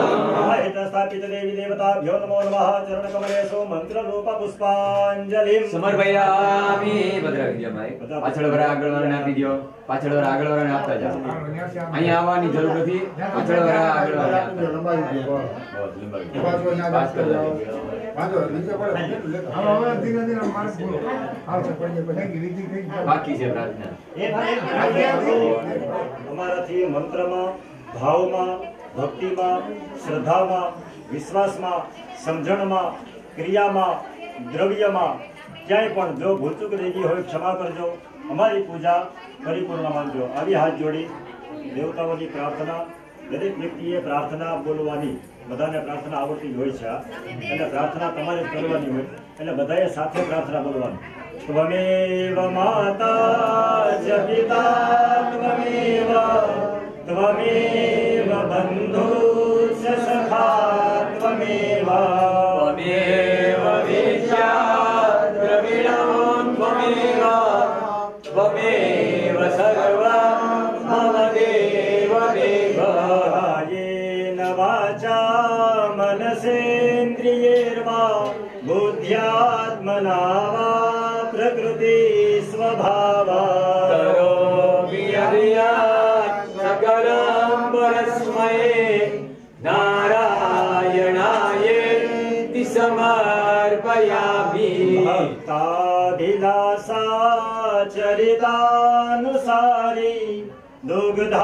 आहित स्थापित देवी देवताभ्यो नमो नमः चरण कमलेषु मंत्र रूप पुष्पांजलिम સમર્પયામિ ભદ્રા વિદ્યામાં પાછળ વાળા આગળ વાળાને આપી દો પાછળ વાળા આગળ વાળાને આપતા જાઓ અહીંયા આવવાની જરૂર નથી પાછળ વાળા આગળ વાળાને આપતા લંબાવી દો જાઓ. બસ, લંબાવી દો. પાછો અહીંયા પાસ કરતા કરતા જાઓ. જાઓ. વાંધો નીચે પડે કેટલું લેતા હવે હવે ધીરે ધીરે માર્ગ પૂરો આવશે પડીએ પછી વિધિ થઈ ગઈ. બાકી છે પ્રાર્થના અમારાથી મંત્રમાં, ભાવમાં, ભક્તિમાં, શ્રદ્ધામાં, વિશ્વાસમાં, સમજણમાં, ક્રિયામાં, દ્રવ્યમાં, ક્યાંય પણ જો ભૂલચૂક રહી હોય, ક્ષમા કરજો. અમારી પૂજા પરિપૂર્ણ માનજો. આવી હાથ જોડી દેવતાઓની પ્રાર્થના, દરેક વ્યક્તિએ પ્રાર્થના બોલવાની, બધાને પ્રાર્થના આવડતી હોય છે. એટલે પ્રાર્થના તમારે કરવાની હોય. એટલે બધાએ સાથે પ્રાર્થના બોલવાની. त्वमेव माता च पिता त्वमेव त्वमेव बन्धु च सखा त्वमेव। त्वमेव विद्या द्रविणो त्वमेव त्वमेव सर्वं मम देव। येन वाचा मनसेन्द्रियेर्वा बुद्ध्यात्मना वा चरितानुसारी दुग्धादिचौर्येण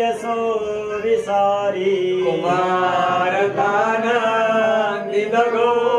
यशो विसारी कुमारकानन्दितघोषणारी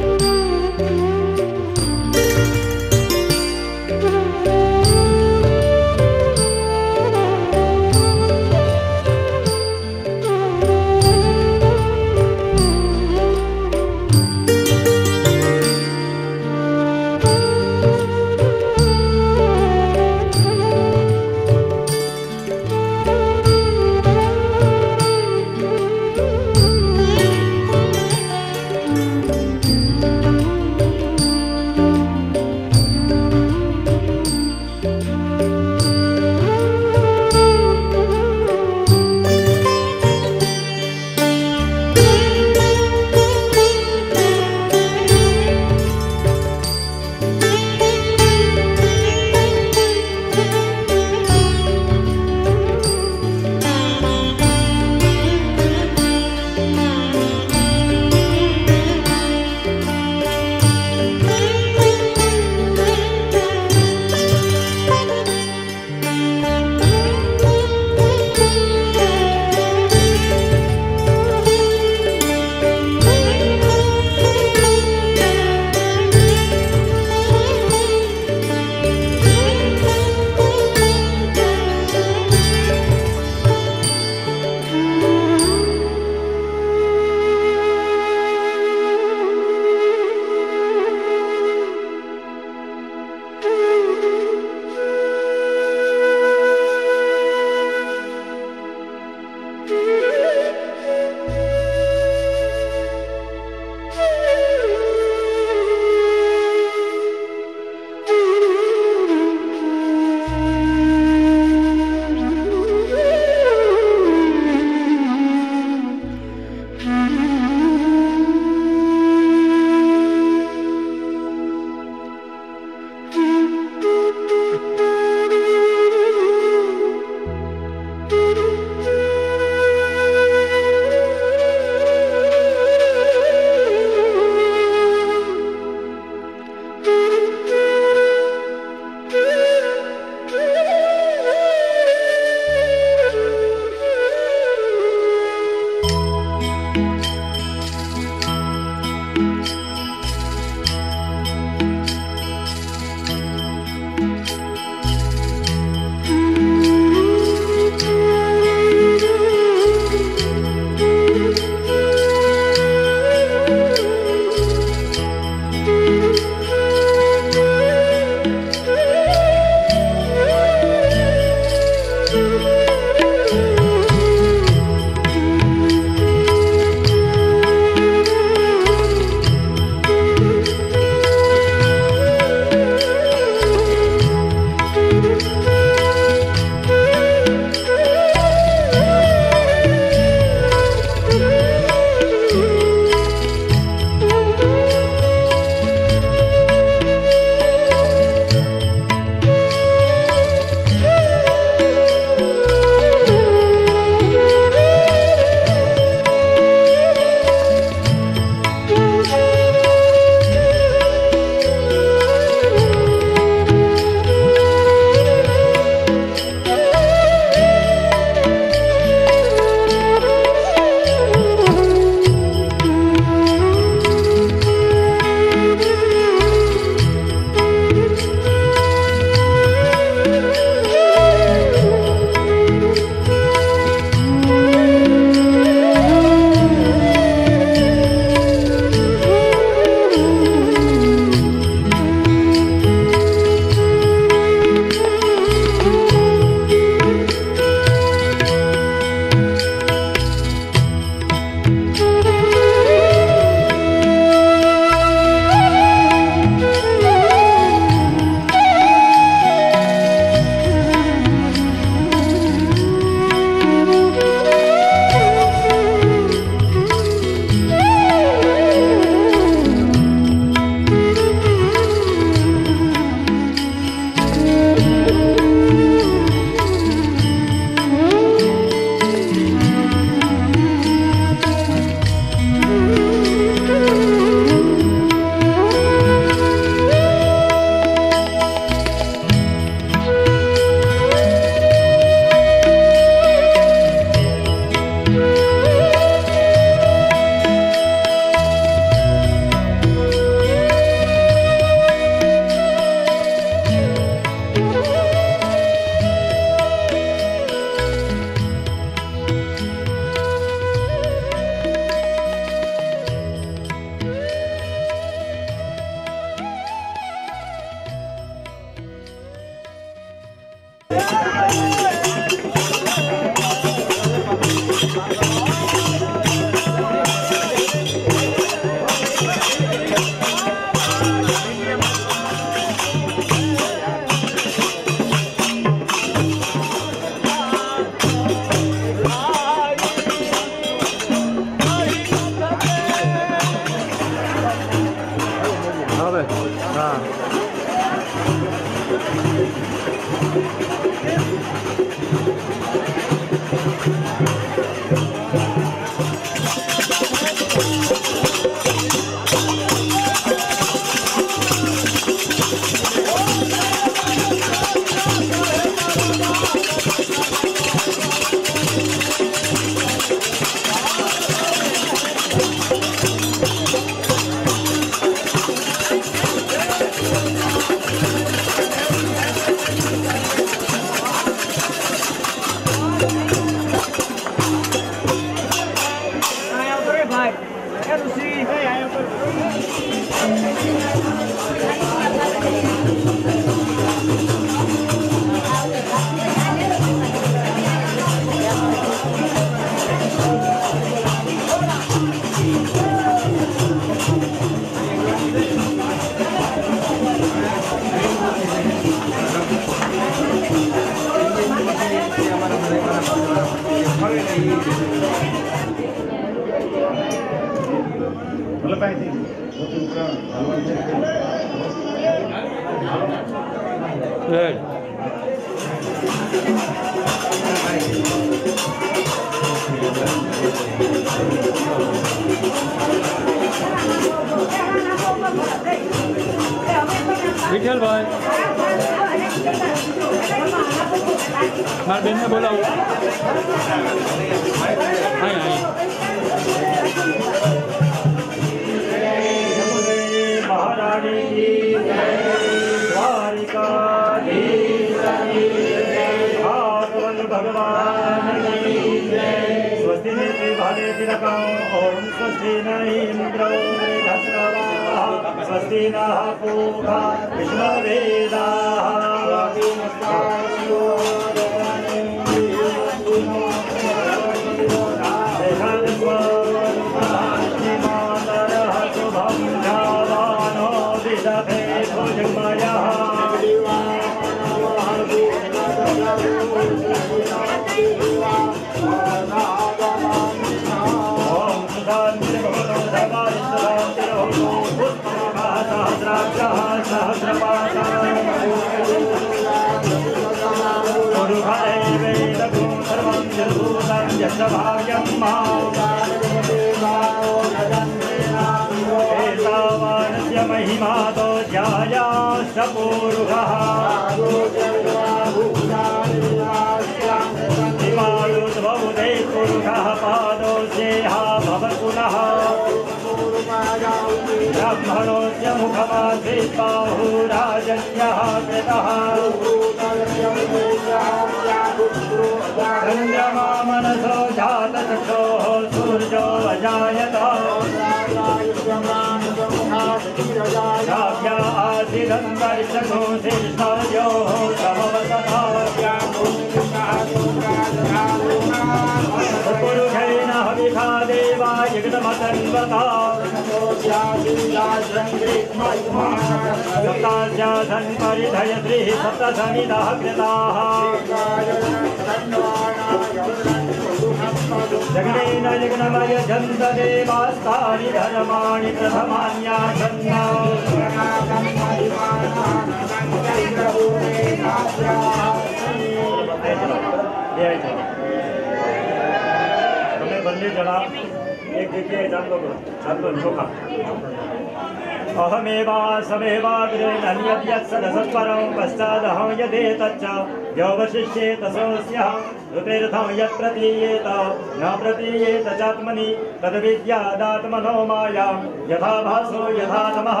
तद्विद्यादात्मनो मायां यथा भासो यथा तमः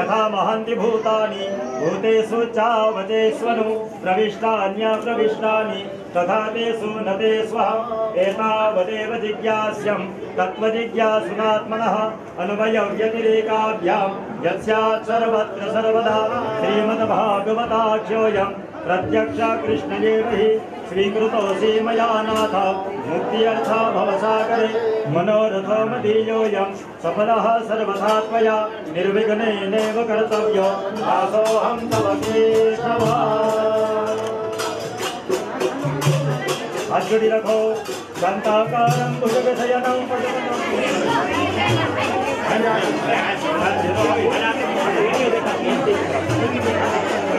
यथा महन्ति भूतानि भूतेषु चावचेष्वनु प्रविष्टान्यप्रविष्टानि तथा तेषु न ते स्वः एतावदेव जिज्ञास्यं तत्त्वजिज्ञासुनात्मनः अन्वयव्यतिरेकाभ्यां यस्यात् सर्वत्र सर्वदा श्रीमद्भागवताख्योऽयं प्रत्यक्ष कृष्णदेव ही श्रीकृत सीमयानाथ मुक्ति मुक्त्यर्था मनोरथ मनोरथमदीयोऽयं सफल सर्वथा त्वया तव केशव। रखो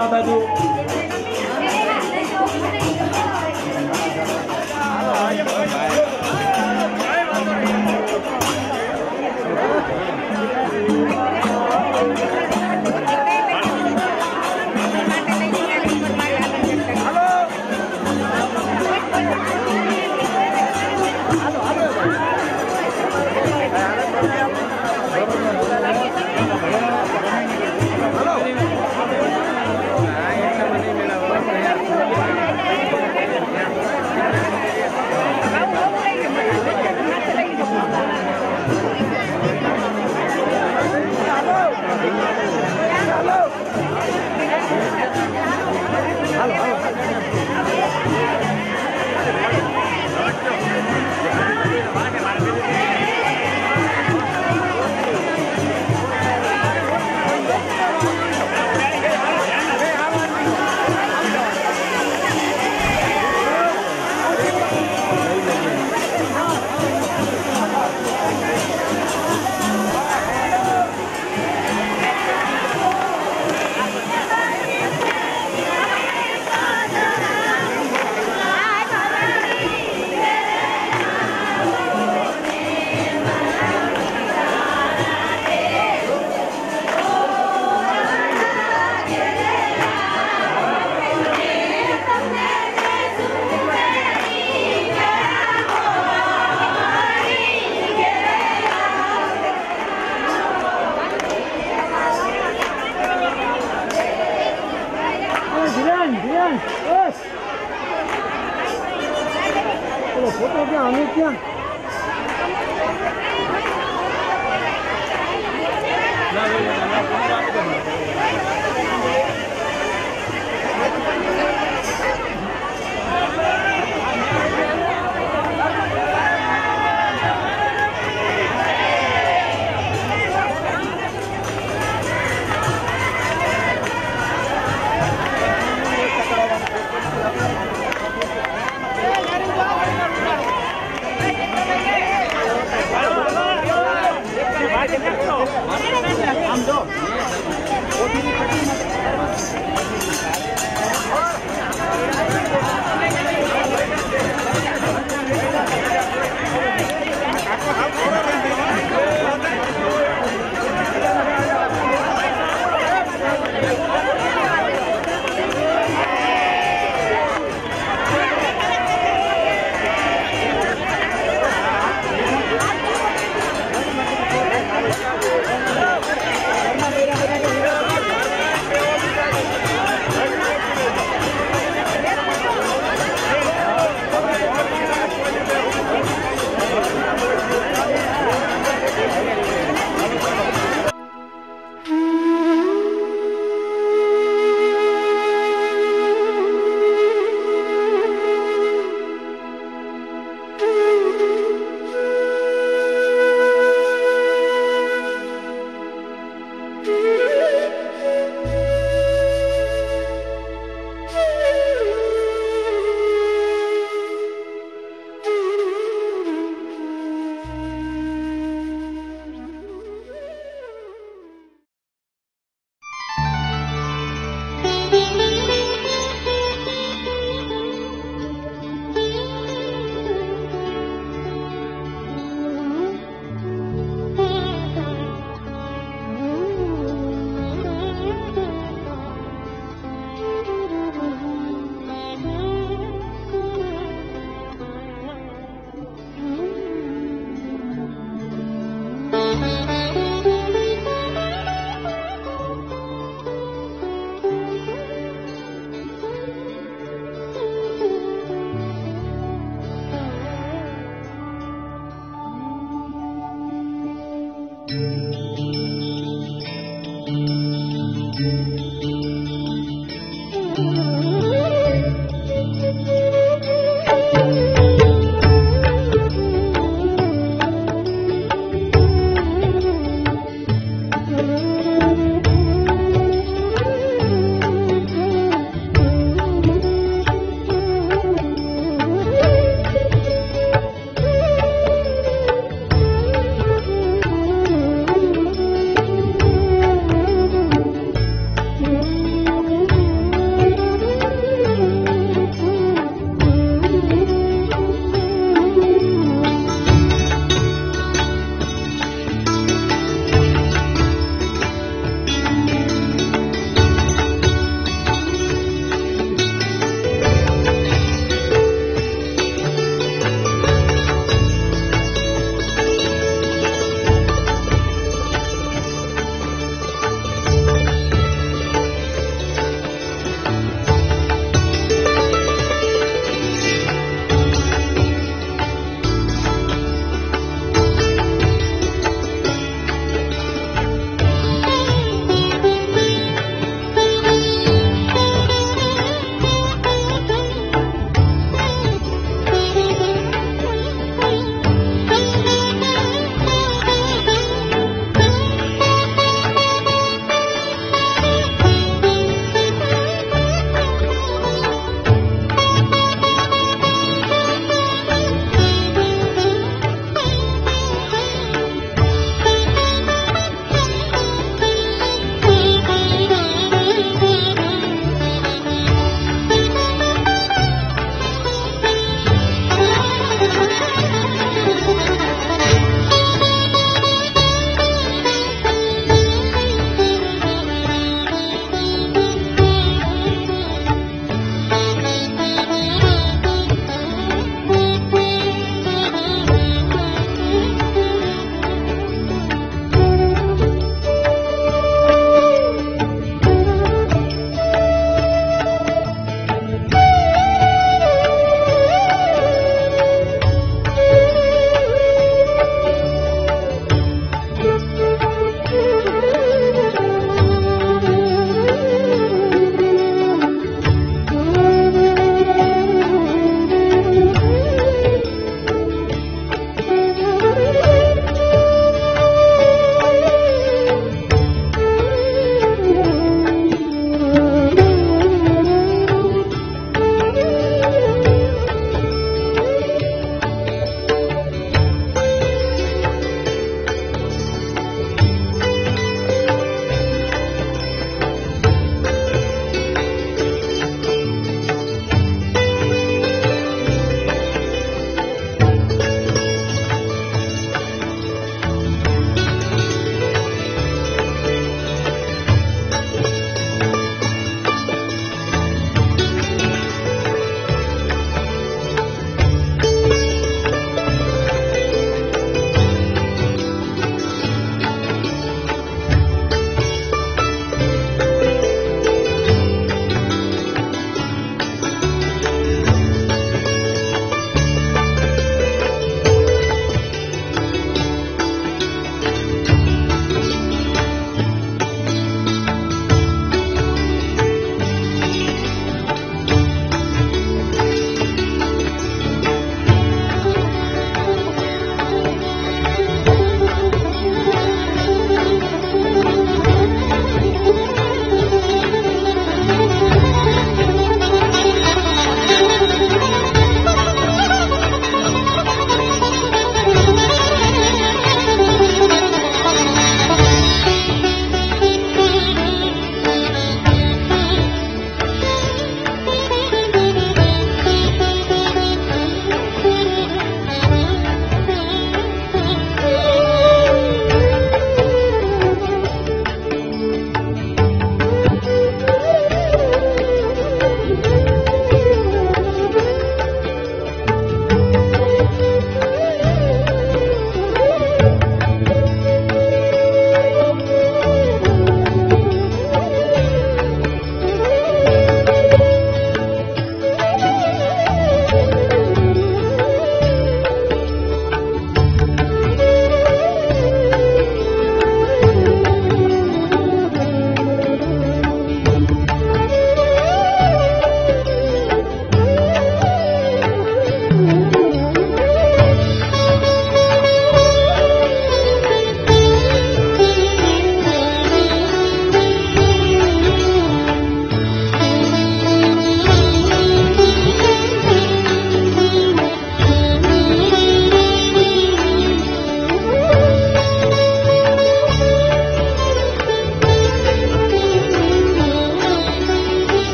Abadou.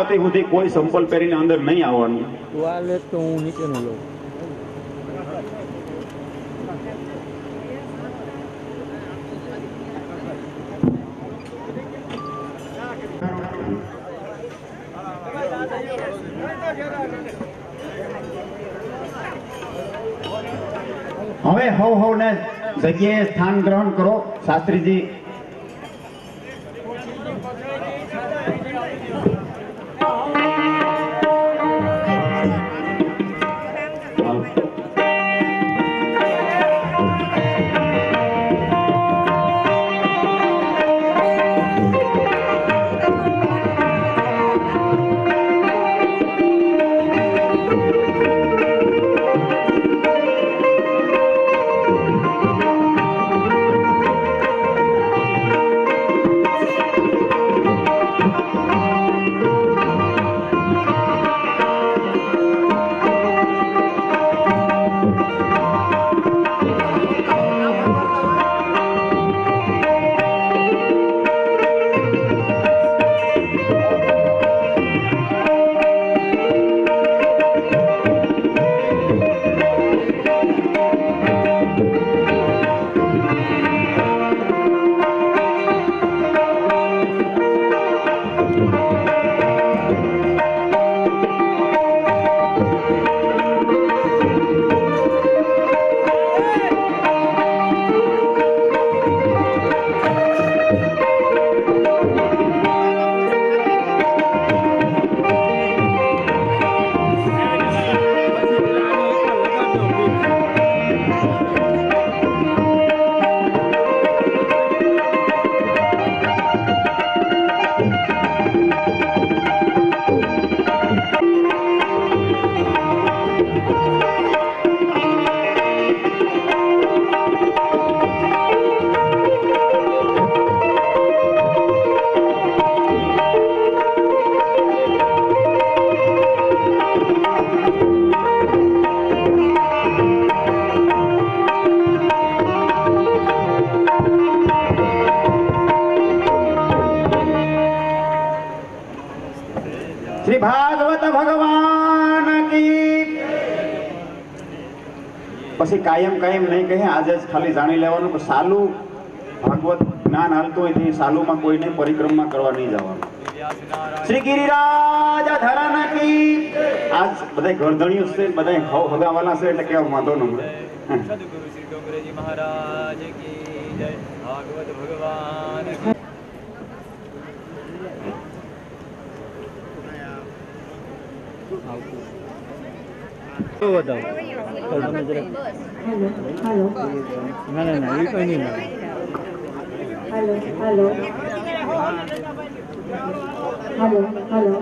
છેલ્લે સુધી કોઈ સંપલ પહેરીને અંદર નહીં આવવાનું. તું હું લઉં. હવે હવ હવ ને જગ્યાએ સ્થાન ગ્રહણ કરો શાસ્ત્રીજી. આજે ખાલી જાણી લેવાનું કે સાલું ભાગવત જ્ઞાન હાલતું હોય તે સાલુમાં કોઈને પરિક્રમા કરવા નહીં જવાનું. શ્રી ગિરિરાજ ધરન કી. આજ બધા ગરદણીઓ છે બધા હવ હગાવાલા છે એટલે કેવા વાંધો ન મહારાજ કી જય ભાગવત ભગવાન કી બતાવો તમે જરાક ના ના ના એ કઈ નહીં મળે Hello, hello. Hello, hello.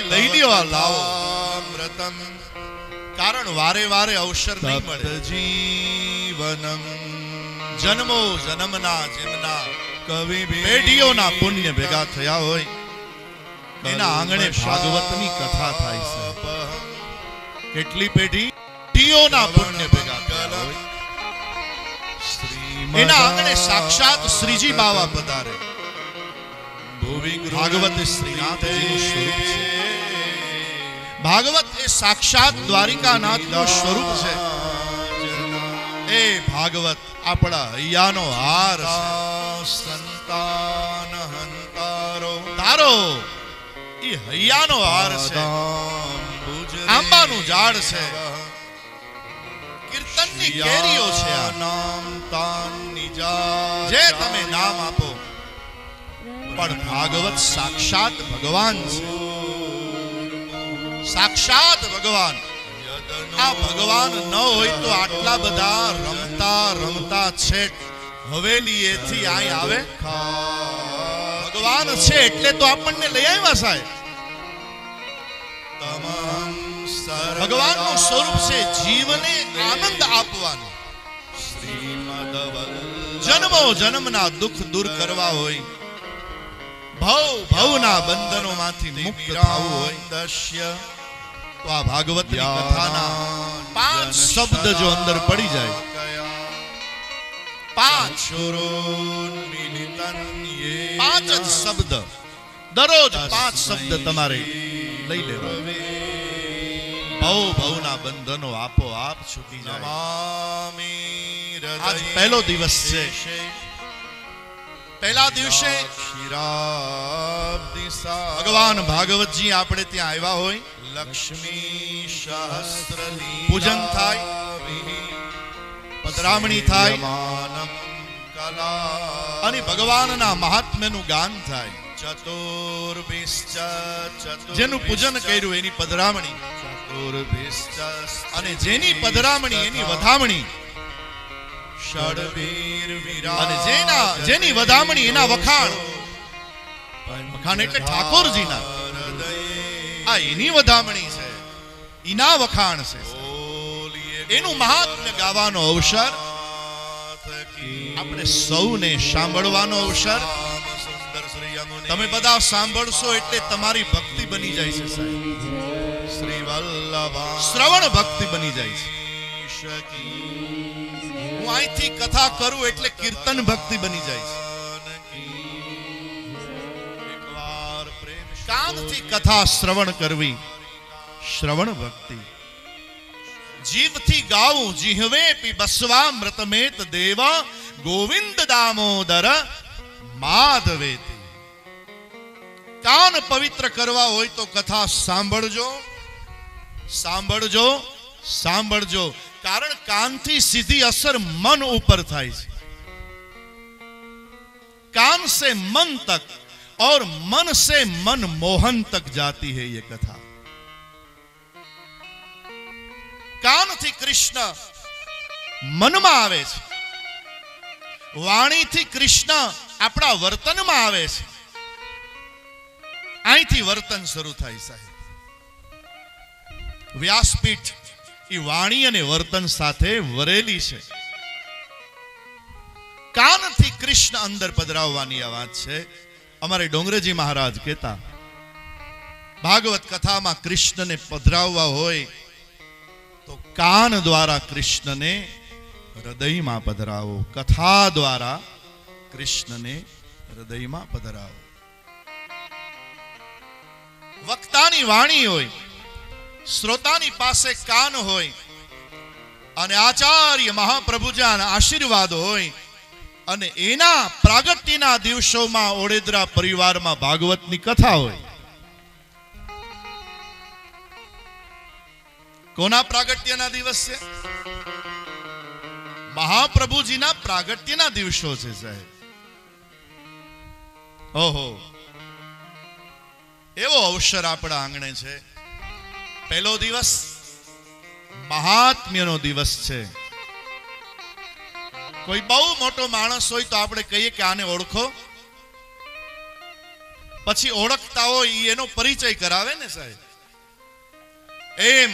લઈ લ્યો લાવો. અમૃતમ કારણ વારે વારે અવસર નહીં મળે. જીવનમ જન્મો જન્મના જેમના કવિ પેઢીઓના પુણ્ય ભેગા થયા હોય એના આંગણે ભાગવતની કથા થાય છે. કેટલી પેઢી? ટીઓના પુણ્ય ભેગા થયા હોય. એના આંગણે સાક્ષાત શ્રીજી બાવા પધારે. ભાગવત શ્રીનાથજીનું સ્વરૂપ ભાગવત એ સાક્ષાત દ્વારિકાનાથનું સ્વરૂપ છે. એ ભાગવત આપણા હૈયાનો હાર સંતાન હંતારો. તારો એ હૈયાનો હાર છે. આંબાનું ઝાડ છે. કીર્તનની કેરીઓ છે આ. નામ તાન નિજા જે તમે નામ આપો પણ ભાગવત સાક્ષાત ભગવાન છે. સાક્ષાત ભગવાન. આ ભગવાન ન હોય તો આટલા બધા રમતા રમતા છે હવેલીએથી અહીં આવે. ભગવાન છે એટલે તો આપણને લઈ આવ્યા સાહેબ. તમામ ભગવાનનું સ્વરૂપ છે જીવને આનંદ આપવાનો. જન્મો જન્મના દુઃખ દૂર કરવા હોય. ભવ ભવના બંધનોમાંથી મુક્ત થવું હોય. દશ્ય. તો આ ભાગવતની કથાના પાંચ શબ્દ જો અંદર પડી જાય. પાંચ. પાંચ જ શબ્દ. દરરોજ પાંચ શબ્દ તમારે લઈ લેવા ભવ ભવના બંધનો આપો આપ છૂટી જાય. આજ પહેલો દિવસ છે. પહેલા દિવસે ભગવાન ભાગવતજી આપણે ત્યાં આવ્યા હોય. લક્ષ્મી સહસ્ત્ર પૂજન થાય. પધરામણી થાય. અને ભગવાનના મહાત્મ્યનું ગાન થાય. ચતુર્ભિશ્ચ જેનું પૂજન કર્યું એની પધરામણી. અને જેની પધરામણી એની વધામણી. અને જેના જેની વધામણી એના વખાણ. વખાણ એટલે ઠાકોરજીના. આ એની વધામણી છે. એના વખાણ છે. એનું મહાત્મ્ય ગાવાનો અવસર. આપણે સૌને સાંભળવાનો અવસર. તમે બધા સાંભળશો એટલે તમારી ભક્તિ બની જાય છે સાહેબ. શ્રી વલ્લભ શ્રવણ ભક્તિ બની જાય છે. અહીંથી કથા કરું એટલે કીર્તન ભક્તિ બની જાય છે. કાનથી કથા શ્રવણ કરવી, શ્રવણ ભક્તિ. જીવથી ગાવું, જીહવે પી બસવા મૃતમેત દેવ, ગોવિંદ દામોદર માધવેતી. કાન પવિત્ર કરવા હોય તો કથા સાંભળજો સાંભળજો સાંભળજો. કારણ કાનથી સીધી અસર મન ઉપર થાય છે कान से मन तक और मन से मन मोहन तक जाती है ये कथा કાનથી કૃષ્ણ મનમાં આવે છે વાણીથી કૃષ્ણ આપણા વર્તનમાં આવે છે અહીંથી વર્તન શરૂ થાય સાહેબ વ્યાસપીઠ એ વાણી અને વર્તન સાથે વરેલી છે. કાનથી કૃષ્ણ અંદર પધરાવવાની આ વાત છે. અમારે ડોંગરેજી મહારાજ કહેતા, ભાગવત કથામાં કૃષ્ણને પધરાવવા હોય તો કાન દ્વારા કૃષ્ણને હૃદયમાં પધરાવો. કથા દ્વારા કૃષ્ણને હૃદયમાં પધરાવો. વક્તાની વાણી હોય શ્રોતાની પાસે કાન હોય અને આચાર્ય મહાપ્રભુજાના આશીર્વાદ હોય અને એના પ્રાગટ્યના દિવસોમાં ઓડેદરા પરિવારમાં ભાગવતની કથા હોય. કોના પ્રાગટ્યના દિવસ છે? મહાપ્રભુજીના પ્રાગટ્યના દિવસો છે, સાહેબ. ઓહો. એવો અવસર આપણા આંગણે છે. પહેલો દિવસ મહાત્મ્યનો દિવસ છે. કોઈ બહુ મોટો માણસ હોય તો આપણે કહીએ કે આને ઓળખો. પછી ઓળખતા હોય એનો પરિચય કરાવે ને સાહેબ. એમ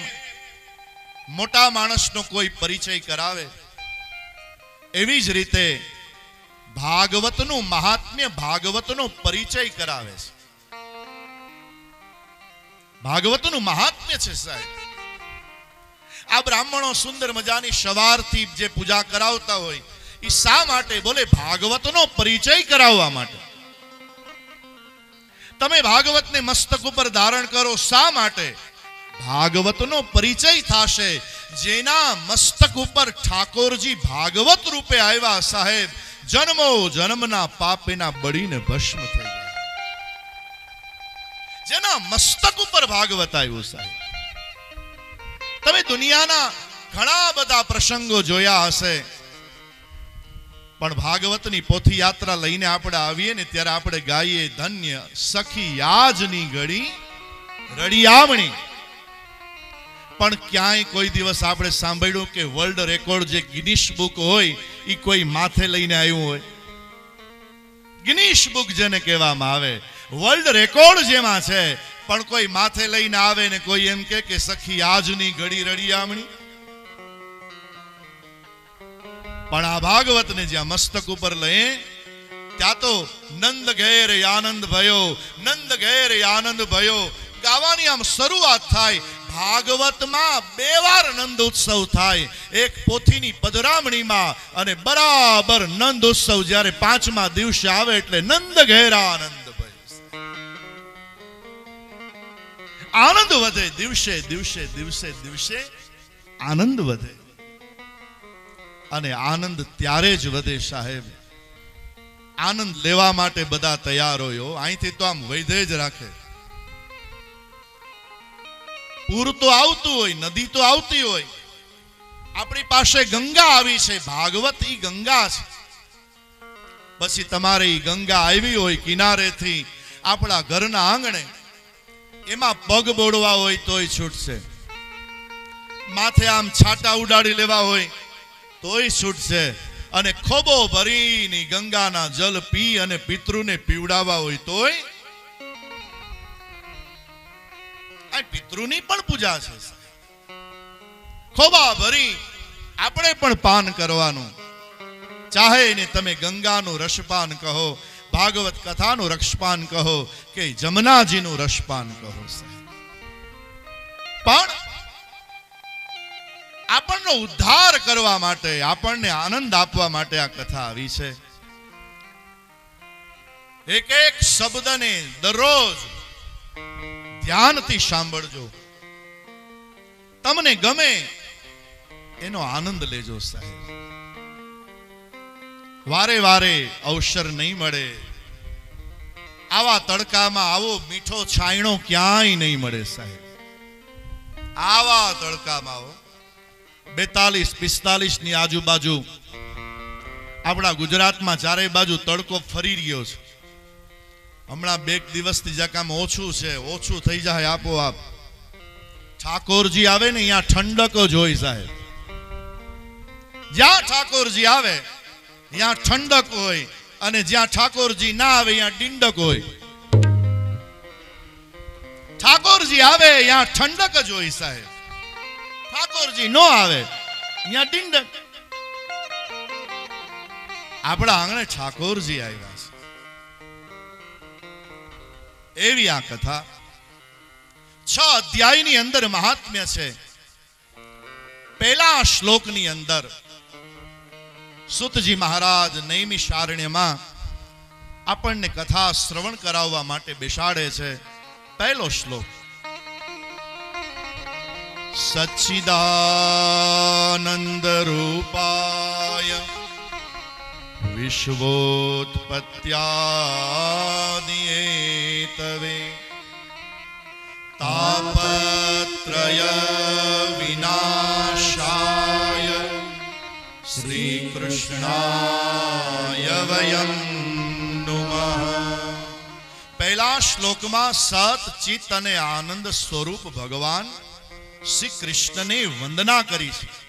મોટા માણસનો કોઈ પરિચય કરાવે. એવી જ રીતે ભાગવતનું મહાત્મ્ય ભાગવતનો પરિચય કરાવે છે. ભાગવતનું મહાત્મ્ય છે સાહેબ. આ બ્રાહ્મણો સુંદર મજાની સવારથી જે પૂજા કરાવતા હોય એ શા માટે? બોલે ભાગવતનો પરિચય કરાવવા માટે. તમે ભાગવતને મસ્તક ઉપર ધારણ કરો શા માટે? ભાગવતનો પરિચય થશે જેના મસ્તક ઉપર ઠાકોરજી ભાગવત રૂપે આવ્યા સાહેબ. જન્મો જન્મના પાપેના બળીને ભસ્મ થઈ ગયા જેના મસ્તક ઉપર ભાગવત આવ્યું, સાહેબ. તમે દુનિયાના ઘણા બધા પ્રસંગો જોયા હશે, પણ ભાગવતની પોથી યાત્રા લઈને આપણે આવીએ ને ત્યારે આપણે ગાઈએ, ધન્ય સખી યાજની ઘડી રડિયામણી પણ ક્યાંય કોઈ દિવસ આપણે સાંભળ્યું કે વર્લ્ડ રેકોર્ડ જે ગિનિશ બુક હોય એ કોઈ માથે લઈને આવ્યું હોય. ગિનિશ બુક જેને કહેવામાં આવે. વર્લ્ડ રેકોર્ડ જેમાં છે, પણ કોઈ માથે લઈને આવે ને કોઈ એમ કે સખી આજની ઘડી રડિયામણી. પણ આ ભાગવતને જ્યાં મસ્તક ઉપર લઈએ, ત્યાં તો નંદ ઘેર આનંદ ભયો, નંદ ઘેર આનંદ ભયો. ગાવાની આમ શરૂઆત થાય ભાગવતમાં બે વાર નંદ ઉત્સવ થાય. એક પોથીની પધરામણીમાં અને બરાબર નંદ ઉત્સવ જ્યારે પાંચમા દિવસે આવે એટલે નંદ ઘેરા આનંદ આનંદ વધે દિવસે દિવસે દિવસે દિવસે આનંદ વધે. અને આનંદ ત્યારે જ વધે સાહેબ. આનંદ લેવા માટે બધા તૈયાર હોય અહીંથી તો આમ વૈધે જ રાખે. પૂર તો આવતું હોય, નદી તો આવતી હોય. આપણી પાસે ગંગા આવી છે, ભાગવત ઈ ગંગા છે. પછી તમારે ઈ ગંગા આવી હોય કિનારેથી આપણા ઘરના આંગણે, એમાં પગ બોડવા હોય તોય છૂટશે. માથે આમ છાટા ઉડાડી લેવા હોય તોય છૂટશે. અને ખોબો ભરીની ગંગાના જલ પી અને પિતૃને પીવડાવવા હોય તોય આ પિતૃની પણ પૂજા છે. ખોબા ભરી આપણે પણ પાન કરવાનું. ચાહે એને તમે ગંગાનું રસપાન કહો, ભાગવત કથાનું રક્ષપાન કહો, કે જમનાજીનું રસપાન કહો પણ આપણનો ઉદ્ધાર કરવા માટે, આપણને આનંદ આપવા માટે આ કથા આવી છે. એક એક શબ્દને દરરોજ ધ્યાનથી સાંભળજો. તમને ગમે એનો આનંદ લેજો સાહેબ. વારે વારે અવસર નહીં મળે. આવા તડકામાં આવો મીઠો છાયણો ક્યાંય નહીં મળે સાહેબ. આવા તડકામાં આવો. બેતાલીસ પિસ્તાલીસની આજુબાજુ આપણા ગુજરાતમાં ચારે બાજુ તડકો ફરી રહ્યો છે. હમણાં બે દિવસથી જકામ ઓછું છે, ઓછું થઈ જાય આપોઆપ. ઠાકોરજી આવે ને અહીંયા ઠંડક જ હોય સાહેબ. જ્યાં ઠાકોરજી આવે, ત્યાં ઠંડક હોય અને જ્યાં ઠાકોરજી ના આવે, ત્યાં ડિંડક હોય. ઠાકોરજી આવે, ત્યાં ઠંડક જ હોય સાહેબ. ઠાકોરજી નો આવે, ત્યાં ડિંડક. આપણા આંગણે ઠાકોરજી આવ્યા. એવી આ કથા. છ અધ્યાયની અંદર મહાત્મ્ય છે. પહેલા શ્લોકની અંદર સુતજી મહારાજ નૈમિષારણ્યમાં આપણને કથા શ્રવણ કરાવવા માટે બેસાડે છે. પહેલો શ્લોક. સચ્ચિદાનંદ રૂપાય વિશ્વોત્પત્યાદિએતવે તાપત્રય વિનાશાય શ્રીકૃષ્ણાય વયમ નુમઃ પહેલા શ્લોકમાં સત ચિત્ત અને આનંદ સ્વરૂપ ભગવાન શ્રી કૃષ્ણને વંદના કરી છે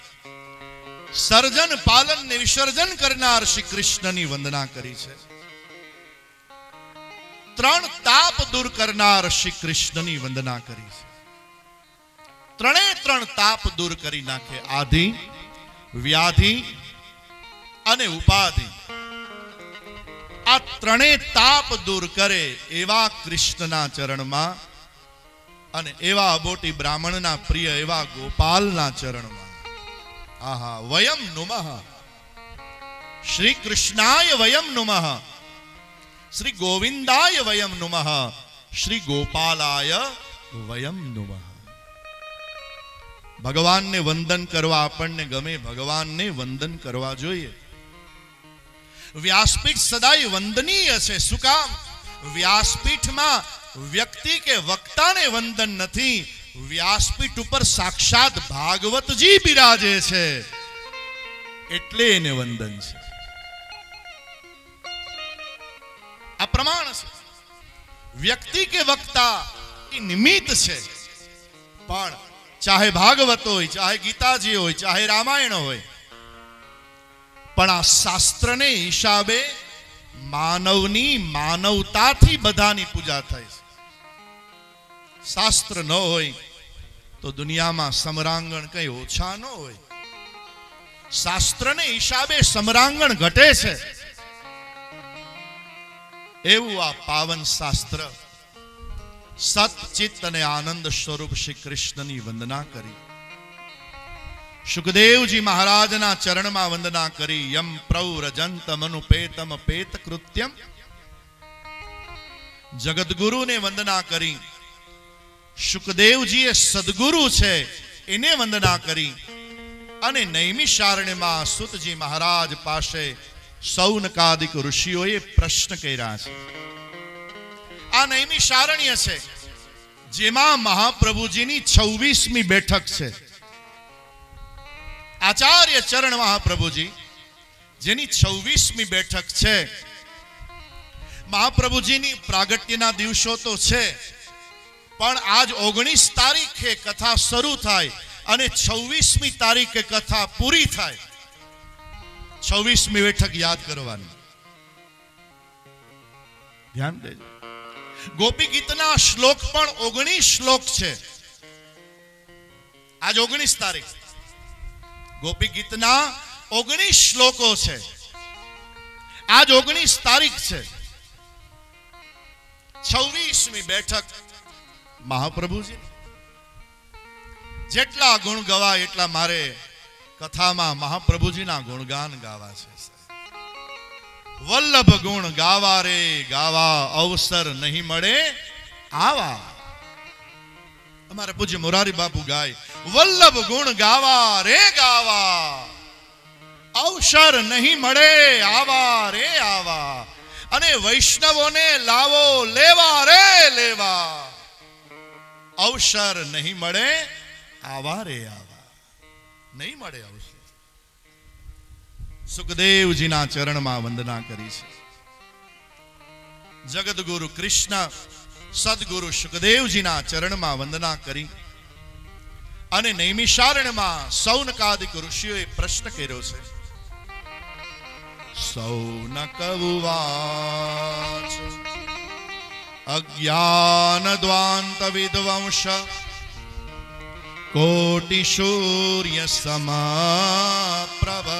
સર્જન, પાલન ને વિસર્જન કરનાર શ્રી કૃષ્ણની વંદના કરી છે. ત્રણ તાપ દૂર કરનાર શ્રી કૃષ્ણની વંદના કરી છે. ત્રણે ત્રણ તાપ દૂર કરી નાખે. આધિ, વ્યાધિ અને ઉપાધિ. આ ત્રણે તાપ દૂર કરે એવા કૃષ્ણના ચરણમાં અને એવા અબોટી બ્રાહ્મણના પ્રિય એવા ગોપાલના ચરણમાં. આહા વયમ નુમઃ શ્રી કૃષ્ણાય વયમ નુમઃ શ્રી ગોવિંદાય વયમ નુમઃ શ્રી ગોપાલાય વયમ નુમઃ ભગવાનને વંદન કરવા આપણને ગમે ભગવાનને વંદન કરવા જોઈએ વ્યાસપીઠ સદાય વંદનીય છે શું કામ વ્યાસપીઠમાં વ્યક્તિ કે વક્તાને વંદન નથી વ્યાસપીઠ ઉપર સાક્ષાત ભાગવતજી બિરાજે છે. એટલે એને વંદન છે. આ પ્રમાણ છે. વ્યક્તિ કે વક્તા એ નિમિત્ત છે. પણ ચાહે ભાગવત હોય, ચાહે ગીતાજી હોય, ચાહે રામાયણ હોય, પણ આ શાસ્ત્રને હિસાબે માનવની માનવતાથી બધાની પૂજા થાય છે. શાસ્ત્ર ન હોય તો દુનિયામાં સમરાંગણ કઈ ઓછા ન હોય. શાસ્ત્રને હિસાબે સમરાંગણ ઘટે છે. એવું આ પાવન શાસ્ત્ર. સતચિત અને આનંદ સ્વરૂપ શ્રી કૃષ્ણની વંદના કરી. સુખદેવજી મહારાજના ચરણમાં વંદના કરી. યમ પ્રૌરજંતમ અનુપેતમ પેત કૃત્યમ જગદગુરુને વંદના કરી. સુખદેવજી એ સદગુરુ છે, એને વંદના કરી. અને નૈમિષારણ્યમાં સુતજી મહારાજ પાસે સૌનકાદિક ઋષિઓએ પ્રશ્ન કર્યા છે. આ નૈમિષારણ્ય છે, જેમાં મહાપ્રભુજીની છવ્વીસમી બેઠક છે. આચાર્ય ચરણ મહાપ્રભુજી, જેની છવ્વીસમી બેઠક છે, મહાપ્રભુજીની પ્રાગટ્યના દિવસો તો છે પણ આજ ઓગણીસ તારીખે કથા શરૂ થાય અને છવ્વીસમી તારીખે કથા પૂરી થાય. છવ્વીસમી બેઠક યાદ કરવાની. ધ્યાન દેજો. ગોપી ગીતના શ્લોક પણ ઓગણીસ શ્લોક છે. આજ ઓગણીસ તારીખ. ગોપી ગીતના ઓગણીસ શ્લોકો છે. આજ ઓગણીસ તારીખ છે. છવ્વીસમી બેઠક મહાપ્રભુજી જેટલા ગુણ ગવા એટલા મારે કથામાં મહાપ્રભુજીના ગુણગાન ગાવા છે વલ્લભ ગુણ ગાવા રે, ગાવા અવસર નહીં મળે, આવા. અમારે પૂજ્ય મોરારી બાપુ ગાય, વલ્લભ ગુણ ગાવા રે, ગાવા. અવસર નહીં મળે, આવા રે, આવા. અને વૈષ્ણવોને લાવો, લેવા રે, લેવા. અવસર નહીં મળે, આવા રે આવા. નહીં મળે અવસર. સુખદેવજીના ચરણમાં વંદના કરી છે. જગદગુરુ કૃષ્ણ, સદગુરુ સુખદેવજીના ચરણમાં વંદના કરી અને નૈમિષારણ્યમાં સૌનકાદિક ઋષિઓએ પ્રશ્ન કર્યો છે. સૌનક ઉવાચ અજ્ઞાન દ્વાંત વિદ્વંશ કોટિ સૂર્ય સમાપ્રભ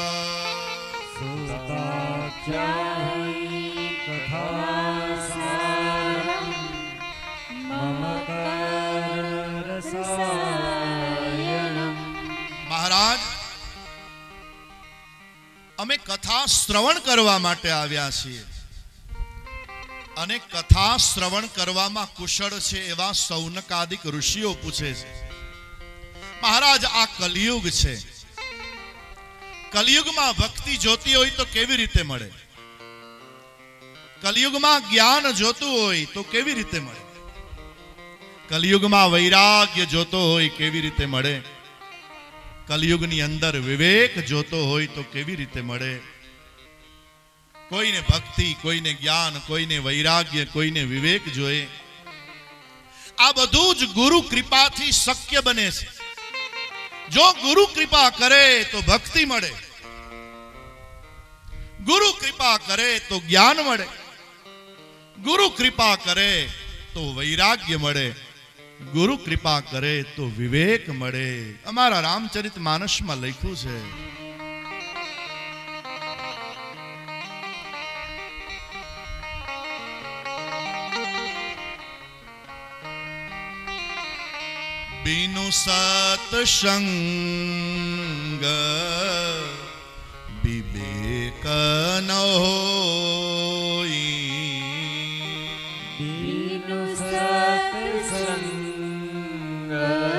મહારાજ અમે કથા શ્રવણ કરવા માટે આવ્યા છીએ. અને કથા શ્રવણ કરવામાં કુશળ છે એવા સૌનકાદિક ઋષિઓ પૂછે છે. મહારાજ, આ કલયુગ છે. કલયુગમાં ભક્તિ જોતી હોય તો કેવી રીતે મળે? કલયુગમાં જ્ઞાન જોતું હોય તો કેવી રીતે મળે? કલયુગમાં વૈરાગ્ય જોતો હોય કેવી રીતે મળે? કલયુગની અંદર વિવેક જોતો હોય તો કેવી રીતે મળે? કોઈને ભક્તિ, કોઈને જ્ઞાન, કોઈને વૈરાગ્ય, કોઈને વિવેક જોઈએ. આ બધું જ ગુરુ કૃપાથી શક્ય બને છે. જો ગુરુ કૃપા કરે તો ભક્તિ મળે. ગુરુ કૃપા કરે તો જ્ઞાન મળે. ગુરુ કૃપા કરે તો વૈરાગ્ય મળે. ગુરુ કૃપા કરે તો વિવેક મળે. અમારા રામચરિત માનસમાં લખ્યું છે બિનુ સતસંગ વિવેક ન હોઈ રામ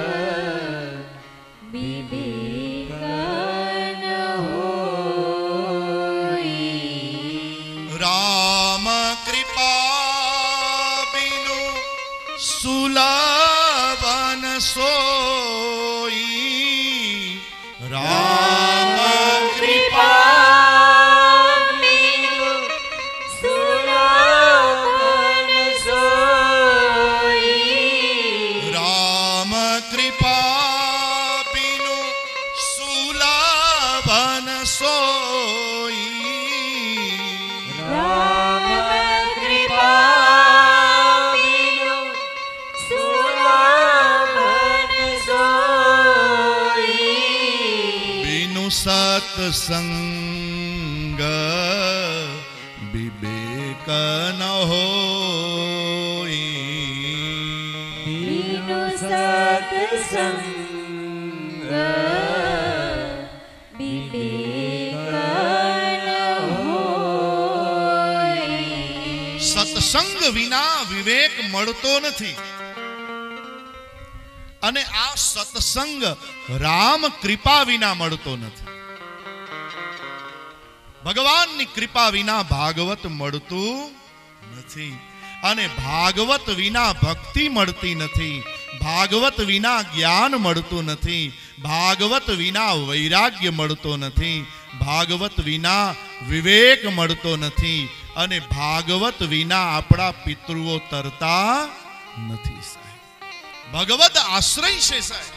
સતસંગ વિવેક ન સત્સંગ સત્સંગ વિના વિવેક મળતો નથી। અને આ સત્સંગ રામ કૃપા વિના મળતો નથી. ભગવાનની કૃપા વિના ભાગવત મળતું નથી. અને ભાગવત વિના ભક્તિ મળતી નથી. ભાગવત વિના જ્ઞાન મળતું નથી. ભાગવત વિના વૈરાગ્ય મળતો નથી. ભાગવત વિના વિવેક મળતો નથી. અને ભાગવત વિના આપણા પિતૃઓ તરતા નથી સાહેબ. ભગવત આશ્રય છે સાહેબ.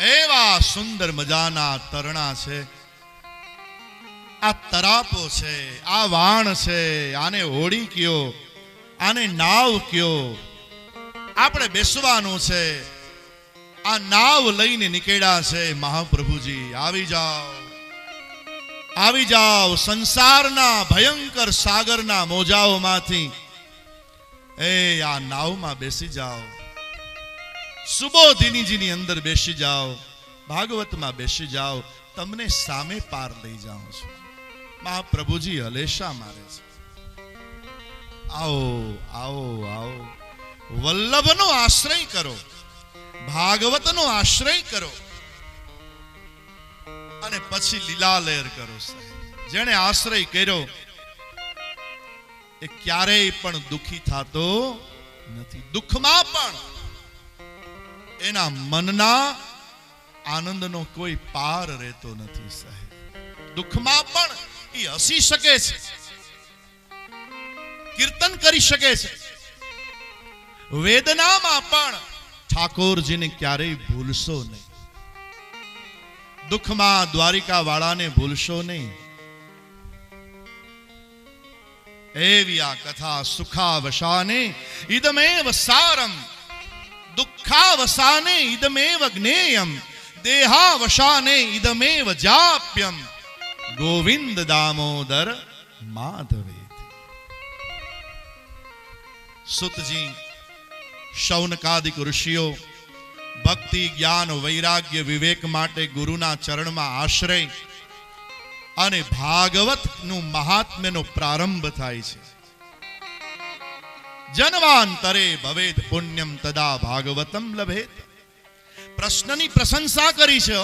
એવા સુંદર મજાના તરણા છે. આ તરાપો છે, આ વાણ છે, આને હોડી કયો, આને નાવ કયો. આપણે બેસવાનું છે. આ નાવ લઈને નીકળ્યા છે મહાપ્રભુજી. આવી જાઓ. આવી જાઓ સંસારના ભયંકર સાગરના મોજાઓમાંથી. એ, આ નાવમાં બેસી જાઓ. સુબોધિનીજીની અંદર બેસી જાઓ, ભાગવતમાં બેસી જાઓ, તમને સામે પાર લઈ જાઉં છું. મહાપ્રભુજી હલેશા મારે છે. આવો આવો આવો. વલ્લભનો આશ્રય કરો, ભાગવતનો આશ્રય કરો. અને પછી લીલા લહેર કરો જેણે આશ્રય કર્યો, એ ક્યારેય પણ દુખી થતો નથી. દુઃખમાં પણ એના મનના આનંદનો કોઈ પાર રહેતો નથી, સાહેબ. દુઃખમાં પણ એ હસી શકે છે. કીર્તન કરી શકે છે. વેદનામાં પણ ઠાકોરજીને ક્યારેય ભૂલશો નહીં. દુઃખમાં દ્વારિકા વાળાને ભૂલશો નહીં. એવી આ કથા સુખાવશાને ઇદમેવ સારમ દુઃખાવસાને ઇદમેવ જ્ઞેયમ દેહાવશાને ઇદમેવ જાપ્યમ ગોવિંદ દામોદર માધવે સુતજી શૌનકાદિક ઋષિઓ ભક્તિ જ્ઞાન વૈરાગ્ય વિવેક માટે ગુરુના ચરણમાં આશ્રય અને ભાગવતનું મહાત્મ્યનો પ્રારંભ થાય છે જન્વાંતરે ભવેદ પુણ્યમ તદા ભાગવતમ લભેત પ્રશ્નની પ્રશંસા કરી છે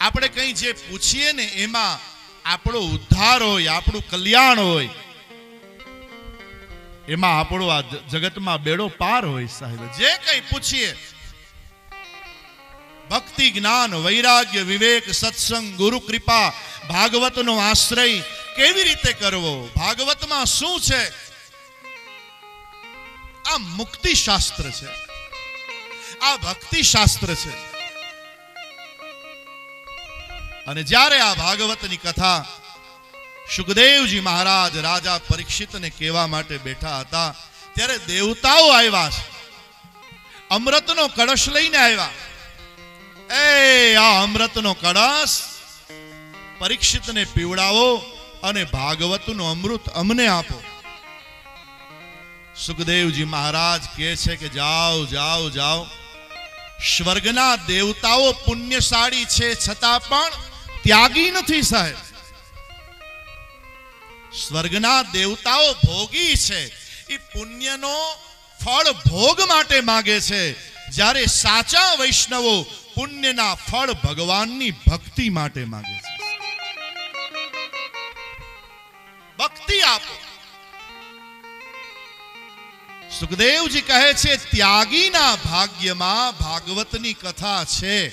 આપણે કંઈ જે પૂછીએ ને એમાં આપણો ઉદ્ધાર હોય આપણું કલ્યાણ હોય એમાં આપણો આ જગતમાં બેડો પાર હોય સાહેબ જે કંઈ પૂછીએ ભક્તિ જ્ઞાન વૈરાગ્ય વિવેક સત્સંગ ગુરુ કૃપા ભાગવતનો આશ્રય કેવી રીતે કરવો? ભાગવતમાં શું છે? આ મુક્તિ શાસ્ત્ર છે. આ ભક્તિ શાસ્ત્ર છે. અને જ્યારે આ ભાગવતની કથા સુખદેવજી મહારાજ રાજા પરીક્ષિતને કહેવા માટે બેઠા હતા, ત્યારે દેવતાઓ આવ્યા છે. અમૃતનો કળશ લઈને આવ્યા. એ, આ અમૃતનો કળશ? પરીક્ષિતને પીવડાવો અને ભાગવતનું અમૃત અમને આપો. સુખદેવજી મહારાજ કહે છે કે જાઓ જાઓ જાઓ. સ્વર્ગના દેવતાઓ પુણ્યશાળી છે, છતાં પણ ત્યાગી નથી સાહેબ. સ્વર્ગના દેવતાઓ ભોગી છે. એ પુણ્યનો ફળ ભોગ માટે માગે છે. જ્યારે સાચા વૈષ્ણવો પુણ્યના ફળ ભગવાનની ભક્તિ માટે માગે છે. ભક્તિ આપો. સુખદેવજી કહે છે, ત્યાગીના ભાગ્યમાં ભાગવતની કથા છે.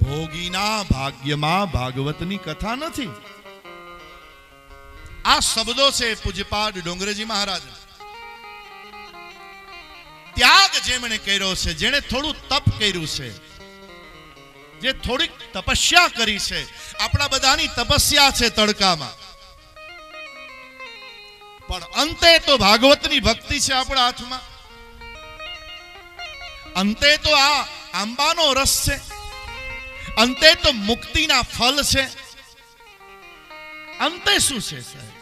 ભોગીના ભાગ્યમાં ભાગવતની કથા નથી. આ શબ્દો છે પૂજ્યપાદ ડોંગરેજી મહારાજ. ત્યાગ જેમણે કર્યો છે, જેણે થોડું તપ કર્યું છે, જે થોડીક તપસ્યા કરી છે, આપણા બધાની તપસ્યા છે તડકામાં. પણ અંતે તો ભાગવતની ભક્તિ છે આપણા હાથમાં. અંતે તો આ આંબાનો રસ છે. અંતે તો મુક્તિના ફલ છે. અંતે શું છે સાહેબ?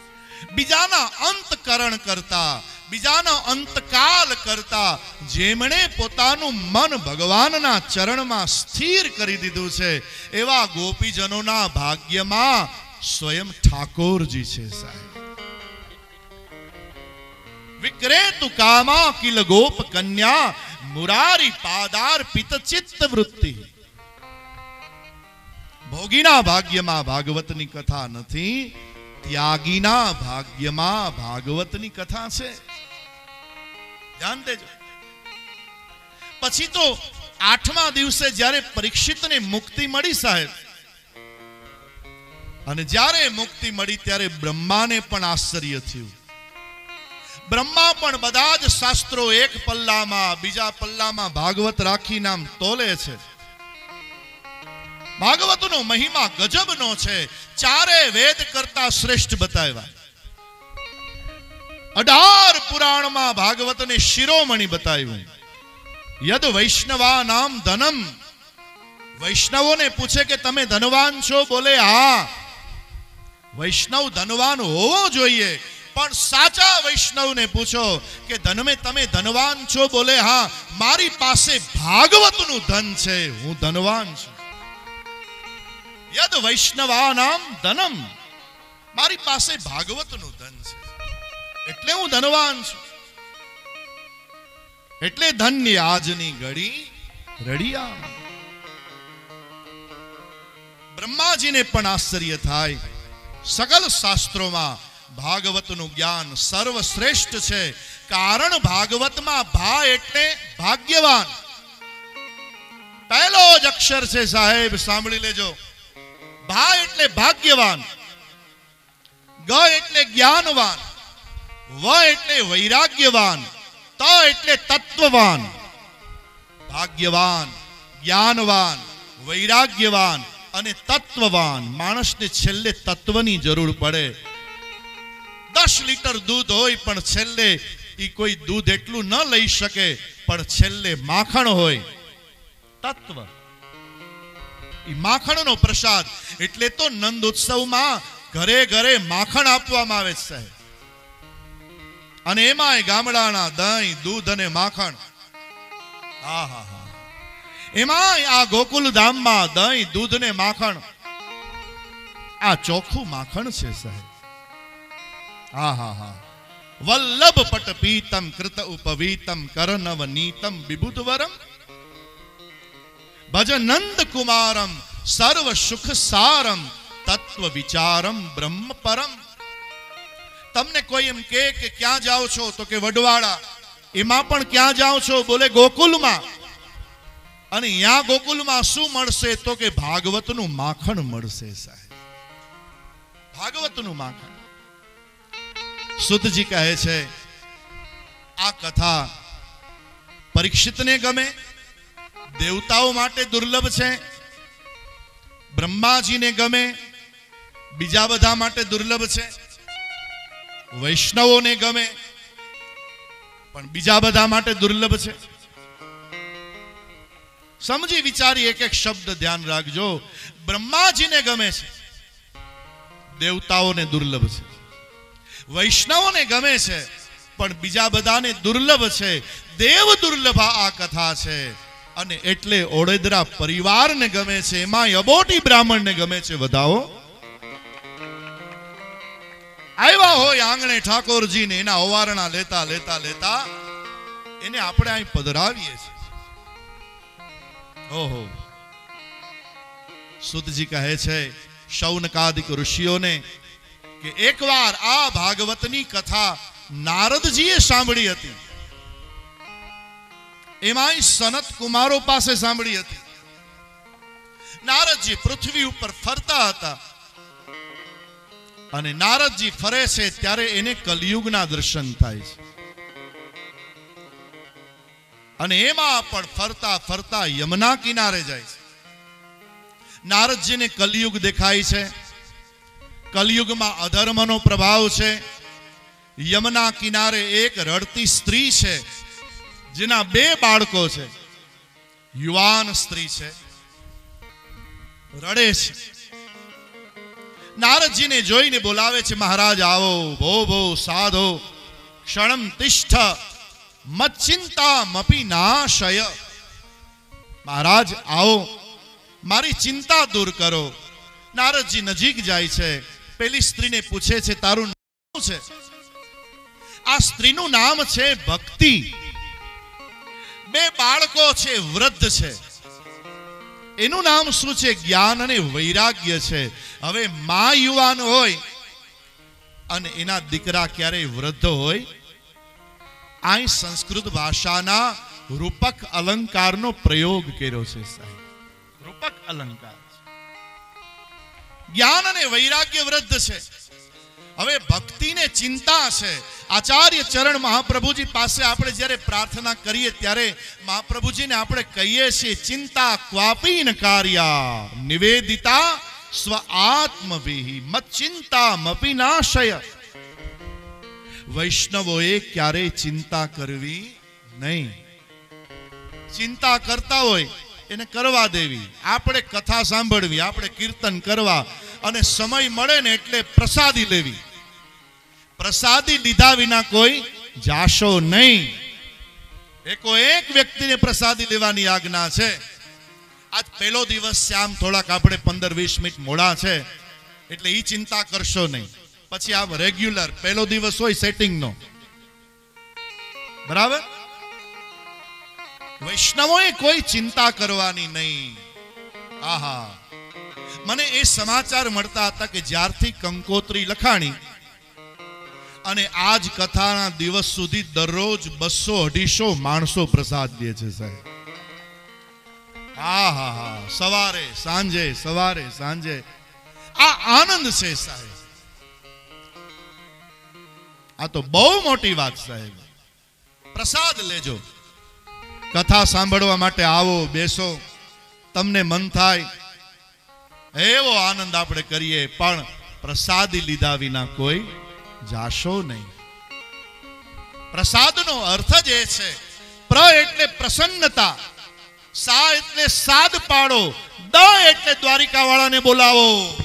બીજાના અંતકરણ કરતા, બીજાનો અંતકાલ કરતા, જેમણે પોતાનું મન ભગવાનના ચરણમાં સ્થિર કરી દીધું છે, એવા ગોપીજનોના ભાગ્યમાં સ્વયં ઠાકોરજી છે સાહેબ. વિક્રેતુ કામા કિલ ગોપ કન્યા મુરારી પાદાર પિત ચિત્ત વૃત્તિ ભોગીના ભાગ્યમાં ભાગવતની કથા નથી ત્યાગીના ભાગ્યમાં ભાગવતની કથા છે ધ્યાન દેજો પછી તો આઠમા દિવસે જ્યારે પરીક્ષિતને મુક્તિ મળી સાહેબ, અને જ્યારે મુક્તિ મળી ત્યારે બ્રહ્માને પણ આશ્ચર્ય થયું. બ્રહ્મા પણ બધા જ શાસ્ત્રો એક પલ્લામાં, બીજા પલ્લામાં ભાગવત રાખી નામ તોલે છે. ભાગવતનો મહિમા ગજબનો છે. ચારે વેદ કરતા શ્રેષ્ઠ બતાવ્યા. અઢાર પુરાણમાં ભાગવતને શિરોમણી બતાવ્યું. યદ વૈષ્ણવા નામ ધનમ. વૈષ્ણવોને પૂછે કે તમે ધનવાન છો? બોલે, હા. વૈષ્ણવ ધનવાન હોવો જોઈએ. પણ સાચા વૈષ્ણવને પૂછો કે ધનમે તમે ધનવાન છો બોલે, હા, મારી પાસે ભાગવતનું ધન છે, હું ધનવાન છું. યદ વૈષ્ણવાનામ ધનમ, મારી પાસે ભાગવતનું ધન છે, એટલે હું ધનવાન છું. એટલે ધન્ય આજની ઘડી રડિયા. બ્રહ્માજીને પણ આશ્ચર્ય થાય, સકલ શાસ્ત્રોમાં ભાગવતનું જ્ઞાન સર્વશ્રેષ્ઠ છે. કારણ ભાગવતમાં ભા એટલે ભાગ્યવાન. પહેલો જ અક્ષર છે સાહેબ, સાંભળી લેજો. ભા એટલે ભાગ્યવાન. ગ એટલે જ્ઞાનવાન. વ એટલે વૈરાગ્યવાન. ત એટલે તત્વવાન. ભાગ્યવાન, જ્ઞાનવાન, વૈરાગ્યવાન અને તત્વવાન. માણસને છેલ્લે તત્વની જરૂર પડે. દસ લીટર દૂધ હોય પણ છેલ્લે એ કોઈ દૂધ એટલું ન લઈ શકે, પણ છેલ્લે માખણ હોય. તત્વ. એ માખણનો પ્રસાદ. એટલે તો નંદ ઉત્સવમાં ઘરે ઘરે માખણ આપવામાં આવે છે અને એમાંય ગામડાના દહીં, દૂધ અને માખણ. હા એમાંય આ ગોકુલ ધામમાં દહીં, દૂધ ને માખણ. આ ચોખ્ખું માખણ છે, સાહેબ. વલ્લભ પટ પીતમ કૃત ઉપવીતમ કરનવ નીતમ વિબુધવરમ ભજ નંદ કુમારમ સર્વ સુખ સારમ તત્વ વિચારમ બ્રહ્મ પરમ તમને કોઈ એમ કે કે ક્યાં જાઓ છો? તો કે વડવાડા એમાં પણ ક્યાં જાઓ છો? બોલે ગોકુલમાં. અને અહીંયા ગોકુલમાં શું મળશે? તો કે ભાગવતનું માખણ મળશે સાહેબ. ભાગવતનું માખણ. સુતજી કહે છે, આ કથા પરીક્ષિતને ગમે, દેવતાઓ માટે દુર્લભ છે, બ્રહ્માજીને ગમે, બીજા બધા માટે દુર્લભ છે, વૈષ્ણવોને ગમે, પણ બીજા બધા માટે દુર્લભ છે. સમજી વિચારી એક એક શબ્દ ધ્યાન રાખજો. બ્રહ્માજીને ગમે છે, દેવતાઓને દુર્લભ છે. વૈષ્ણવોને ગમે છે, પણ બીજા બધાને દુર્લભ છે. દેવ દુર્લભ આ કથા છે. અને એટલે ઓડેદરા પરિવારને ગમે છે, એમાં અબોટી બ્રાહ્મણને ગમે છે, વધાવો. આવ્યા હોય આંગણે ઠાકોરજીને, એના ઓવારણા લેતા લેતા લેતા, એને આપણે અહીં પધરાવીએ છીએ. ઓહો. સુતજી કહે છે, શૌનકાદિક ઋષિઓને કે એકવાર આ ભાગવતની કથા નારદજીએ સાંભળી હતી. એમાંય સનત કુમારો પાસે સાંભળી હતી. નારદજી પૃથ્વી ઉપર ફરતા હતા. અને નારદજી ફરે છે ત્યારે એને કલયુગના દર્શન થાય છે. અને એમાં પણ ફરતા ફરતા યમુના કિનારે જાય છે. નારદજીને કલયુગ દેખાય છે. કલયુગમાં અધર્મનો પ્રભાવ છે. યમના કિનારે એક રડતી સ્ત્રી છે, જેના બે બાળકો છે. યુવાન સ્ત્રી છે. રડે છે. નારદજીને જોઈને બોલાવે છે, મહારાજ, આવો, ભો ભો, સાધો. ક્ષણમ તિષ્ઠ. મચિંતા મપી નાશય. મહારાજ, આવો. મારી ચિંતા દૂર કરો. નારદજી નજીક જાય છે. પેલી સ્ત્રીને પૂછે છે, તારું નામ છે? આ સ્ત્રીનું નામ છે ભક્તિ. બે બાળકો છે, વૃદ્ધ છે. એનું નામ શું છે? જ્ઞાન અને વૈરાગ્ય છે. હવે મા યુવાન હોય અને એના દીકરા ક્યારેય વૃદ્ધ હોય? આ સંસ્કૃત ભાષાના રૂપક અલંકારનો પ્રયોગ કર્યો છે, સાહેબ. રૂપક અલંકાર. જ્ઞાન અને વૈરાગ્ય વૃદ્ધ છે. હવે ભક્તિને ચિંતા છે આચાર્ય ચરણ મહાપ્રભુજી પાસે આપણે જ્યારે પ્રાર્થના કરીએ ત્યારે મહાપ્રભુજીને આપણે કહીએ છીએ, ચિંતા ક્વાપીન કાર્યા નિવેદિતા સ્વ આત્મવિહી મત ચિંતા મપી વૈષ્ણવોએ ક્યારેય ચિંતા કરવી નહીં. ચિંતા કરતા હોય એને કરવા દેવી. આપણે કથા સાંભળવી, આપણે કીર્તન કરવા અને સમય મળે ને એટલે પ્રસાદી લેવી. પ્રસાદી લીધા વિના કોઈ જાશો નહીં. એકો એક વ્યક્તિને પ્રસાદી લેવાની આજ્ઞા છે. આજ પહેલો દિવસ છે, આમ થોડાક આપણે પંદર વીસ મિનિટ મોડા છે, એટલે એ ચિંતા કરશો નહીં. પછી આમ રેગ્યુલર પહેલો દિવસ હોય સેટિંગનો બરાબર? વૈષ્ણવોએ કોઈ ચિંતા કરવાની નહીં. આહા. મને એ સમાચાર મળતા હતા કે જ્યારથી કંકોત્રી લખાણી અને આજ કથાના દિવસ સુધી દરરોજ બસો અઢીસો માણસો પ્રસાદ દે છે સાહેબ. હા હા હા સવારે, સાંજે સવારે, સાંજે. આ આનંદ છે સાહેબ. આ તો બહુ મોટી વાત સાહેબ. પ્રસાદ લેજો. કથા સાંભળવા માટે આવો, બેસો. તમને મન થાય. એવો આનંદ આપણે કરીએ, પણ પ્રસાદી લીધા વિના કોઈ જાશો નહીં. પ્રસાદનો અર્થ જ એ છે, પ્ર એટલે પ્રસન્નતા, સા એટલે સાદ પાડો, દ એટલે દ્વારિકા વાળાને બોલાવો.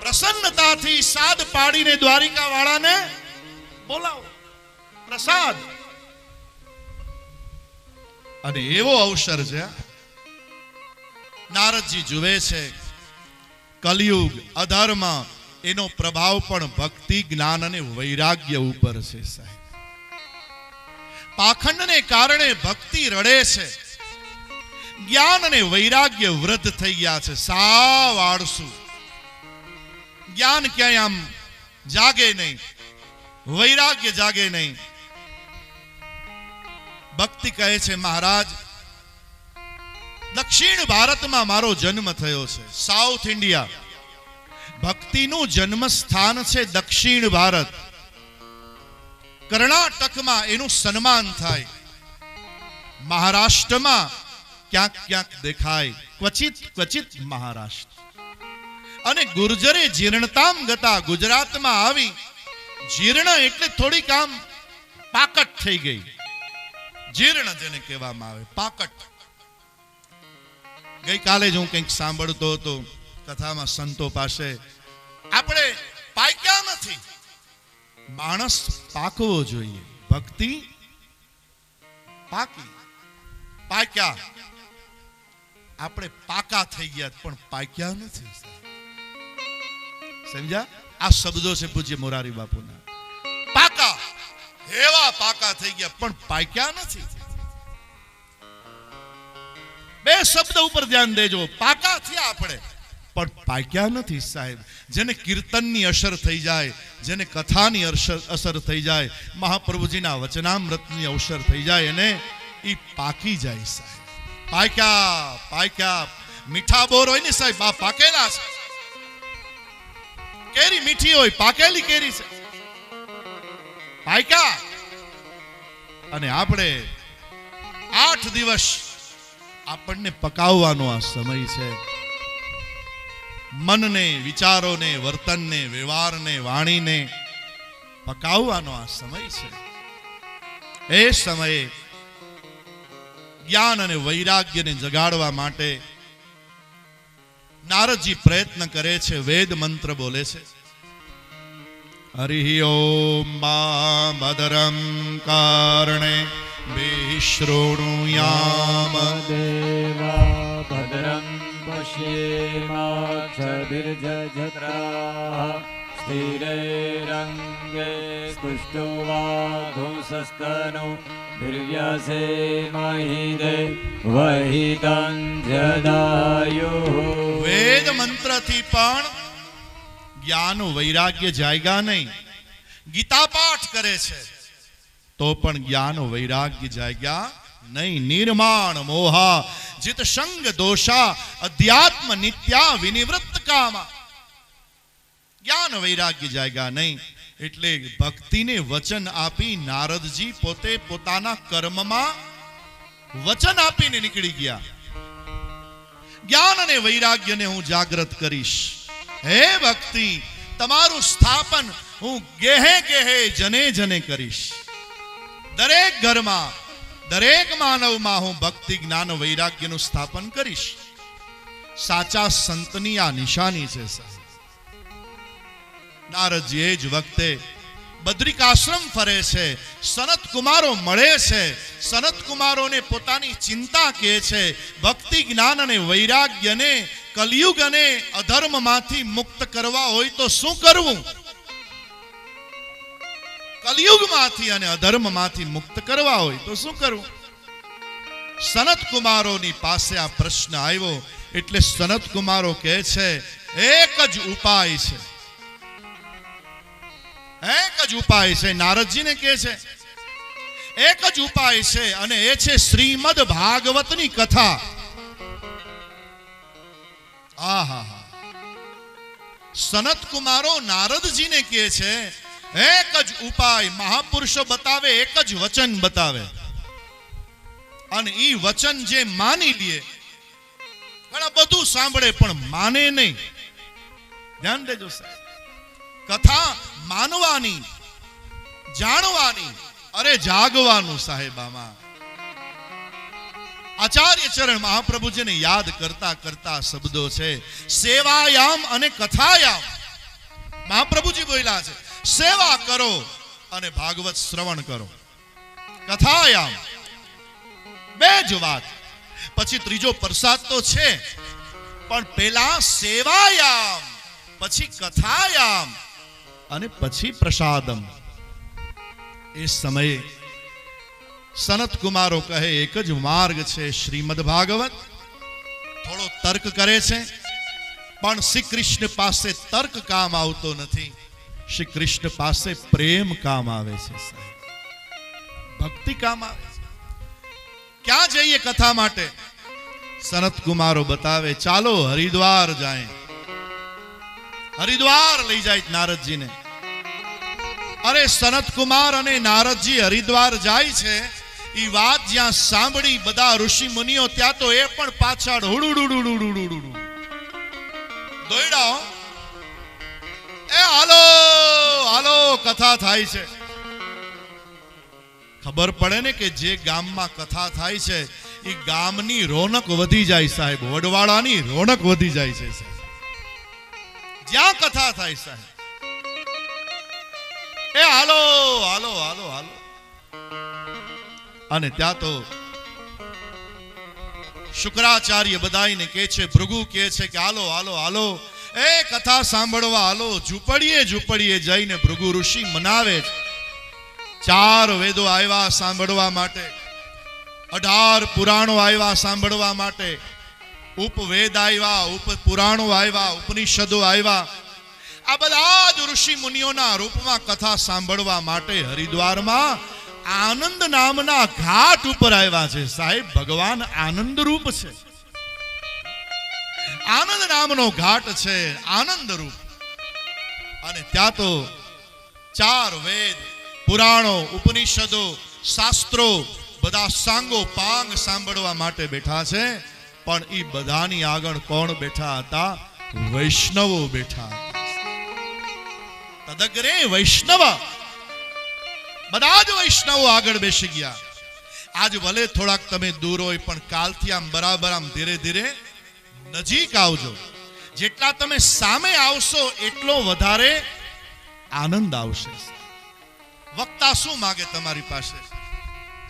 પ્રસન્નતાથી સાદ પાડીને દ્વારિકા વાળાને બોલાવો. પ્રસાદ. અને એવો અવસર છે, નારદજી જુએ છે, કલયુગ, અધર્મ, એનો પ્રભાવ પણ ભક્તિ, જ્ઞાન અને વૈરાગ્ય ઉપર છે સાહેબ. પાખંડને કારણે ભક્તિ રડે છે, જ્ઞાન અને વૈરાગ્ય વૃદ્ધ થઈ ગયા છે, સાવ આળસુ. જ્ઞાન ક્યાંય આમ જાગે નહીં, વૈરાગ્ય જાગે નહીં ભક્તિ કહે છે, મહારાજ, દક્ષિણ ભારતમાં મારો જન્મ થયો છે, સાઉથ ઇન્ડિયા. ભક્તિનું જન્મ સ્થાન છે દક્ષિણ ભારત. કર્ણાટકમાં એનું સન્માન થાય. મહારાષ્ટ્રમાં ક્યાંક ક્યાંક દેખાય. ક્વચિત ક્વચિત મહારાષ્ટ્ર. અને ગુર્જરે જીર્ણતામ ગતા ગુજરાતમાં આવી. જીર્ણ એટલે થોડીક આમ પાકટ થઈ ગઈ. જીર્ણ જેને કહેવામાં આવે, પાકટ. ગઈકાલે જ હું કંઈક સાંભળતો હતો, કથામાં સંતો પાસે, આપણે પાક્યા નથી. માણસ પાકવો જોઈએ. ભક્તિ પાકી. પાક્યા. આપણે પાકા થઈ ગયા પણ પાક્યા નથી સમજ્યા? આ શબ્દો છે પૂજ્ય મોરારી બાપુના. એવા પાકા થઈ ગયા, પણ પાક્યા નથી. બે શબ્દ ઉપર ધ્યાન દેજો, પાકા થયા આપણે. પણ પાક્યા નથી સાહેબ. જેને કીર્તનની અસર થઈ જાય, જેને કથાની અસર થઈ જાય, મહાપ્રભુજીના વચનામૃતની અવસર થઈ જાય, એને એ પાકી જાય સાહેબ. પાક્યા પાક્યા. મીઠા બોર હોય ને સાહેબ, આ પાકેલા છે. કેરી મીઠી હોય, પાકેલી કેરી છે. પાક્યા અને આપણે આઠ દિવસ આપણને પકાવવાનો આ સમય છે. મનને, વિચારોને, વર્તનને, વ્યવહારને, વાણીને પકાવવાનો આ સમય છે. એ સમયે જ્ઞાન અને વૈરાગ્યને જગાડવા માટે નારદજી પ્રયત્ન કરે છે, વેદ મંત્ર બોલે છે. हरिः ॐ मा कारणे विश्रोणुयामदेवा भदरं पश्येवा क्षभिर्झीरे रङ्गे पुष्टौ वा धुसस्तनोभिर्यसे वहि दे वहितं झदायुः वेदमन्त्रिपाण જ્ઞાન, વૈરાગ્ય જાયગા નહીં. ગીતા પાઠ કરે છે. તો પણ જ્ઞાન, વૈરાગ્ય જાયગા નહીં. નિર્માણ, મોહા, જીત, સંગ, દોષા, અધ્યાત્મ, નિત્યા, વિનિવૃત્ત કામા. જ્ઞાન, વૈરાગ્ય જાયગા નહીં. એટલે ભક્તિને વચન આપી નારદજી પોતે પોતાના કર્મમાં વચન આપીને નીકળી ગયા. જ્ઞાન અને વૈરાગ્યને હું જાગૃત કરીશ. હે ભક્તિ, તમારું સ્થાપન હું ગેહે ગેહે જને જને કરીશ. દરેક ઘરમાં, દરેક માનવમાં હું ભક્તિ, જ્ઞાન, વૈરાગ્યનું સ્થાપન કરીશ. સાચા સંતની આ નિશાની છે નારદજી એ જ વખતે બદ્રિકાશ્રમ ફરે છે. સનત કુમારો મળે છે. સનત કુમારોને પોતાની ચિંતા કહે છે. ભક્તિ જ્ઞાન અને વૈરાગ્યને કલયુગ અને અધર્મમાંથી મુક્ત કરવા હોય તો શું કરવું? કલયુગમાંથી અને અધર્મમાંથી મુક્ત કરવા હોય તો શું કરવું? સનત કુમારોની પાસે આ પ્રશ્ન આવ્યો. એટલે સનત કુમારો કહે છે, એક જ ઉપાય છે. એક જ ઉપાય છે, નારદજીને કહે છે. એક જ ઉપાય છે અને એ છે શ્રીમદ ભાગવતની કથા. આહા સનત કુમારો નારદજીને કહે છે, એક જ ઉપાય મહાપુરુષો બતાવે, એક જ વચન બતાવે. અને ઈ વચન જે માની લે, ઘણા બધું સાંભળે પણ માને નહીં. ધ્યાન દેજો સાહેબ. કથા માનવાની, જાણવાની, અરે જાગવાનું સાહેબામાં આચાર્ય ચરણ મહાપ્રભુજીને યાદ કરતા કરતા શબ્દો છે, સેવાયામ અને કથાયામ. મહાપ્રભુજી બોલ્યા છે, સેવા કરો અને ભાગવત શ્રવણ કરો. કથાયામ. બે જ વાત. પછી ત્રીજો પ્રસાદ તો છે, પણ પેલા સેવાયામ, પછી કથાયામ. અને પછી પ્રસાદમ. એ સમયે સનત કુમારો કહે, એક જ માર્ગ છે શ્રીમદ ભાગવત. થોડો તર્ક કરે છે, પણ શ્રી કૃષ્ણ પાસે તર્ક કામ આવતો નથી. શ્રી કૃષ્ણ પાસે પ્રેમ કામ આવે છે ભક્તિ કામ આવે છે. ક્યાં જઈએ કથા માટે? સનત કુમારો બતાવે, ચાલો હરિદ્વાર જાય. હરિદ્વાર લઈ જાય નારદજીને. અરે સનત કુમાર અને નારદજી હરિદ્વાર જાય છે એ વાત જ્યાં સાંભળી બધા ઋષિ મુનિઓ ત્યાં તો એ પણ પાછળ હુડુડુડુડુડુડુડુ દોયડા એ હાલો હાલો કથા થાય છે ખબર પડે ને કે જે ગામમાં કથા થાય છે એ ગામની રોનક વધી જાય સાહેબ વડવાળાની રોનક વધી જાય છે સાહેબ જ્યાં કથા થાય સાહેબ એ, હાલો હાલો હાલો હાલો. અને ત્યાં તો શુક્રાચાર્ય બધાઈને કહે છે, ભૃગુ કહે છે કે, હાલો હાલો હાલો. એ કથા સાંભળવા, હાલો. ઝૂંપડીએ ઝૂંપડીએ જઈને ભૃગુ ઋષિ મનાવે ચાર વેદો આવ્યા સાંભળવા માટે. અઢાર પુરાણો આવ્યા સાંભળવા માટે. ઉપવેદ આવ્યા ઉપ પુરાણો આવ્યા, ઉપનિષદો આવ્યા. આ બધા જ ઋષિ મુનિઓના રૂપમાં કથા સાંભળવા માટે હરિદ્વારમાં આનંદ નામના ઘાટ ઉપર આવ્યા છે. સાહેબ, ભગવાન આનંદ રૂપ છે. આનંદ નામનો ઘાટ છે, આનંદ રૂપ. અને ત્યાં તો ચાર વેદ, પુરાણો, ઉપનિષદો, શાસ્ત્રો, બધા સાંગો પાંગ સાંભળવા માટે બેઠા છે. પણ એ બધાની આગળ કોણ બેઠા હતા? વૈષ્ણવો બેઠા હતા. તદગ્રે વૈષ્ણવ બધા જ વૈષ્ણવો આગળ બેસી ગયા આજ ભલે થોડાક તમે દૂર હોય પણ કાલથી આમ બરાબર આમ ધીરે ધીરે નજીક આવજો જેટલા તમે સામે આવશો એટલો વધારે આનંદ આવશે વક્તા શું માગે તમારી પાસે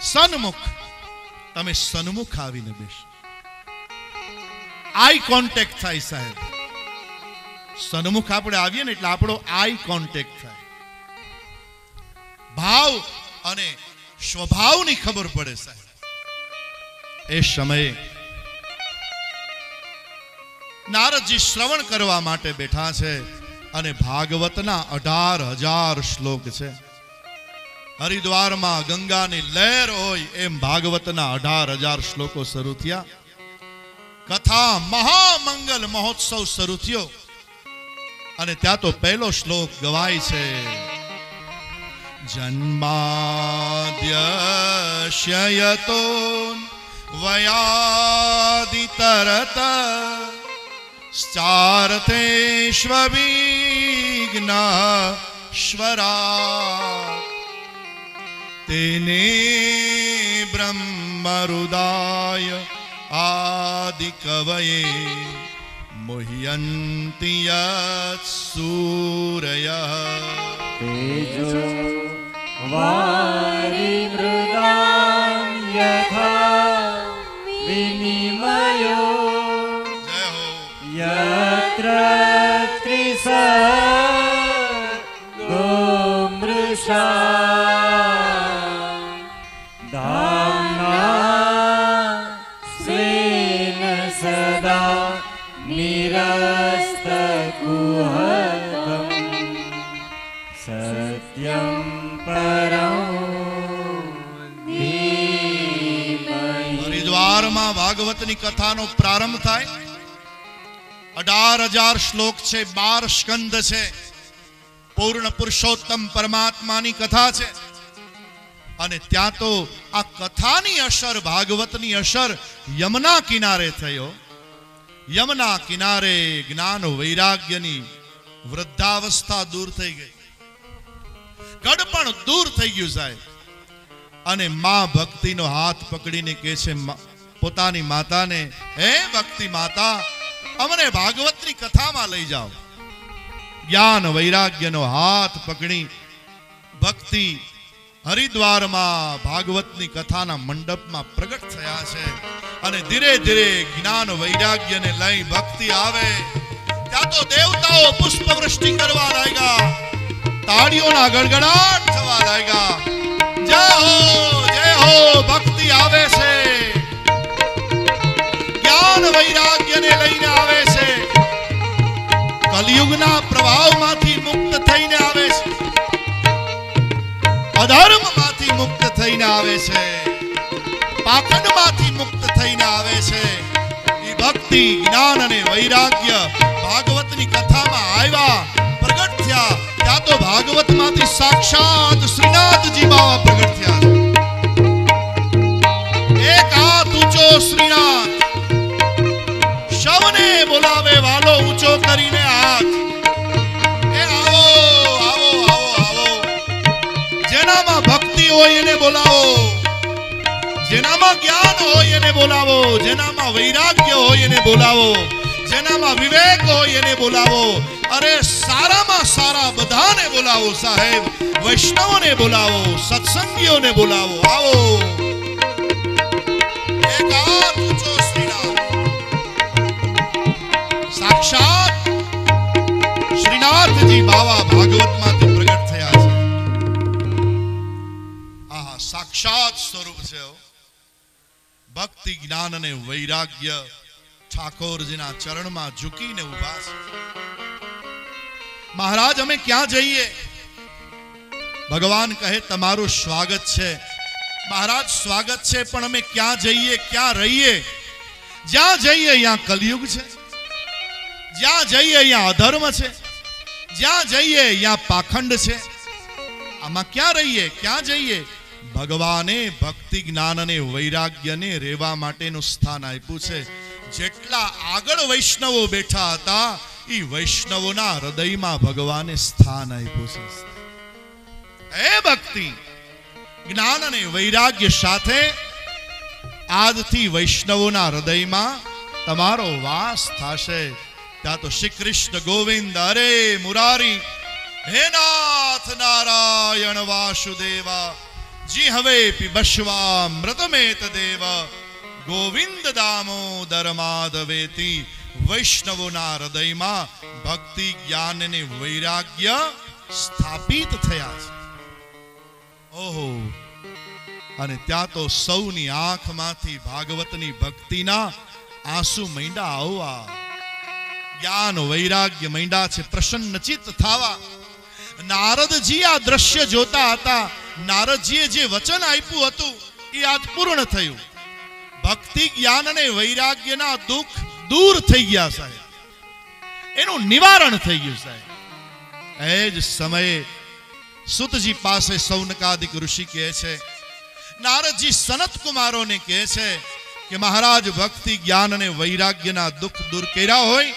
સન્મુખ તમે સન્મુખ આવીને બેસો આઈ કોન્ટેક્ટ થાય સાહેબ સન્મુખ આપણે આવીએ ને એટલે આપણો આઈ કોન્ટેક્ટ થાય. ભાવ અને સ્વભાવની ખબર પડે સાહેબ. એ સમયે નારદજી શ્રવણ કરવા માટે બેઠા છે અને ભાગવતના અઢાર હજાર શ્લોક છે. હરિદ્વારમાં ગંગાની લહેર હોય એમ ભાગવતના અઢાર હજાર શ્લોકો શરૂ થયા. કથા મહામંગલ મહોત્સવ શરૂ થયો. અને ત્યાં તો પહેલો શ્લોક ગવાય છે જન્માદ્યશયતો વયાદિતરત સ્ચાર્થેષ્વવિઘ્નશ્વરા તેને બ્રહ્મરુદાય આદિકવયે મુહ્યન્તિ मुह्यन्ति यत्सूरयुवारि ભાગવતની કથાનો પ્રારંભ થાય. અઢાર હજાર શ્લોક છે, બાર સ્કંદ છે. પૂર્ણ પુરુષોત્તમ પરમાત્માની કથા છે. અને ત્યાં તો આ કથાની અસર, ભાગવતની અસર યમના કિનારે થયો યમના કિનારે જ્ઞાન વૈરાગ્યની વૃદ્ધાવસ્થા દૂર થઈ ગઈ. કડપણ દૂર થઈ ગયું સાહેબ. અને મા ભક્તિનો હાથ પકડીને કહે છે પોતાની માતાને, હે ભક્તિ માતા, અમને ભાગવતની કથામાં લઈ જાઓ. જ્ઞાન વૈરાગ્યનો હાથ પકડી ભક્તિ હરિદ્વારમાં ભાગવતની કથાના મંડપમાં પ્રગટ થયા છે અને ધીરે ધીરે જ્ઞાન વૈરાગ્યને લઈ ભક્તિ આવે. ત્યાં તો દેવતાઓ પુષ્પ કરવા લાગ્યા. તાળીઓના ગડગડાટ થવા લાગ્યા. જય હો જય હો, ભક્તિ આવે છે. જ્ઞાન વૈરાગ્યને લઈને આવે છે. કલયુગના પ્રભાવમાંથી મુક્ત થઈને આવે છે. અધર્મમાંથી મુક્ત થઈને આવે છે. પાખંડમાંથી મુક્ત થઈને આવે છે. ભક્તિ, જ્ઞાન અને વૈરાગ્ય ભાગવતની કથામાં આવ્યા, પ્રગટ થયા. ત્યાં તો ભાગવતમાંથી સાક્ષાત શ્રીનાથજી બાવા પ્રગટ થયા. હોય એને બોલાવો. જેનામાં જ્ઞાન હોય એને બોલાવો. જેનામાં વૈરાગ્ય હોય એને બોલાવો. જેનામાં વિવેક હોય એને બોલાવો. અરે સારામાં સારા બધાને બોલાવો સાહેબ. વૈષ્ણવોને બોલાવો, સત્સંગીઓને બોલાવો. આવો. એક હાથ ઊંચો શ્રીનાથ સાક્ષાત શ્રીનાથજી બાવા ભાગવતમાંથી ભક્તિ, જ્ઞાન અને વૈરાગ્ય ઠાકોરજીના ચરણમાં ઝૂકીને ઊભા છે. મહારાજ, અમે ક્યાં જઈએ? ભગવાન કહે, તમારું સ્વાગત છે. મહારાજ, સ્વાગત છે, પણ અમે ક્યાં જઈએ? ક્યાં રહીએ? જ્યાં જઈએ, અહીંયા કલયુગ છે. જ્યાં જઈએ, અહીંયા અધર્મ છે. જ્યાં જઈએ, અહીંયા પાખંડ છે. આમાં ક્યાં રહીએ? ક્યાં જઈએ? ભગવાને ભક્તિ જ્ઞાન અને વૈરાગ્યને રહેવા માટેનું સ્થાન આપ્યું છે. જેટલા આગળ વૈષ્ણવો બેઠા હતા એ વૈષ્ણવોના હૃદયમાં ભગવાને સ્થાન આપ્યું છે. એ ભક્તિ! જ્ઞાન અને વૈરાગ્ય સાથે આજથી વૈષ્ણવોના હૃદયમાં તમારો વાસ થશે. ત્યાં તો શ્રી કૃષ્ણ ગોવિંદ, અરે મુરારી, હે નાથ નારાયણ વાસુદેવા જી હવે પિબશ્વા મૃતમેત દેવ ગોવિંદ દામોદર માધવેતી વૈષ્ણવોના હૃદયમાં ભક્તિ જ્ઞાન અને વૈરાગ્ય સ્થાપિત થયા છે ઓહો અને ત્યાં તો સૌની આંખમાંથી ભાગવતની ભક્તિના આંસુ મૈંડા આવવા જ્ઞાન વૈરાગ્ય મૈંડા છે પ્રસન્નચિત થાવા. નારદજી આ દ્રશ્ય જોતા હતા. નારદજીએ જે વચન આપ્યું હતું, એ આજ પૂર્ણ થયું. ભક્તિ, જ્ઞાન અને વૈરાગ્યના દુઃખ દૂર થઈ ગયા સાહેબ. એનું નિવારણ થઈ ગયું સાહેબ. એ જ સમયે સુતજી પાસે સૌનકાદિક ઋષિ કહે છે, નારદજી સનત કુમારોને કહે છે કે મહારાજ ભક્તિ, જ્ઞાન અને વૈરાગ્યના દુઃખ દૂર કર્યા હોય,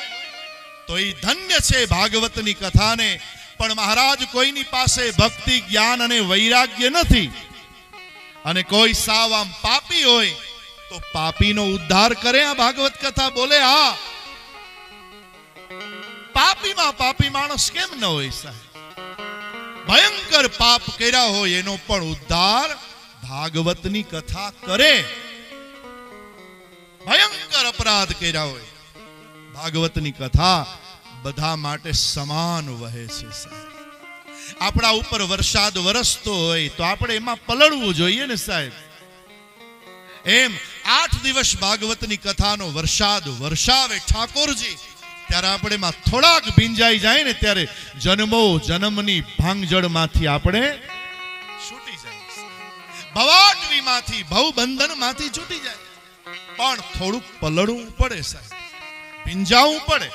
તો એ ધન્ય છે ભાગવતની કથાને પણ મહારાજ, કોઈની પાસે ભક્તિ, જ્ઞાન અને વૈરાગ્ય નથી. અને કોઈ સાવ આમ પાપી હોય, તો પાપીનો ઉદ્ધાર કરે આ ભાગવત કથા. બોલે, હા. પાપીમાં પાપી માણસ કેમ ન હોય સાહેબ? ભયંકર પાપ કર્યા હોય, એનો પણ ઉદ્ધાર ભાગવતની કથા કરે. ભયંકર અપરાધ કર્યા હોય, ભાગવતની કથા બધા માટે સમાન વહે છે સાહેબ. આપણા ઉપર વરસાદ વરસતો હોય તો આપણે એમાં પલળવું જોઈએ ને સાહેબ. એમ આઠ દિવસ ભાગવતની કથાનો વરસાદ વરસાવે ઠાકોરજી, ત્યારે આપણે એમાં થોડાક ભીંજાઈ જાય ને ત્યારે જન્મો જન્મની ભાંગજળમાંથી આપણે છૂટી જાય ભવાટવીમાંથી ભવબંધનમાંથી છૂટી જાય. પણ થોડુંક પલળવું પડે સાહેબ. ભીંજાવું પડે.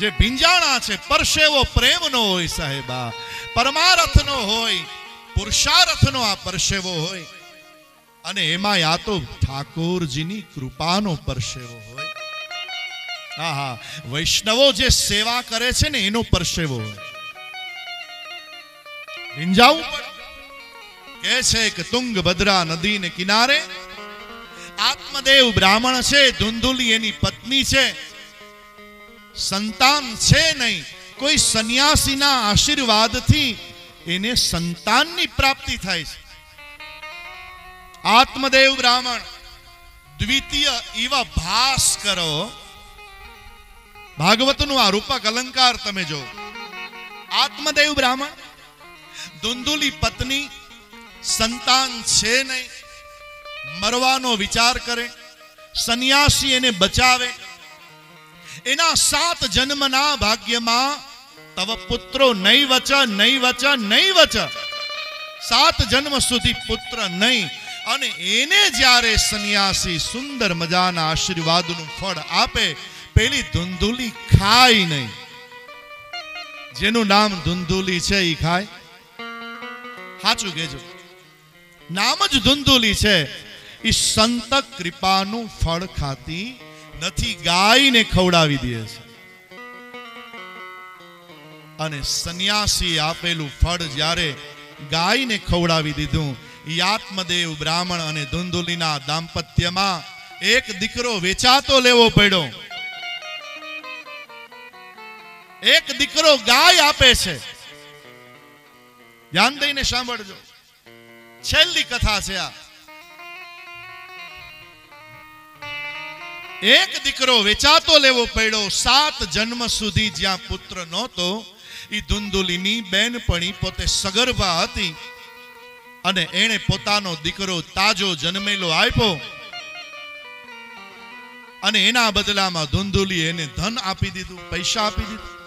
જે ભીંજાણા છે, પરસેવો પ્રેમનો હોય સાહેબા, પરમારથનો હોય, પુરુષાર્થનો આ પરસેવો હોય. અને એમાં આ તો ઠાકોરજીની કૃપાનો પરસેવો હોય. આહા, વૈષ્ણવો જે સેવા કરે છે ને, એનો પરસેવો હોય. ભીંજાવું કે છે કે તુંગભદ્રા નદીને કિનારે, આત્મદેવ બ્રાહ્મણ છે, ધુંધુલી એની પત્ની છે સંતાન છે નહીં. કોઈ સંન્યાસીના આશીર્વાદથી એને સંતાનની પ્રાપ્તિ થાય છે. આત્મદેવ બ્રાહ્મણ, દ્વિતીય એવા ભાસ કરો. ભાગવતનું આ રૂપક અલંકાર તમે જો આત્મદેવ બ્રાહ્મણ ધુંધુલી પત્ની, સંતાન છે નહીં. મરવાનો વિચાર કરે, સંન્યાસી એને બચાવે એના સાત જન્મના ભાગ્યમાં તવ પુત્રો નહીં વચ નહીં વચ નહીં વચ. સાત જન્મ સુધી પુત્ર નહીં અને એને જ્યારે સંન્યાસી સુંદર મજાના આશીર્વાદનું ફળ આપે, પેલી ધુંધુલી ખાય નહીં જેનું નામ ધુંધુલી છે એ ખાય? સાચું કેજો નામ જ ધુંધુલી છે. એ સંત કૃપાનું ફળ ખાતી નથી, ગાયને ખવડાવી દે છે. અને સંન્યાસી આપેલું ફળ જ્યારે ગાયને ખવડાવી દીધું યાત્મદેવ બ્રાહ્મણ અને ધુંધુલીના દાંપત્યમાં એક દીકરો વેચાતો લેવો પડ્યો. એક દીકરો ગાય આપે છે. ધ્યાન દઈને સાંભળજો. છેલ્લી કથા છે આ. એક દીકરો વેચાતો લેવો પડ્યો, સાત જન્મ સુધી જ્યાં પુત્ર નહોતો એ ધુંધુલીની બેનપણી પોતે સગર્ભા હતી. અને એણે પોતાનો દીકરો તાજો જન્મેલો આપ્યો. અને એના બદલામાં ધુંધુલી એને ધન આપી દીધું, પૈસા આપી દીધું.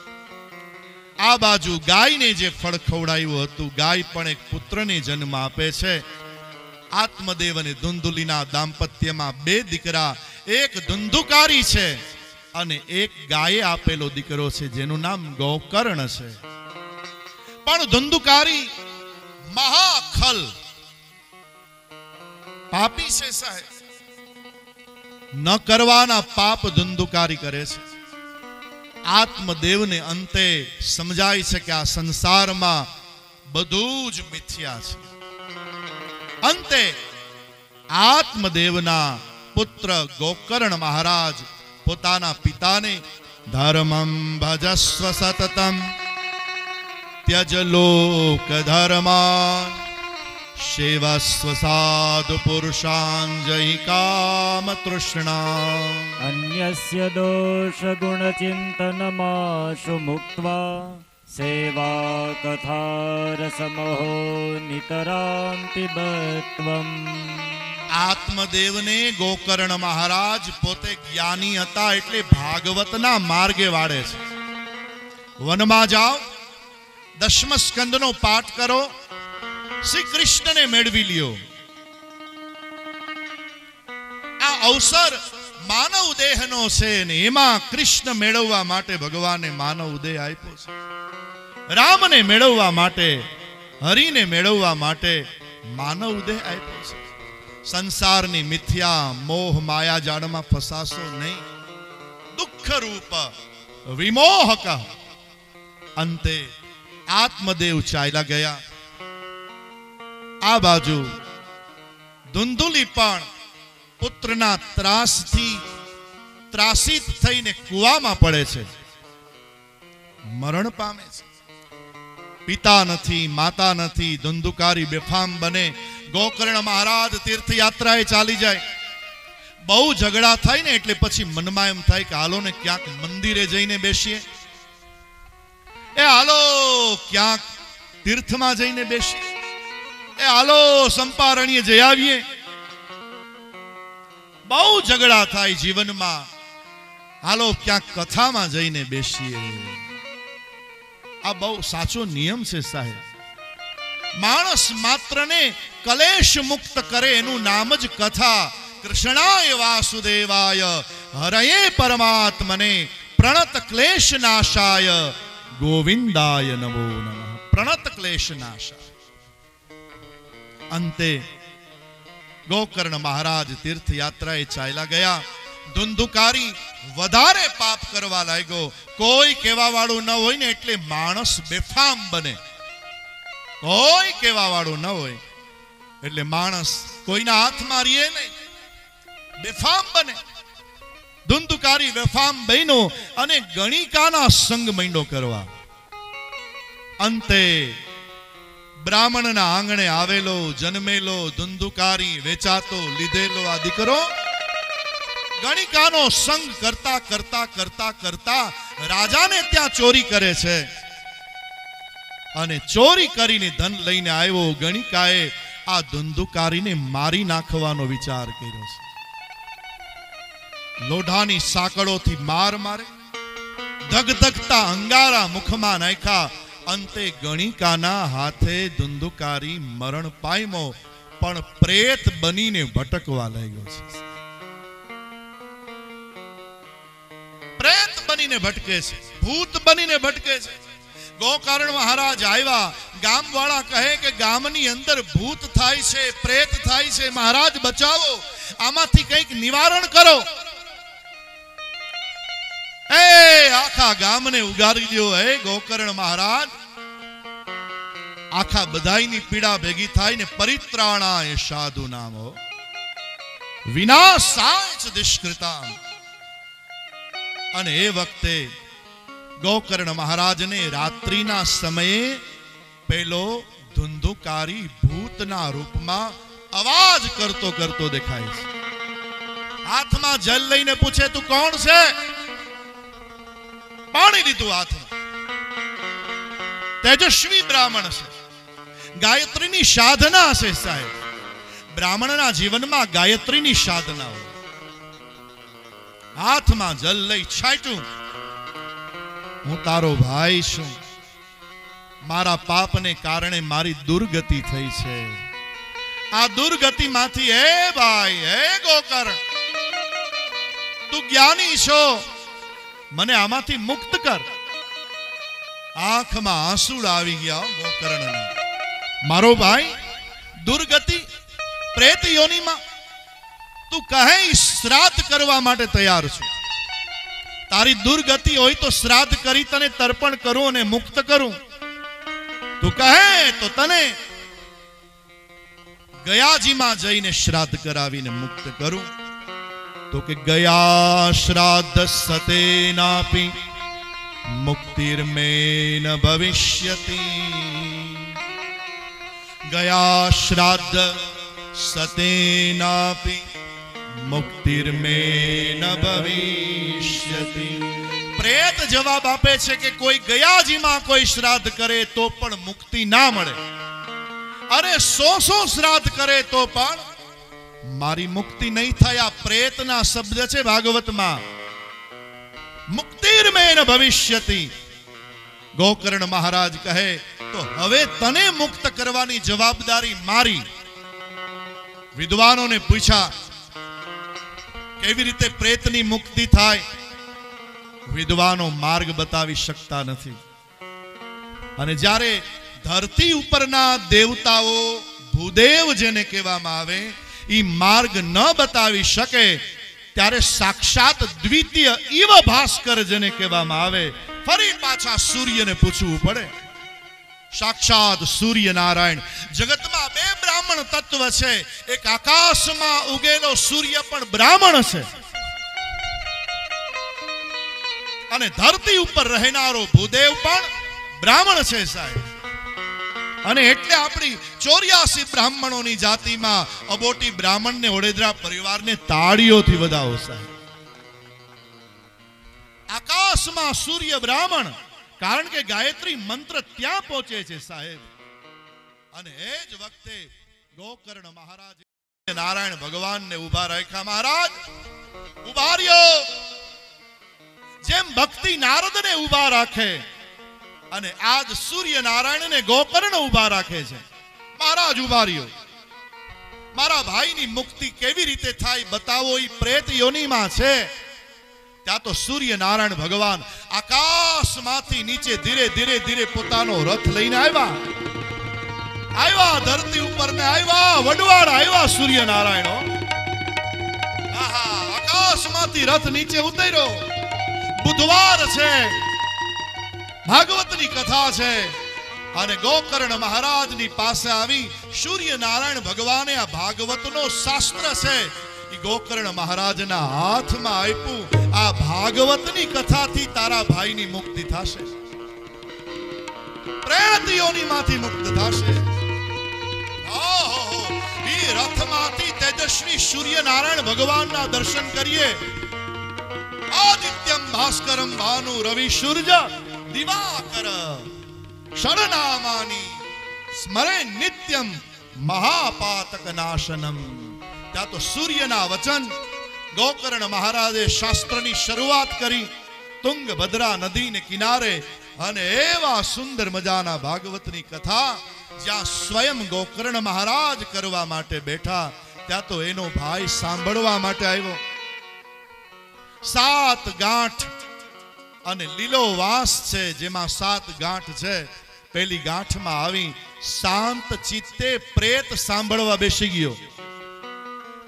આ બાજુ ગાયને જે ફળ ખવડાવ્યું હતું, ગાય પણ એક પુત્રને જન્મ આપે છે. આત્મદેવ અને ધુંધુલીના દાંપત્યમાં બે દીકરા એક ધુંધુકારી છે અને એક ગાયે આપેલો દીકરો છે, જેનું નામ ગોકર્ણ છે. પણ ધુંધુકારી મહાખલ. પાપી છે સાહેબ. ન કરવાના પાપ ધુંધુકારી કરે છે. આત્મદેવને અંતે સમજાય છે કે આ સંસારમાં બધું જ મિથ્યા છે. અંતે આત્મદેવના પુત્ર ગોકર્ણ મહારાજ પોતાના પિતાને ધર્મમ ભજસ્વ સતતમ. ત્યજ લોક ધર્માન સેવસ્વ સાધુ પુરુષાન જય કામ તૃષ્ણા અન્યસ્ય દોષ ગુણ ચિંતનમાશુ મુક્ત્વા. સેવા કથા રસમહો નિતરાંતિ બત્વમ. આત્મદેવને ગોકર્ણ મહારાજ પોતે જ્ઞાની હતા એટલે ભાગવતના માર્ગે વાળે છે. વનમાં જાઓ, દશમ સ્કંદનો પાઠ કરો શ્રી કૃષ્ણને મેળવી લ્યો. આ અવસર માનવ દેહનો છે ને એમાં કૃષ્ણ મેળવવા માટે ભગવાને માનવ દેહ આપ્યો છે. રામને મેળવવા માટે, હરિને મેળવવા માટે માનવ દેહ આપ્યો છે. સંસારની મિથ્યા, મોહ, માયા જાળમાં ફસાશો નહીં. દુઃખ રૂપ વિમોહક અંતે આત્મદેવ ચાલ્યા ગયા. આ બાજુ ધુંધુલી પણ પુત્રના ત્રાસથી ત્રાસિત થઈને કૂવામાં પડે છે. મરણ પામે છે. પિતા નથી, માતા નથી, ધંધુકારી બેફામ બને. ગોકર્ણ મહારાજ તીર્થયાત્રાએ ચાલી જાય. બહુ ઝઘડા થાય ને એટલે પછી મનમાં એમ થાય કે હાલો ને ક્યાંક મંદિરે જઈને બેસીએ. એ હાલો, ક્યાંક તીર્થમાં જઈને બેસીએ. એ હાલો સંપારણીએ જઈ આવીએ. બહુ ઝઘડા થાય જીવનમાં. હાલો, ક્યાંક કથામાં જઈને બેસીએ. આ બહુ સાચો નિયમ છે સાહેબ. માણસ માત્રને કલેશ મુક્ત કરે એનું નામ જ કથા. કૃષ્ણાય વાસુદેવાય, હરયે પરમાત્મને પ્રણત ક્લેશ નાશાય. ગોવિંદાય નમો નમઃ. પ્રણત ક્લેશ નાશાય. અંતે ગોકર્ણ મહારાજ તીર્થયાત્રાએ ચાલ્યા ગયા. ધુંધુકારી વધારે પાપ કરવા લાગ્યો. કોઈ કહેવા વાળું ન હોય ને એટલે માણસ બેફામ બને. કોઈ કહેવા વાળું ન હોય એટલે માણસ કોઈના હાથમાં રીએ નહીં. બેફામ બને. ધુંધુકારી બેફામ બન્યો અને ગણિકાના સંગ માંડો કરવા. અંતે બ્રાહ્મણના આંગણે આવેલો, જન્મેલો, ધુંધુકારી વેચાતો, લીધેલો આ દીકરો ગણિકાનો સંગ કરતા કરતા કરતા કરતા રાજાને ત્યાં ચોરી કરે છે. અને ચોરી કરીને ધન લઈને આવ્યો ગણિકાએ આ ધંધુકારીને મારી નાખવાનો વિચાર કર્યો છે. લોઢાની સાંકળોથી માર મારે, ધગધગતા અંગારા મુખમાં નાખ્યા, અંતે ગણિકાના હાથે ધુંધુકારી મરણ પામ્યો, પણ પ્રેત બનીને ભટકવા લાગ્યો છે. પ્રેત બનીને ભટકે છે, ભૂત બનીને ભટકે છે. ગોકર્ણ મહારાજ આવ્યા ગામ વાળા કહે કે ગામની અંદર ભૂત થાય છે, પ્રેત થાય છે, મહારાજ બચાવો, આમાંથી કંઈક નિવારણ કરો. એ, આખા ગામને ઉગારી દો હે ગોકર્ણ મહારાજ. આખા બધાઈની પીડા ભેગી થાય ને પરિત્રાણાય સાધુ નામો સાચ દુષ્કૃતામ. અને એ વખતે ગોકર્ણ મહારાજને રાત્રિના સમયે પેલો ધુંધુકારી ભૂતના રૂપમાં અવાજ કરતો કરતો દેખાય છે. હાથમાં જલ લઈને પૂછે, તું કોણ છે? પાણી લીધું હાથમાં. તેજસ્વી બ્રાહ્મણ છે ગાયત્રીની સાધના છે સાહેબ. બ્રાહ્મણના જીવનમાં ગાયત્રીની સાધના હોય હાથમાં જલ લઈ છાંટ્યું. હું તારો ભાઈ છું. મારા પાપને કારણે મારી દુર્ગતિ થઈ છે. આ દુર્ગતિમાંથી હે ભાઈ, હે ગોકર્ણ તું જ્ઞાની છો. મને આમાંથી મુક્ત કર. આંખમાં આંસુડ આવી ગયા ગોકર્ણને. મારો ભાઈ, દુર્ગતિ પ્રેત યોનીમાં તું કહે શ્રાદ્ધ કરવા માટે તૈયાર છું. તારી દુર્ગતિ હોય તો શ્રાદ્ધ કરી તને તર્પણ કરું અને મુક્ત કરું. તું કહે તો તને ગયાજીમાં જઈને શ્રાદ્ધ કરાવીને મુક્ત કરું. તો કે ગયા શ્રાદ્ધ સતેનાપી મુક્તિર્મેન ભવિષ્યતિ. ગયા શ્રાદ્ધ સતેનાપી ન ભવિષ્યતિ. પ્રેત જવાબ આપે છે કે કોઈ ગયાજીમાં કોઈ શ્રાદ્ધ કરે તો પણ મુક્તિ ના મળે. અરે સો સો શ્રાદ્ધ કરે તો પણ મારી મુક્તિ નહીં થાય. આ પ્રેતના શબ્દ છે ભાગવતમાં. મુક્તિર્મેન ભવિષ્યતિ. ગોકર્ણ મહારાજ કહે, તો હવે તને મુક્ત કરવાની જવાબદારી મારી. વિદ્વાનોને પૂછ્યા કેવી રીતે પ્રેતની મુક્તિ થાય? વિદ્વાનો માર્ગ બતાવી શકતા નથી. અને જ્યારે ધરતી ઉપરના દેવતાઓ ભૂદેવ જેને કહેવામાં આવે એ માર્ગ ન બતાવી શકે, ત્યારે સાક્ષાત દ્વિતીય ઈવ ભાસ્કર જેને કહેવામાં આવે, ફરી પાછા સૂર્યને પૂછવું પડે. સાક્ષાત સૂર્યનારાયણ. જગતમાં બે બ્રાહ્મણ તત્વ છે. એક આકાશમાં ઉગેલો સૂર્ય પણ બ્રાહ્મણ છે. અને ધરતી ઉપર રહેનારો ભૂદેવ પણ બ્રાહ્મણ છે સાહેબ. અને એટલે આપણી ચોર્યાસી બ્રાહ્મણોની જાતિમાં અબોટી બ્રાહ્મણને ઓડેદરા પરિવારને તાળીઓથી વધાવો સાહેબ. આકાશમાં સૂર્ય બ્રાહ્મણ કારણ કે ગાયત્રી મંત્ર ત્યાં પહોંચે છે, સાહેબ. અને એ જ વખતે ગોકર્ણ મહારાજ નારાયણ ભગવાનને ઊભા રાખ્યા, મહારાજ. ઊભા જેમ ભક્તિ નારદને ઊભા રાખે, અને આજ સૂર્ય નારાયણને ગોકર્ણ ઊભા રાખે છે. મહારાજ ઊભા રહ્યો મારા ભાઈની મુક્તિ કેવી રીતે થાય બતાવો એ પ્રેત યોનીમાં છે. ત્યાં તો સૂર્ય નારાયણ ભગવાન આકાશમાંથી નીચે ધીરે ધીરે ધીરે પોતાનો રથ લઈને આવ્યા. આવ્યા ધરતી ઉપર ને આવ્યા વડવાડ આવ્યા સૂર્ય નારાયણો આહા, આકાશમાંથી રથ નીચે ઉતર્યો. બુધવાર છે. ભાગવતની કથા છે. અને ગોકર્ણ મહારાજની પાસે આવી સૂર્ય નારાયણ ભગવાને આ ભાગવતનો શાસ્ત્ર છે. ગોકર્ણ મહારાજના હાથમાં આપ્યું. આ ભાગવતની કથાથી તારા ભાઈની મુક્તિ થશે. પ્રેતીઓની મુક્ત થશે. રથમાંથી તેજસ્વી સૂર્યનારાયણ ભગવાનના દર્શન કરીએ. આદિત્યમ ભાસ્કરમ ભાનુ રવિ સૂર્ય દિવાકર શરણામાની સ્મરે નિત્યમ મહાપાતક નાશનમ. ત્યાં તો સૂર્યના વચન, ગોકર્ણ મહારાજે શાસ્ત્રની શરૂઆત કરી, તુંગભદ્રા નદીને કિનારે અને એવા સુંદર મજાના ભાગવતની કથા જ્યાં સ્વયં ગોકર્ણ મહારાજ કરવા માટે બેઠા, ત્યાં તો એનો ભાઈ સાંભળવા માટે આવ્યો. સાત ગાંઠ અને લીલો વાસ છે, જેમાં સાત ગાંઠ છે. પેલી ગાંઠમાં આવી શાંત ચિત્તે પ્રેત સાંભળવા બેસી ગયો.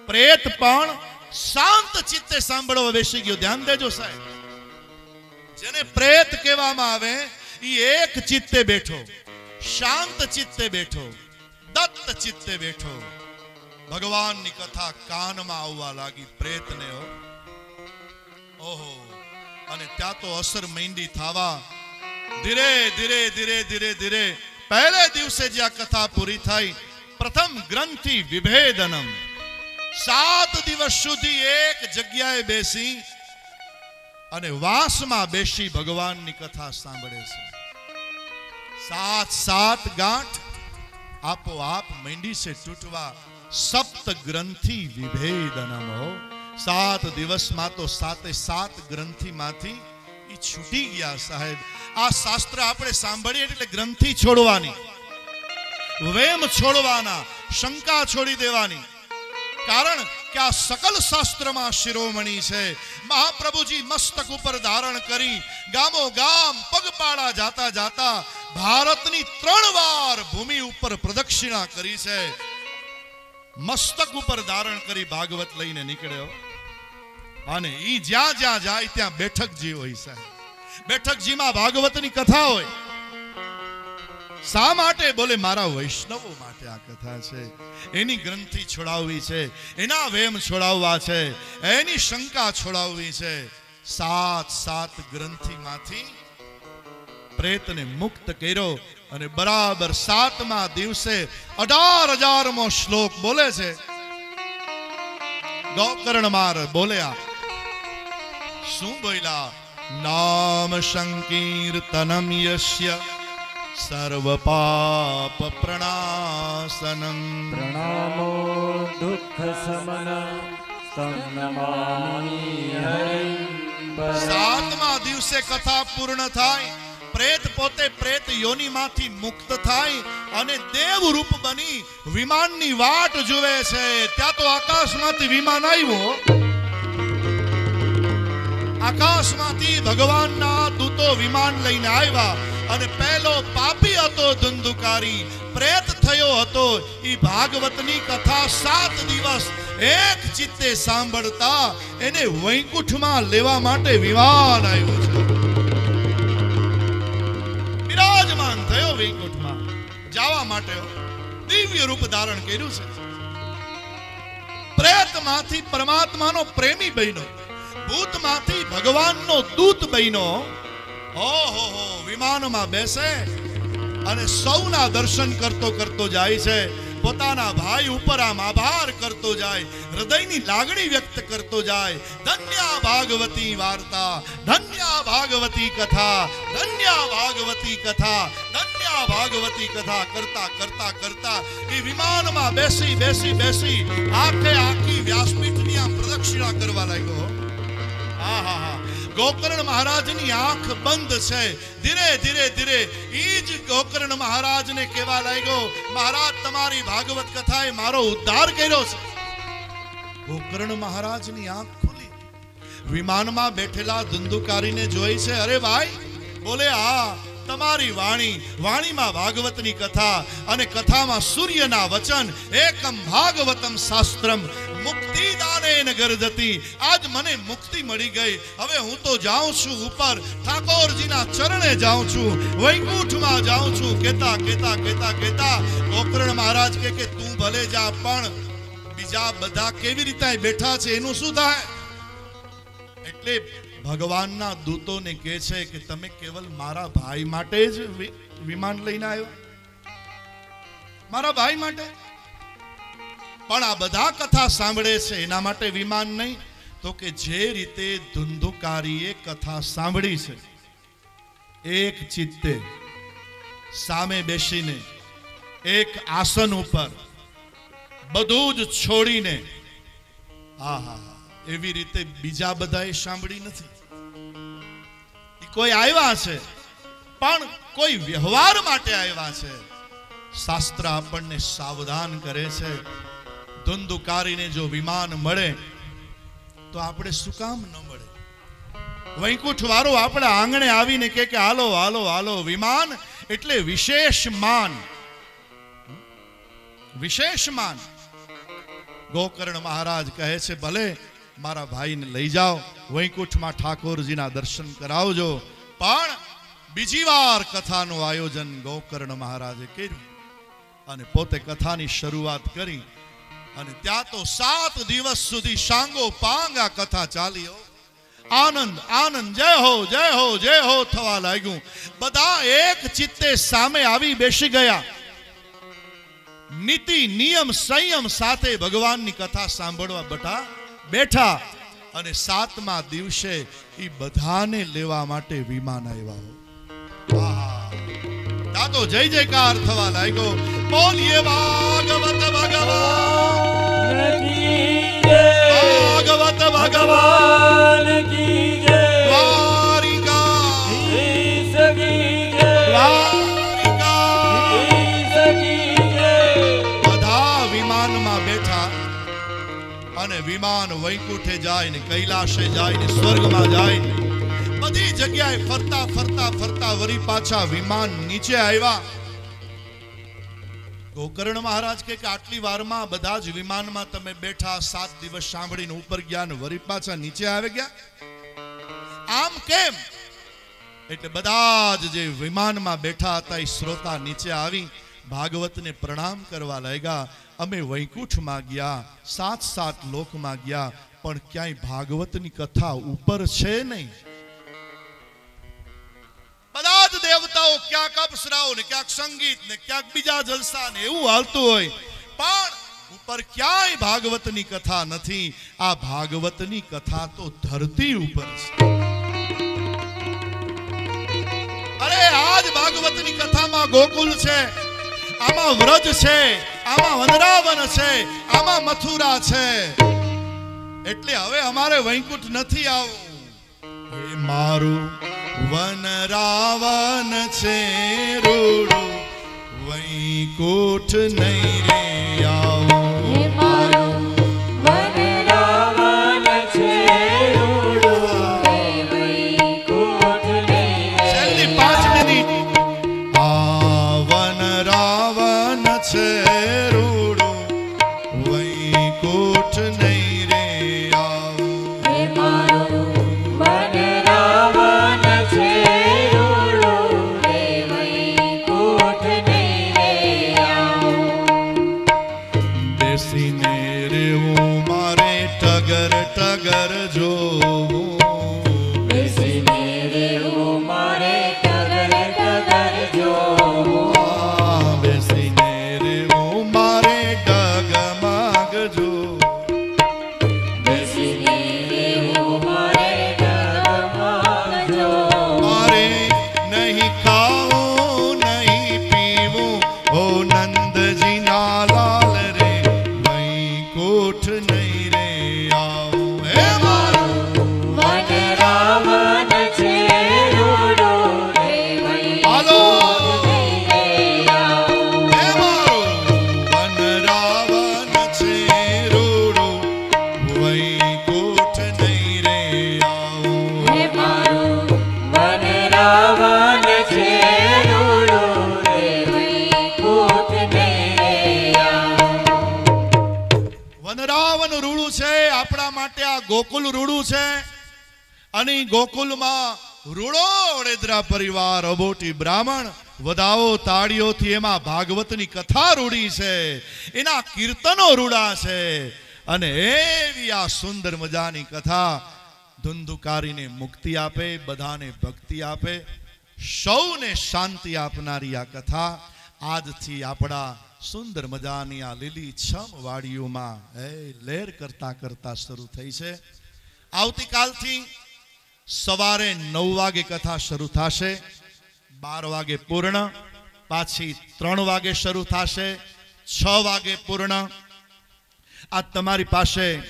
પ્રેત પણ શાંત ચિત્તે સાંભળવા બેસી ગયો. ધ્યાન દેજો સાહેબ. જેને પ્રેત કહેવામાં આવે એ એક ચિત્તે બેઠો, શાંત ચિત્તે બેઠો, દત્ત ચિત્તે બેઠો. ભગવાનની કથા કાનમાં આવવા લાગી પ્રેતને ઓહો. અને ત્યાં તો અસર મૈંડી થાવા. ધીરે ધીરે ધીરે ધીરે ધીરે. પહેલે દિવસે જે આ કથા પૂરી થઈ, પ્રથમ ગ્રંથિ વિભેદનમ. સાત દિવસ સુધી એક જગ્યાએ બેસી અને વાસમાં બેસી ભગવાનની કથા સાંભળે છે. સાત સાત ગાંઠ આપોઆપ મેંડી છે તૂટવા સપ્ત ગ્રંથિ વિભેદનમ સાત દિવસમાં તો સાતે સાત ગ્રંથિમાંથી એ છૂટી ગયા સાહેબ. આ શાસ્ત્ર આપણે સાંભળીએ એટલે ગ્રંથિ છોડવાની, વેમ છોડવાના, શંકા છોડી દેવાની. કારણ કે આ સકલ શાસ્ત્રમાં શિરોમણી છે. મહાપ્રભુજી મસ્તક ઉપર ધારણ કરી ગામો ગામ પગપાળા જાતા જાતા ભારતની ત્રણ વાર ભૂમિ ઉપર પ્રદક્ષિણા કરી છે. મસ્તક ઉપર ધારણ કરી ભાગવત લઈને નીકળ્યો. અને ઈ જ્યાં જ્યાં જાય ત્યાં બેઠકજી હોય સાહેબ. બેઠકજીમાં ભાગવતની કથા હોય. શા માટે? બોલે, મારા વૈષ્ણવો માટે આ કથા છે. એની ગ્રંથિ છોડાવવી છે. એના વેમ છોડાવવા છે. એની શંકા છોડાવવી છે. સાત સાત ગ્રંથિમાંથી પ્રેતને મુક્ત કર્યો અને બરાબર સાતમા દિવસે અઢાર હજારમો શ્લોક બોલે છે. ગૌકર્ણ માર બોલ્યા, શું બોલ્યા? નામ સંકીર્તનમ યસ્ય સર્વ પાપ પ્રણાસનમ પ્રણામો દુઃખ સમન. સાતમા દિવસે કથા પૂર્ણ થાય પ્રેત પોતે પ્રેત યોનિમાંથી મુક્ત થાય અને દેવ રૂપ બની વિમાનની વાટ જુએ છે ત્યાં તો આકાશમાંથી વિમાન આવ્યો આકાશમાંથી ભગવાનના દૂતો વિમાન લઈને આવ્યા અને પહેલો પાપી હતો, ધંધુકારી. પ્રેત થયો હતો. એ ભાગવતની કથા સાત દિવસ એક ચિત્તે સાંભળતા એને વૈકુંઠમાં લેવા માટે વિમાન આવ્યું છે. બિરાજમાન થયો વૈકુંઠમાં. જવા માટે દિવ્ય રૂપ ધારણ કર્યું છે. પ્રેતમાંથી પરમાત્માનો પ્રેમી બન્યો. ભૂતમાંથી ભગવાનનો દૂત બન્યો. ઓહો હો, વિમાનમાં બેસે અને સૌના દર્શન કરતો કરતો જાય છે. પોતાના ભાઈ ઉપર આમ આભાર કરતો જાય, હૃદયની લાગણી વ્યક્ત કરતો જાય. ધન્ય ભાગવતી વાર્તા, ધન્ય ભાગવતી કથા, ધન્ય ભાગવતી કથા, ધન્ય ભાગવતી કથા કરતા કરતા કરતા એ વિમાનમાં બેસી બેસી બેસી આખે આખી વ્યાસપીઠની આમ પ્રદક્ષિણા કરવા લાગ્યો. ગોકર્ણ મહારાજની આંખ બંધ છે. ધીરે ધીરે ધીરે. ઈ જ ગોકર્ણ મહારાજને કહેવા લાગ્યો, મહારાજ, તમારી ભાગવત કથાએ મારો ઉદ્ધાર કર્યો છે. ગોકર્ણ મહારાજની આંખ ખુલી. વિમાનમાં બેઠેલા ધંધુકારીને જોઈ છે, અરે ભાઈ, બોલે આ તમારી વાણી, વાણીમાં ભાગવતની કથા અને કથામાં સૂર્યના વચન, એકમ ભાગવતમ શાસ્ત્રમ મુક્તિ દાનેન ગરજતી. આજ મને મુક્તિ મળી ગઈ. હવે હું તો જાઉં છું ઉપર. ઠાકોરજીના ચરણે જાઉં છું. વૈકુંઠમાં જાઉં છું. કેતા કેતા કેતા કેતા. ગોકર્ણ મહારાજ કે કે તું ભલે જા, પણ બીજા બધા કેવી રીતે બેઠા છે? એનું શું થાય? એટલે ભગવાનના દૂતોને કહે છે કે તમે કેવલ મારા ભાઈ માટે જ વિમાન લઈને આવ્યો. મારા ભાઈ માટે? પણ આ બધા કથા સાંભળે છે, એના માટે વિમાન નહીં, તો કે જે રીતે ધુંધુકારીએ કથા સાંભળી છે, એક ચિત્તે સામે બેસીને, એક આસન ઉપર, બધું જ છોડીને આહા એવી રીતે બીજા બધાએ સાંભળી નથી. કોઈ આવ્યા છે, પણ કોઈ વ્યવહાર માટે આવ્યા છે. શાસ્ત્ર આપણને સાવધાન કરે છે ધુંધુકારીને જો વિમાન મળે, તો આપણે શું કામ ન મળે? વૈકુંઠ વાળો આપણા આંગણે આવીને કે, હાલો હાલો હાલો, વિમાન એટલે વિશેષ માન. વિશેષ માન. ગોકર્ણ મહારાજ કહે છે, ભલે મારા ભાઈને લઈ જાઓ, વૈકુંઠમાં ઠાકોરજીના દર્શન કરાવજો, પણ બીજી વાર કથાનું આયોજન ગોકર્ણ મહારાજે કર્યું. અને પોતે કથાની શરૂઆત કરી અને ત્યાં તો સાત દિવસ સુધી સાંગો પાંગ આ કથા ચાલી આનંદ આનંદ, જય હો જય હો જય હો થવા લાગ્યું. બધા એક ચિત્તે સામે આવી બેસી ગયા. નીતિ, નિયમ, સંયમ સાથે ભગવાનની કથા સાંભળવા બટા બેઠા. અને સાતમા દિવસે એ બધાને લેવા માટે વિમાન આવ્યા. ત્યાં તો જય જયકાર થવા લાગ્યો. બોલીએ ભાગવત ભગવાન. ભાગવત ભગવાન. વિમાનમાં બેઠા. અને વિમાન વૈકુંઠે જાય ને કૈલાશે જાય ને સ્વર્ગમાં જાય ને બધી જગ્યાએ ફરતા ફરતા ફરતા વરી પાછા વિમાન નીચે આવ્યા. ગોકર્ણ મહારાજ કે આટલી વારમાં બધા જ વિમાનમાં તમે બેઠા સાત દિવસ સાંભળીને ઉપર ગયા ને વરી પાછા નીચે આવી ગયા? આમ કેમ? એટલે બધા જ જે વિમાનમાં બેઠા હતા એ શ્રોતા નીચે આવી ભાગવતને પ્રણામ કરવા લાગ્યા. અમે વૈકુંઠમાં ગયા, સાત સાત લોકમાં ગયા, પણ ક્યાંય ભાગવતની કથા ઉપર છે નહીં. બધા જ દેવતાઓ ક્યાંક અપ્સરાઓ ને ક્યાંક સંગીત ને ક્યાંક બીજા જલસા ને એવું હાલતું હોય. પણ ઉપર ક્યાંય ભાગવતની કથા નથી. આ ભાગવતની કથા તો ધરતી ઉપર છે. અરે આજ ભાગવતની કથામાં ગોકુલ છે. આમાં વ્રજ છે. આમાં વનરાવન છે. આમાં મથુરા છે. એટલે હવે અમારે વૈકુંઠ નથી આવું. મારું વન રાવન છે રૂડું વૈકુંઠ નહીં રે ઈ ગોકુલમાં રૂડો ઓડેદરા પરિવાર, અબોટી બ્રાહ્મણ વધાવો તાળીઓથી એમાં ભાગવતની કથા રૂડી છે. એના કીર્તનો રૂડા છે. અને એવી આ સુંદર મજાની કથા ધુંધુકારીને મુક્તિ આપે, બધાને ભક્તિ આપે. સૌને શાંતિ આપનારી આ કથા આજથી આપણા સુંદર મજાની આ લીલી છમ વાડીઓમાં એ લેર કરતા કરતા શરૂ થઈ છે. આવતીકાલથી સવારે નવ વાગે કથા શરૂ થશે, બાર વાગે પૂર્ણ, પાછી ત્રણ વાગે શરૂ થશે, છ વાગે પૂર્ણ. આ તમારી પાસે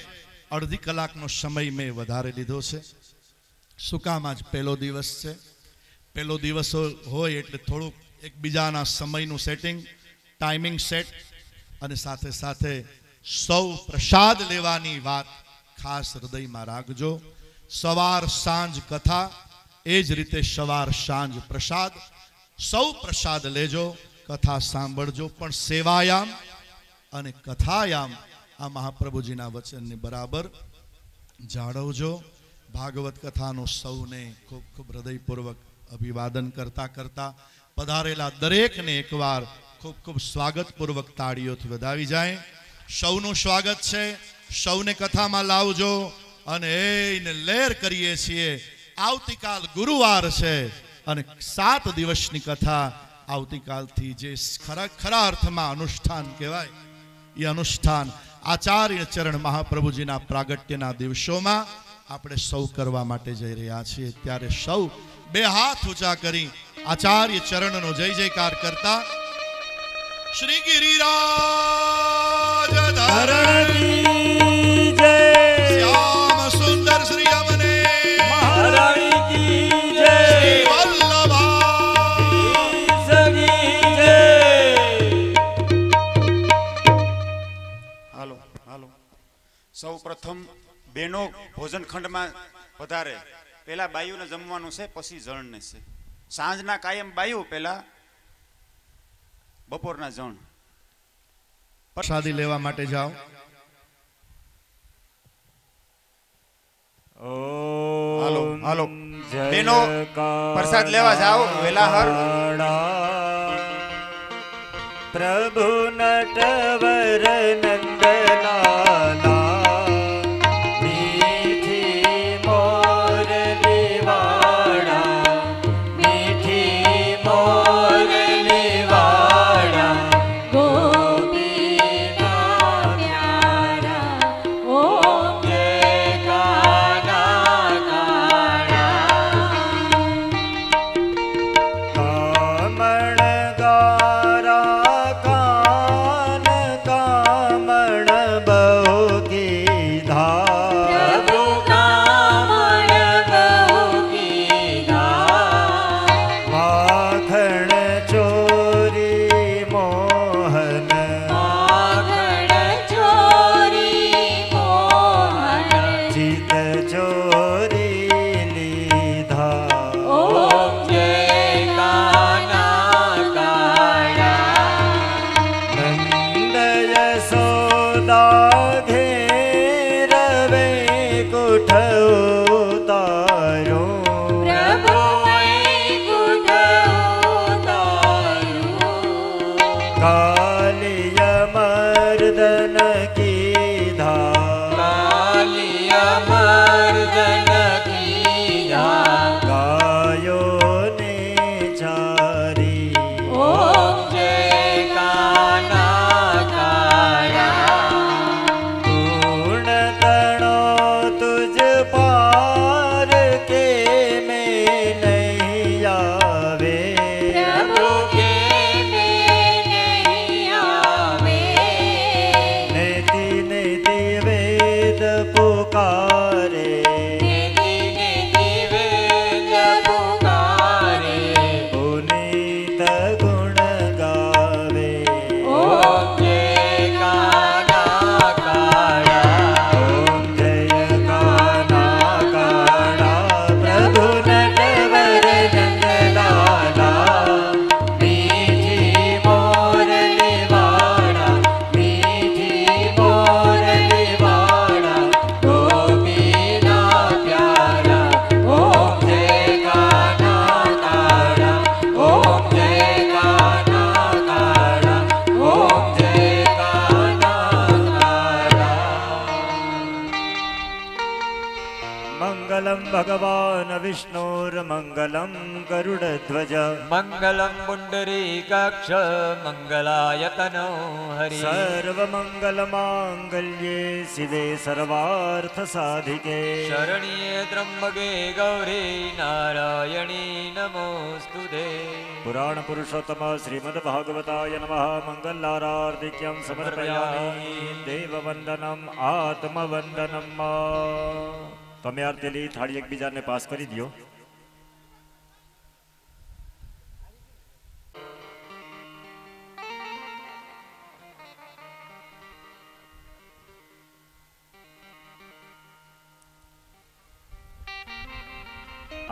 અડધી કલાકનો સમય મેં વધારે લીધો છે. શું કામ આજ પહેલો દિવસ છે? પહેલો દિવસ હોય એટલે થોડુંક એકબીજાના સમયનું સેટિંગ ટાઈમિંગ સેટ અને સાથે સાથે સૌ પ્રસાદ લેવાની વાત ખાસ હૃદયમાં રાખજો. સવાર સાંજ કથા, એ જ રીતે સવાર સાંજ પ્રસાદ. સૌ પ્રસાદ લેજો, કથા સાંભળજો, પણ સેવાયામ અને કથાયામ આ મહાપ્રભુજીના વચનને બરાબર જાળવજો. ભાગવત કથાનો સૌને ખૂબ ખૂબ હૃદયપૂર્વક અભિવાદન કરતા કરતા પધારેલા દરેકને એકવાર ખૂબ ખૂબ સ્વાગતપૂર્વક તાળીઓથી વધાવી જાય. સૌનું સ્વાગત છે. સૌને કથામાં લાવજો. અને એને લેર કરીએ છીએ. આવતીકાલ ગુરુવાર છે અને સાત દિવસની કથા આવતીકાલથી જે ખરા ખરા અર્થમાં અનુષ્ઠાન કહેવાય, એ અનુષ્ઠાન આચાર્ય ચરણ મહાપ્રભુજીના પ્રાગટ્યના દિવસોમાં આપણે સૌ કરવા માટે જઈ રહ્યા છીએ. ત્યારે સૌ બે હાથ ઊંચા કરી આચાર્ય ચરણનો જય જયકાર કરતા શ્રી ગિરિરાજ ધરણ સૌ પ્રથમ બેનો ભોજન ખંડમાં વધારે. પેલા બાયુને જમવાનું છે પછી જણને છે. સાંજના કાયમ બાયુ પેલા બપોરના જણ. પ્રસાદી લેવા માટે જાઓ. હાલો હાલો. બહેનો પ્રસાદ લેવા જાઓ વેલાહર. પ્રભુ નટવર નંદલાલા गरुडध्वज मङ्गलं पुण्डरीकाक्ष मङ्गलायतनो हरि सर्वमङ्गलमाङ्गल्ये शिवे सर्वार्थसाधिके शरण्ये त्र्यम्बके गौरी नारायणी नमोऽस्तु ते पुराणपुरुषोत्तम श्रीमद्भागवताय नमः मङ्गलारार्धिक्यं समर्पयामि દેવવંદનમ આત્મવંદનમ તમે આરતેલી થાળી એકબીજાને પાસ કરી દો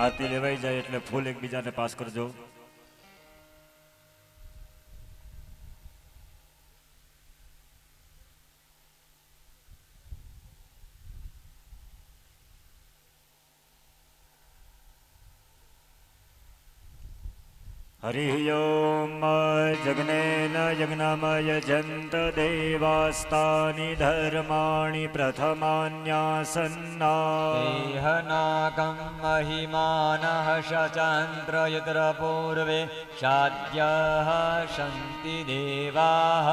આરતી લેવાઈ જાય એટલે ફૂલ એકબીજાને પાસ કરજો. હરિ ઓમ જગને यज्ञमय जन्त देवास्तानि धर्माणि प्रथमान्यासन्ना देहनाकं महिमानः शचान्द्र यत्र पूर्वे शाद्याः सन्ति देवाः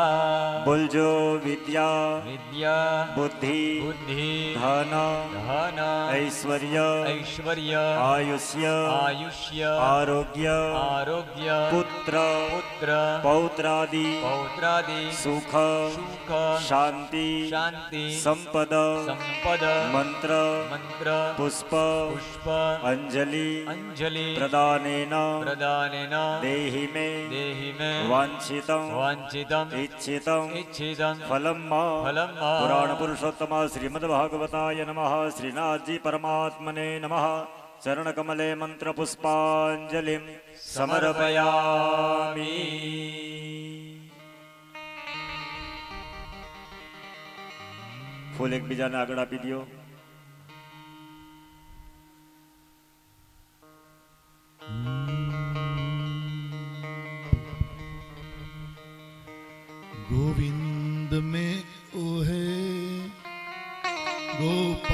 बोलजो विद्या विद्या बुद्धि बुद्धि धन धन ऐश्वर्य ऐश्वर्य आयुष्य आयुष्य आरोग्य आरोग्य पुत्र पुत्र पौत्रादि પૌત્રાદિ પૌત્રાદિ સુખ સુખ શાંતિ શાંતિ સંપદ સંપદ મંત્ર મંત્ર પુષ્પ પુષ્પ અંજલિ અંજલિ પ્રદાનેન પ્રદાનેન દેહિ મે દેહિ મે વાંછિતં વાંછિતં ઇચ્છિતં ઇચ્છિતં ફલમ ફલમ પુરાણ પુરુષોત્તમ શ્રીમદ ભાગવતાય શ્રીનાથજી પરમાત્મને નમઃ ચરણકમલે મંત્ર પુષ્પાંજલિ ફૂલ એકબીજાને આગળ આપી દો ગોવિંદ મેં ઓહે ગોપ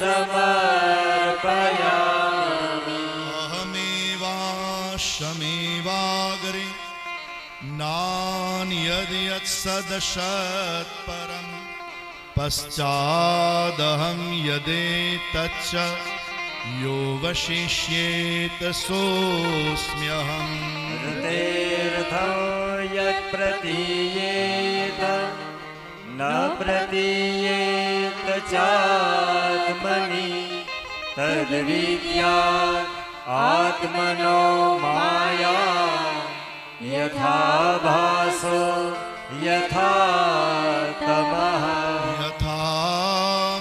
समर्पयामि। चमापयाहमेवाशमेवागरिनान् यदि यत्सदशत्परं पश्चादहं यदेतच्च यो सोऽस्म्यहम्। सोऽस्म्यहं हृदैर्थायत् न प्रतीयेत चात्मनि तद्रीत्या आत्मनो माया यथा भासो यथा तमः यथा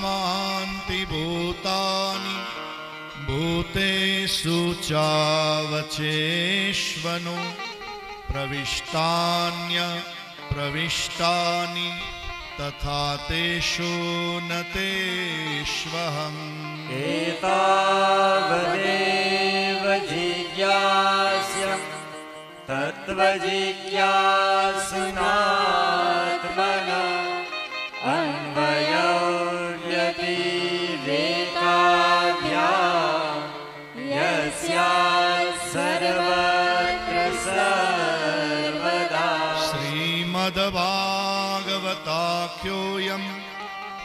मान्ति भूतानि भूतेषु चावचेष्वनु प्रविष्टान्य प्रविष्टानि तथा तेषु न तेष्वहम् एतावदेव जिज्ञास्य तत्त्वजिज्ञासुना વાક્યોયમ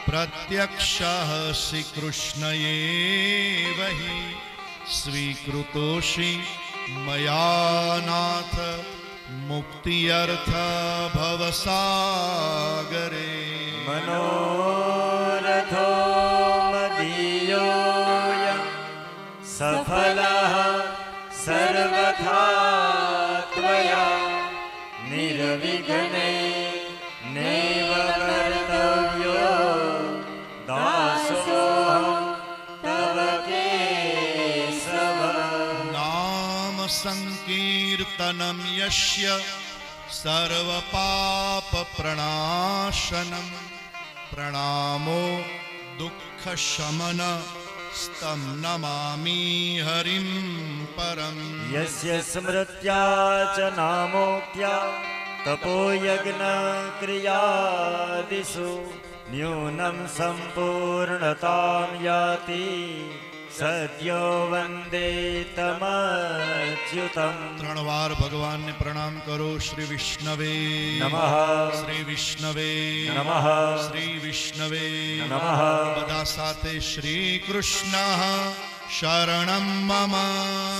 પ્રત્યક્ષ શ્રીકૃષ્ણયે વહી સ્વીકૃતોષી મયા નાથ મુક્તિયર્થ ભવસાગરે મનોરથો संकीर्तनं यस्य सर्वपापप्रणाशनं प्रणामो दुःखशमन स्तं नमामि हरिं परम् यस्य स्मृत्या च नामोक्त्या तपोयज्ञक्रियादिषु न्यूनं सम्पूर्णतां याति સદ્યો વંદે તમચ્યુતમ ત્રણ વાર ભગવાનને પ્રણામ કરો શ્રી વિષ્ણવે નમઃ શ્રી વિષ્ણવે નમઃ શ્રી વિષ્ણવે નમઃ બધા સાથે શ્રી કૃષ્ણ શરણમ મમ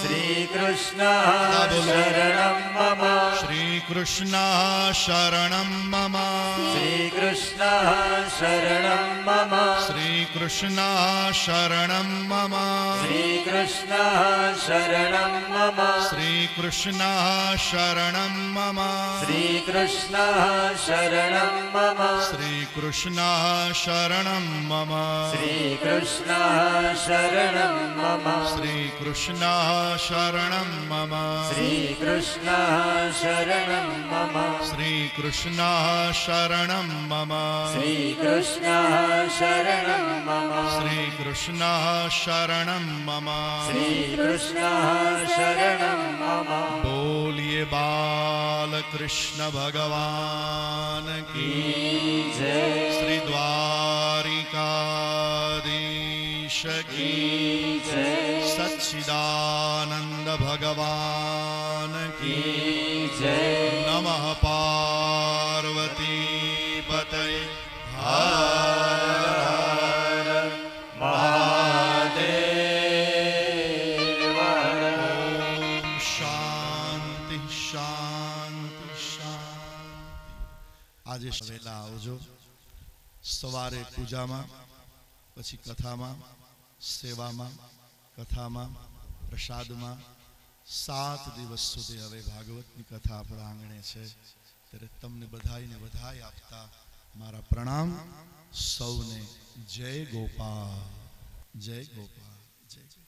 શ્રીકૃષ્ણ બધા બોલો. શરણં મમ શ્રી કૃષ્ણ શરણમ મમ શ્રીકૃષ્ણ શરણં મમ શ્રી शरणं मम મમ શ્રીકૃષ્ણ શરણં મમ શ્રી કૃષ્ણ શરણમ મમ શ્રીકૃષ્ણ શરણં મમ શ્રી કૃષ્ણ શરણમ મમ શ્રીકૃષ્ણ શરણં મમ શ્રી કૃષ્ણ શરણમ મમ શ્રીકૃષ્ણ શરણં મમ શ્રી કૃષ્ણ શરણમ મમ શ્રીકૃષ્ણ શરણં મમ શ્રી કૃષ્ણ શરણમ મમ શ્રીકૃષ્ણ શરણં મમ બોલીએ બાલકૃષ્ણ ભગવાન કી જય શ્રી દ્વારિકાધીશ કી જય સચ્ચિદાનંદ ભગવાન કી જય નમઃ પાર્વતી પતય હર ઓમ શાંતિ શાંતિ શાંતિ આજે વહેલા આવજો સવારે પૂજામાં પછી કથામાં સેવામાં, કથામાં, પ્રસાદમાં સાત દિવસ સુધી હવે ભાગવતની કથા આપણા આંગણે છે. ત્યારે તમને બધાઈને વધાઈ આપતા મારા પ્રણામ. સૌને જય ગોપાલ. જય ગોપાલ. જય જય